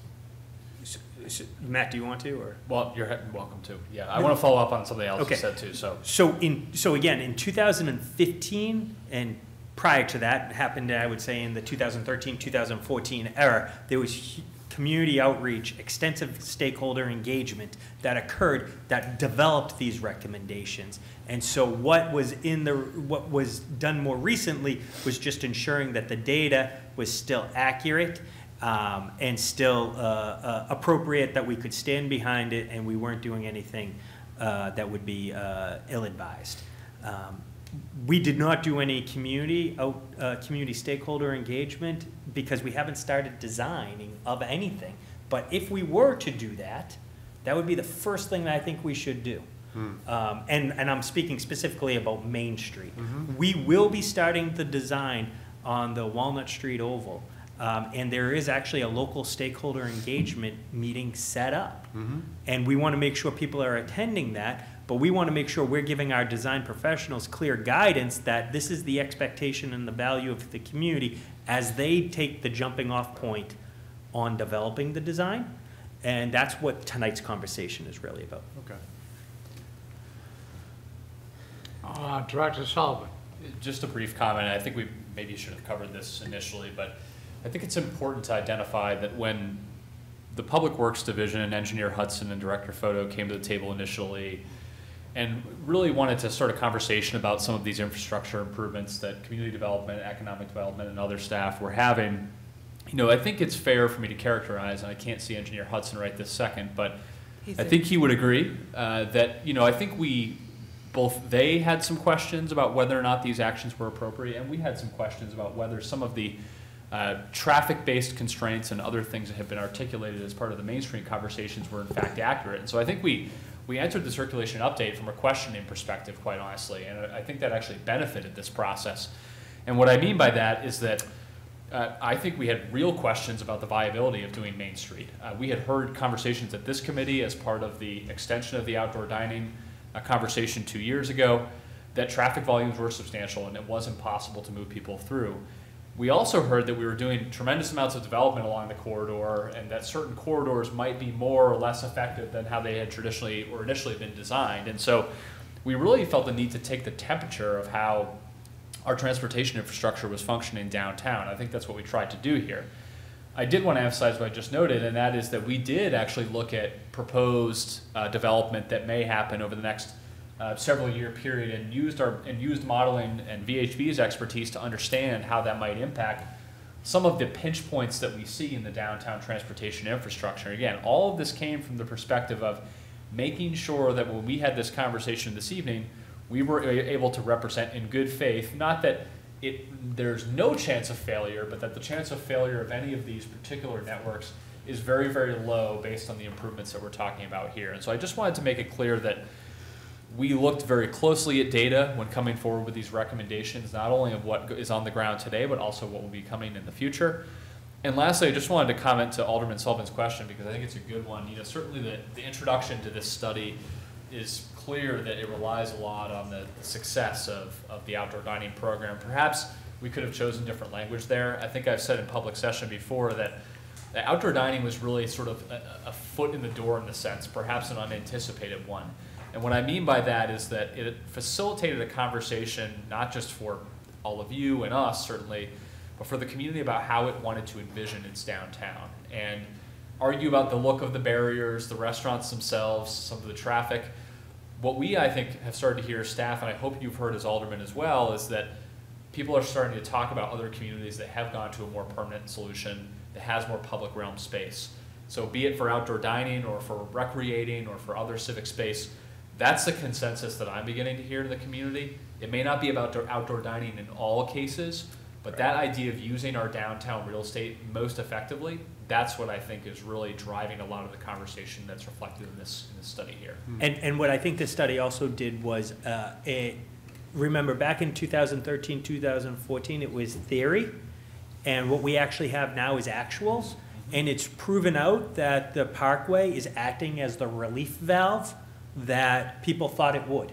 Matt, do you want to, or? Well, you're welcome to. Yeah, I want to follow up on something else you said too, so. So in, so again, in 2015 and prior to that, happened, I would say, in the 2013, 2014 era, there was community outreach, extensive stakeholder engagement that occurred that developed these recommendations. And so what was in the, what was done more recently was just ensuring that the data was still accurate um, and still uh, uh, appropriate, that we could stand behind it, and we weren't doing anything uh, that would be uh, ill-advised. Um, we did not do any community out, uh, community stakeholder engagement because we haven't started designing of anything. But if we were to do that, that would be the first thing that I think we should do. Um, and, and I'm speaking specifically about Main Street. We will be starting the design on the Walnut Street Oval. Um, and there is actually a local stakeholder engagement meeting set up. And we want to make sure people are attending that, but we want to make sure we're giving our design professionals clear guidance that this is the expectation and the value of the community as they take the jumping off point on developing the design. And that's what tonight's conversation is really about. Okay. Uh, Director Sullivan? Just a brief comment, I think we maybe should have covered this initially, but I think it's important to identify that when the Public Works Division and Engineer Hudson and Director Fauteux came to the table initially and really wanted to start a conversation about some of these infrastructure improvements that community development, economic development, and other staff were having. You know, I think it's fair for me to characterize, and I can't see Engineer Hudson right this second, but He's I there. think he would agree uh, that, you know, I think we, both they had some questions about whether or not these actions were appropriate, and we had some questions about whether some of the uh, traffic-based constraints and other things that have been articulated as part of the mainstream conversations were in fact accurate. And so I think we, we entered the circulation update from a questioning perspective, quite honestly, and I think that actually benefited this process. And what I mean by that is that uh, I think we had real questions about the viability of doing Main Street. Uh, we had heard conversations at this committee as part of the extension of the outdoor dining uh, conversation two years ago that traffic volumes were substantial and it was impossible to move people through. We also heard that we were doing tremendous amounts of development along the corridor and that certain corridors might be more or less effective than how they had traditionally or initially been designed. And so we really felt the need to take the temperature of how our transportation infrastructure was functioning downtown. I think that's what we tried to do here. I did want to emphasize what I just noted, and that is that we did actually look at proposed uh, development that may happen over the next uh, several year period and used our and used modeling and VHB's expertise to understand how that might impact some of the pinch points that we see in the downtown transportation infrastructure. Again, all of this came from the perspective of making sure that when we had this conversation this evening, we were able to represent in good faith, not that it, there's no chance of failure, but that the chance of failure of any of these particular networks is very, very low based on the improvements that we're talking about here. And so I just wanted to make it clear that we looked very closely at data when coming forward with these recommendations, not only of what is on the ground today, but also what will be coming in the future. And lastly, I just wanted to comment to Alderman Sullivan's question because I think it's a good one. You know, certainly the, the introduction to this study is clear that it relies a lot on the success of, of the outdoor dining program. Perhaps we could have chosen different language there. I think I've said in public session before that outdoor dining was really sort of a, a foot in the door in the sense, perhaps an unanticipated one. And what I mean by that is that it facilitated a conversation, not just for all of you and us certainly, but for the community about how it wanted to envision its downtown. And argue about the look of the barriers, the restaurants themselves, some of the traffic. What we, I think, have started to hear staff, and I hope you've heard as aldermen as well, is that people are starting to talk about other communities that have gone to a more permanent solution that has more public realm space. So be it for outdoor dining or for recreating or for other civic space, that's the consensus that I'm beginning to hear in the community. It may not be about outdoor- outdoor dining in all cases, but that idea of using our downtown real estate most effectively, that's what I think is really driving a lot of the conversation that's reflected in this, in this study here. And, and what I think this study also did was, uh, it, remember, back in 2013, 2014, it was theory, and what we actually have now is actuals, and it's proven out that the parkway is acting as the relief valve that people thought it would.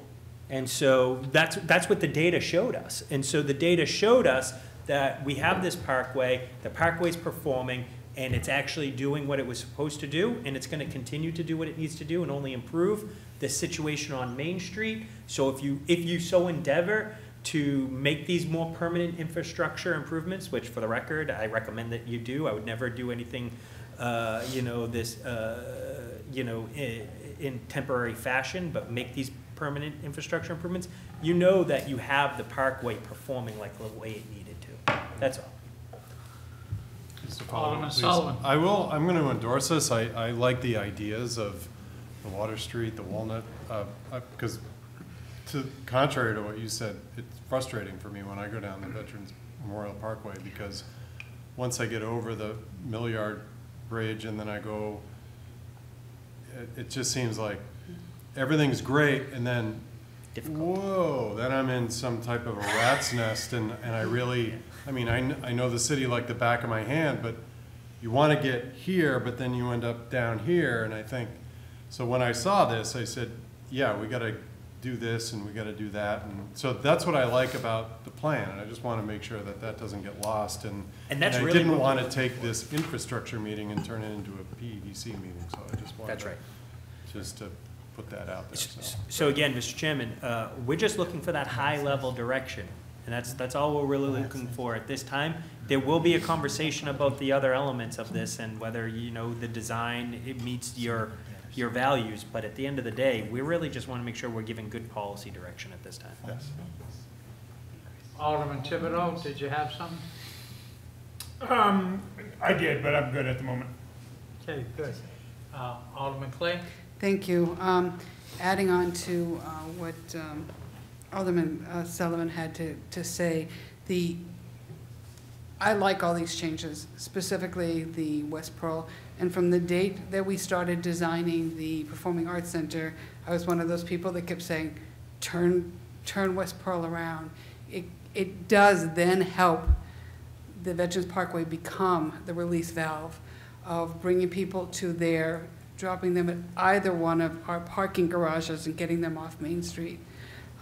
And so that's, that's what the data showed us. And so the data showed us that we have this parkway, the parkway's performing, and it's actually doing what it was supposed to do, and it's gonna continue to do what it needs to do and only improve the situation on Main Street. So if you, if you so endeavor to make these more permanent infrastructure improvements, which for the record, I recommend that you do, I would never do anything, uh, you know, this, uh, you know, in, in temporary fashion, but make these permanent infrastructure improvements, you know that you have the parkway performing like the way it needed to. That's all. Mr. Fowler, Sullivan. I will, I'm going to endorse this. I, I like the ideas of the Water Street, the Walnut, uh, because to, contrary to what you said, it's frustrating for me when I go down the Veterans Memorial Parkway because once I get over the Millyard Bridge and then I go, it, it just seems like everything's great and then, whoa, then I'm in some type of a rat's nest and, and I really, I mean, I, kn- I know the city like the back of my hand, but you want to get here, but then you end up down here, and I think, so when I saw this, I said, yeah, we got to do this and we got to do that, and so that's what I like about the plan, and I just want to make sure that that doesn't get lost, and And that's I really didn't want to take this infrastructure meeting and turn it into a PEDC meeting, so I just wanted That's to, right. just to put that out there, so. So again, Mr. Chairman, uh, we're just looking for that high-level direction. And that's, that's all we're really looking for at this time. there will be a conversation about the other elements of this and whether, you know, the design, it meets your, your values. But at the end of the day, we really just want to make sure we're giving good policy direction at this time. Yes. Alderman Thibodeau, did you have something? Um, I did, but I'm good at the moment. Okay, good. Uh, Alderman Klee? Thank you. Um, Adding on to uh, what um, Alderman uh, Sullivan had to, to say, the, I like all these changes, specifically the West Pearl. And from the date that we started designing the Performing Arts Center, I was one of those people that kept saying, turn, turn West Pearl around. It, it does then help the Veterans Parkway become the release valve of bringing people to there, dropping them at either one of our parking garages and getting them off Main Street.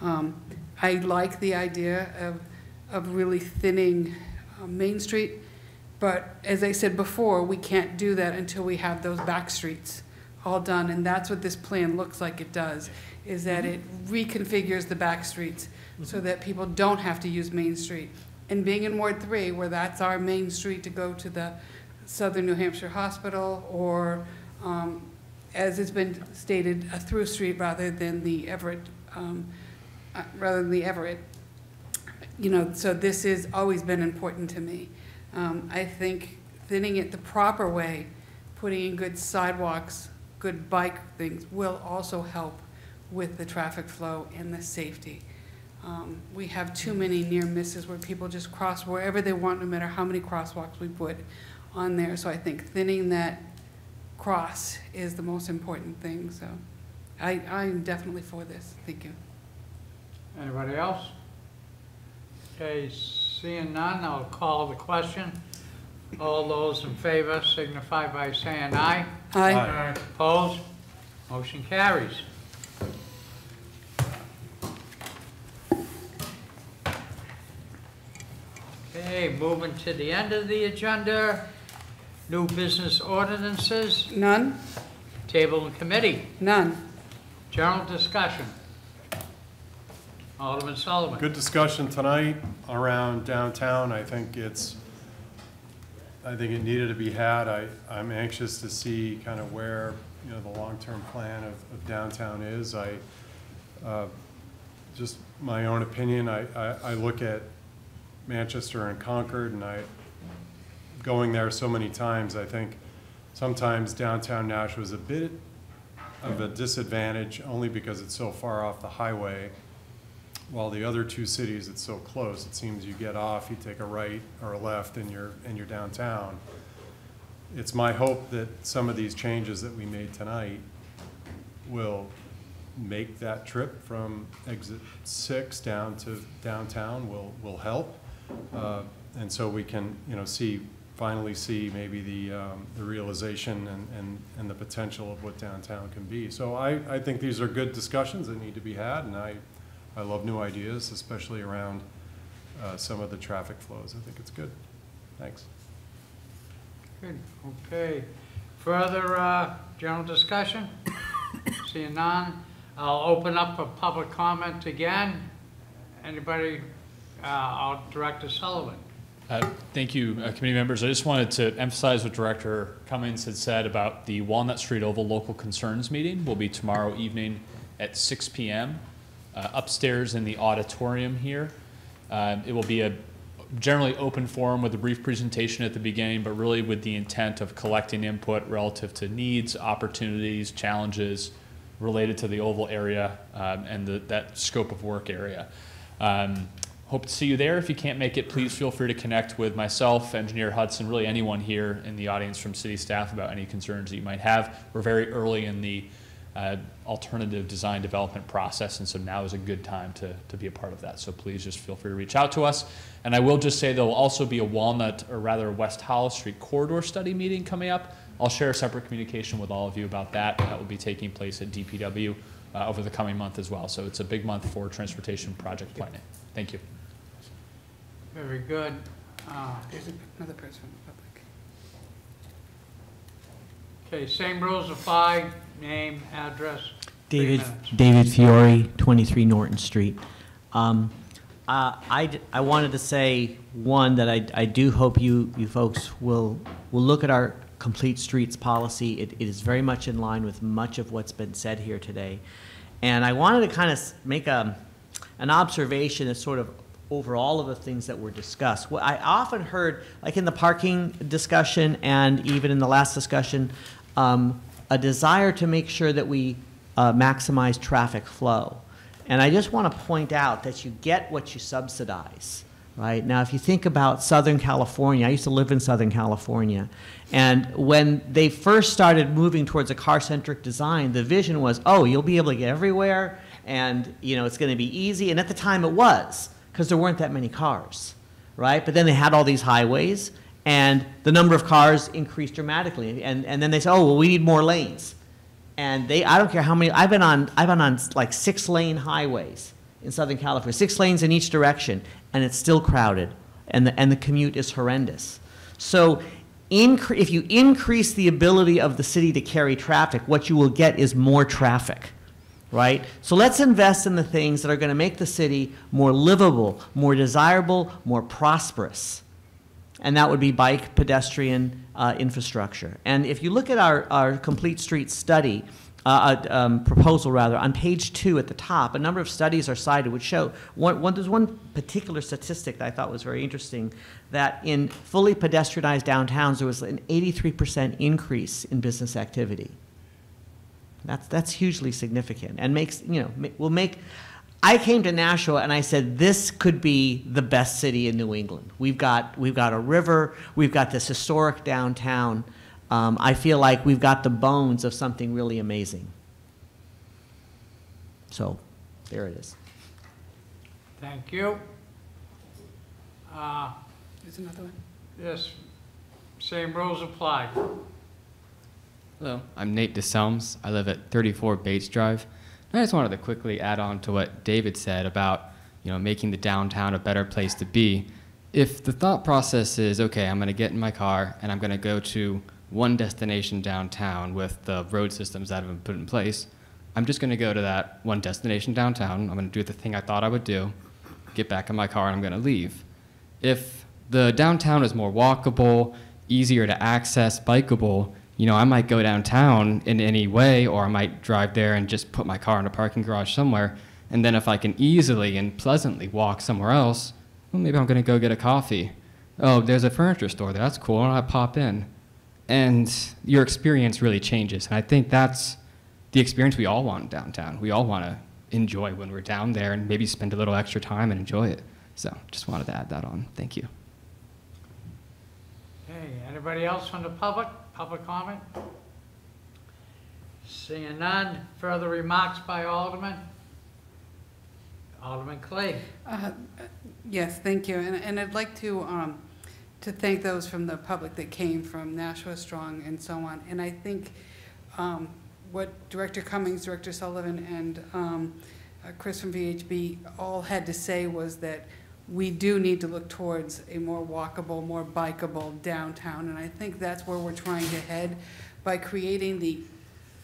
Um, I like the idea of, of really thinning uh, Main Street, but as I said before, we can't do that until we have those back streets all done, and that's what this plan looks like it does, is that it reconfigures the back streets so that people don't have to use Main Street. And being in Ward Three, where that's our main street to go to the Southern New Hampshire Hospital, or, um, as has been stated, a through street rather than the Everett, um, uh, rather than the Everett. You know, so this has always been important to me. Um, I think thinning it the proper way, putting in good sidewalks, good bike things, will also help with the traffic flow and the safety. Um, we have too many near misses where people just cross wherever they want, no matter how many crosswalks we put on there. So I think thinning that cross is the most important thing, so I, I'm definitely for this. Thank you. Anybody else? Okay, seeing none, I'll call the question. All those in favor signify by saying aye. Aye. Aye. Opposed? Motion carries. Okay, moving to the end of the agenda. New business ordinances, None? table and committee, None. general discussion. Alderman. Good discussion tonight around downtown. I think it's, I think it needed to be had. I, I'm anxious to see kind of where, you know, the long-term plan of, of downtown is. I, uh, just my own opinion, I, I, I look at Manchester and Concord and I, going there so many times, I think sometimes downtown Nash was a bit of a disadvantage only because it's so far off the highway. While the other two cities, it's so close. It seems you get off, you take a right or a left, and you're and you're downtown. It's my hope that some of these changes that we made tonight will make that trip from exit six down to downtown will will help, uh, and so we can you know see finally see maybe the um, the realization and, and and the potential of what downtown can be. So I I think these are good discussions that need to be had, and I. I love new ideas, especially around uh, some of the traffic flows. I think it's good. Thanks. Good, okay. Further uh, general discussion? Seeing none, I'll open up for public comment again. Anybody, uh, I'll Director Sullivan. Uh, Thank you, uh, committee members. I just wanted to emphasize what Director Cummings had said about the Walnut Street Oval Local Concerns Meeting will be tomorrow evening at 6 PM uh, upstairs in the auditorium here. Uh, It will be a generally open forum with a brief presentation at the beginning, but really with the intent of collecting input relative to needs, opportunities, challenges related to the Oval area um, and the- that scope of work area. Um, Hope to see you there. If you can't make it, please feel free to connect with myself, Engineer Hudson, really anyone here in the audience from city staff about any concerns that you might have. We're very early in the uh, alternative design development process, and so now is a good time to, to be a part of that. So please just feel free to reach out to us. And I will just say there will also be a Walnut, or rather West Hollis Street corridor study meeting coming up. I'll share a separate communication with all of you about that. That will be taking place at DPW uh, over the coming month as well. So it's a big month for transportation project planning. Thank you. Very good. Uh, There's another person from the public. Okay, same rules apply, name, address. three David, minutes. David Fiore, 23 Norton Street. Um, Uh, I, d- I wanted to say, one, that I, I do hope you, you folks will, will look at our complete streets policy. It, it is very much in line with much of what's been said here today. And I wanted to kind of make a, an observation that's sort of over all of the things that were discussed. What I often heard, like in the parking discussion and even in the last discussion, um, a desire to make sure that we uh, maximize traffic flow. And I just want to point out that you get what you subsidize, right? Now, if you think about Southern California, I used to live in Southern California, and when they first started moving towards a car-centric design, the vision was, oh, you'll be able to get everywhere, and you know it's going to be easy. And at the time, it was because there weren't that many cars, right? But then they had all these highways, and the number of cars increased dramatically. And, and then they said, oh, well, we need more lanes. And they, I don't care how many, I've been on, I've been on like six lane highways in Southern California, six lanes in each direction, and it's still crowded, and the, and the commute is horrendous. So incre- if you increase the ability of the city to carry traffic, what you will get is more traffic right? So let's invest in the things that are going to make the city more livable, more desirable, more prosperous. And that would be bike, pedestrian uh, infrastructure. And if you look at our, our complete street study, uh, uh, um, proposal rather, on page two at the top, a number of studies are cited which show, one, one, there's one particular statistic that I thought was very interesting, that in fully pedestrianized downtowns, there was an 83% increase in business activity. That's, that's hugely significant and makes, you know, will make, I came to Nashua and I said, this could be the best city in New England. We've got, we've got a river, we've got this historic downtown. Um, I feel like we've got the bones of something really amazing. So, there it is. Thank you. Uh, There's another one. Yes, same rules apply. Hello, I'm Nate DeSelms. I live at 34 Bates Drive. I just wanted to quickly add on to what David said about, you know, making the downtown a better place to be. If the thought process is, okay, I'm going to get in my car and I'm going to go to one destination downtown with the road systems that have been put in place, I'm just going to go to that one destination downtown. I'm going to do the thing I thought I would do, get back in my car, and I'm going to leave. If the downtown is more walkable, easier to access, bikeable, you know, I might go downtown in any way, or I might drive there and just put my car in a parking garage somewhere. And then if I can easily and pleasantly walk somewhere else, well, maybe I'm going to go get a coffee. Oh, there's a furniture store there. That's cool. I pop in. And your experience really changes. And I think that's the experience we all want downtown. We all want to enjoy when we're down there and maybe spend a little extra time and enjoy it. So just wanted to add that on. Thank you. Hey, anybody else from the public? Public comment? Seeing none, further remarks by Alderman? Alderman Klee. Uh, Yes, thank you. And, and I'd like to, um, to thank those from the public that came from Nashua Strong and so on. And I think, um, what Director Cummings, Director Sullivan, and, um, uh, Chris from VHB all had to say was that we do need to look towards a more walkable, more bikeable downtown. And I think that's where we're trying to head by creating the,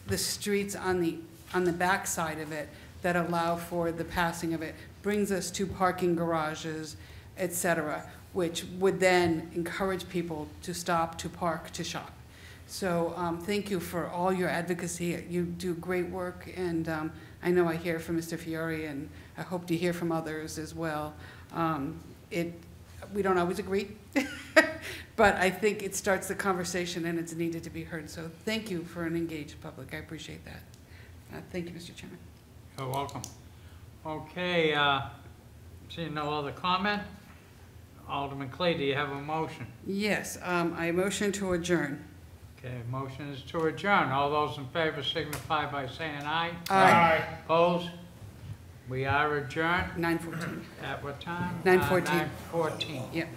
the streets on the, on the backside of it that allow for the passing of it, brings us to parking garages, et cetera, which would then encourage people to stop, to park, to shop. So um, thank you for all your advocacy. You do great work, and um, I know I hear from Mr. Fiore, and I hope to hear from others as well. Um, It, we don't always agree, *laughs* but I think it starts the conversation, and it's needed to be heard. So thank you for an engaged public. I appreciate that. Uh, Thank you, Mr. Chairman. You're welcome. Okay, uh, seeing no other comment? Alderman Klee, do you have a motion? Yes, um, I motion to adjourn. Okay, motion is to adjourn. All those in favor signify by saying aye. Aye. Opposed? We are adjourned. Nine fourteen. At what time? 9:14. Uh, nine fourteen. Yep.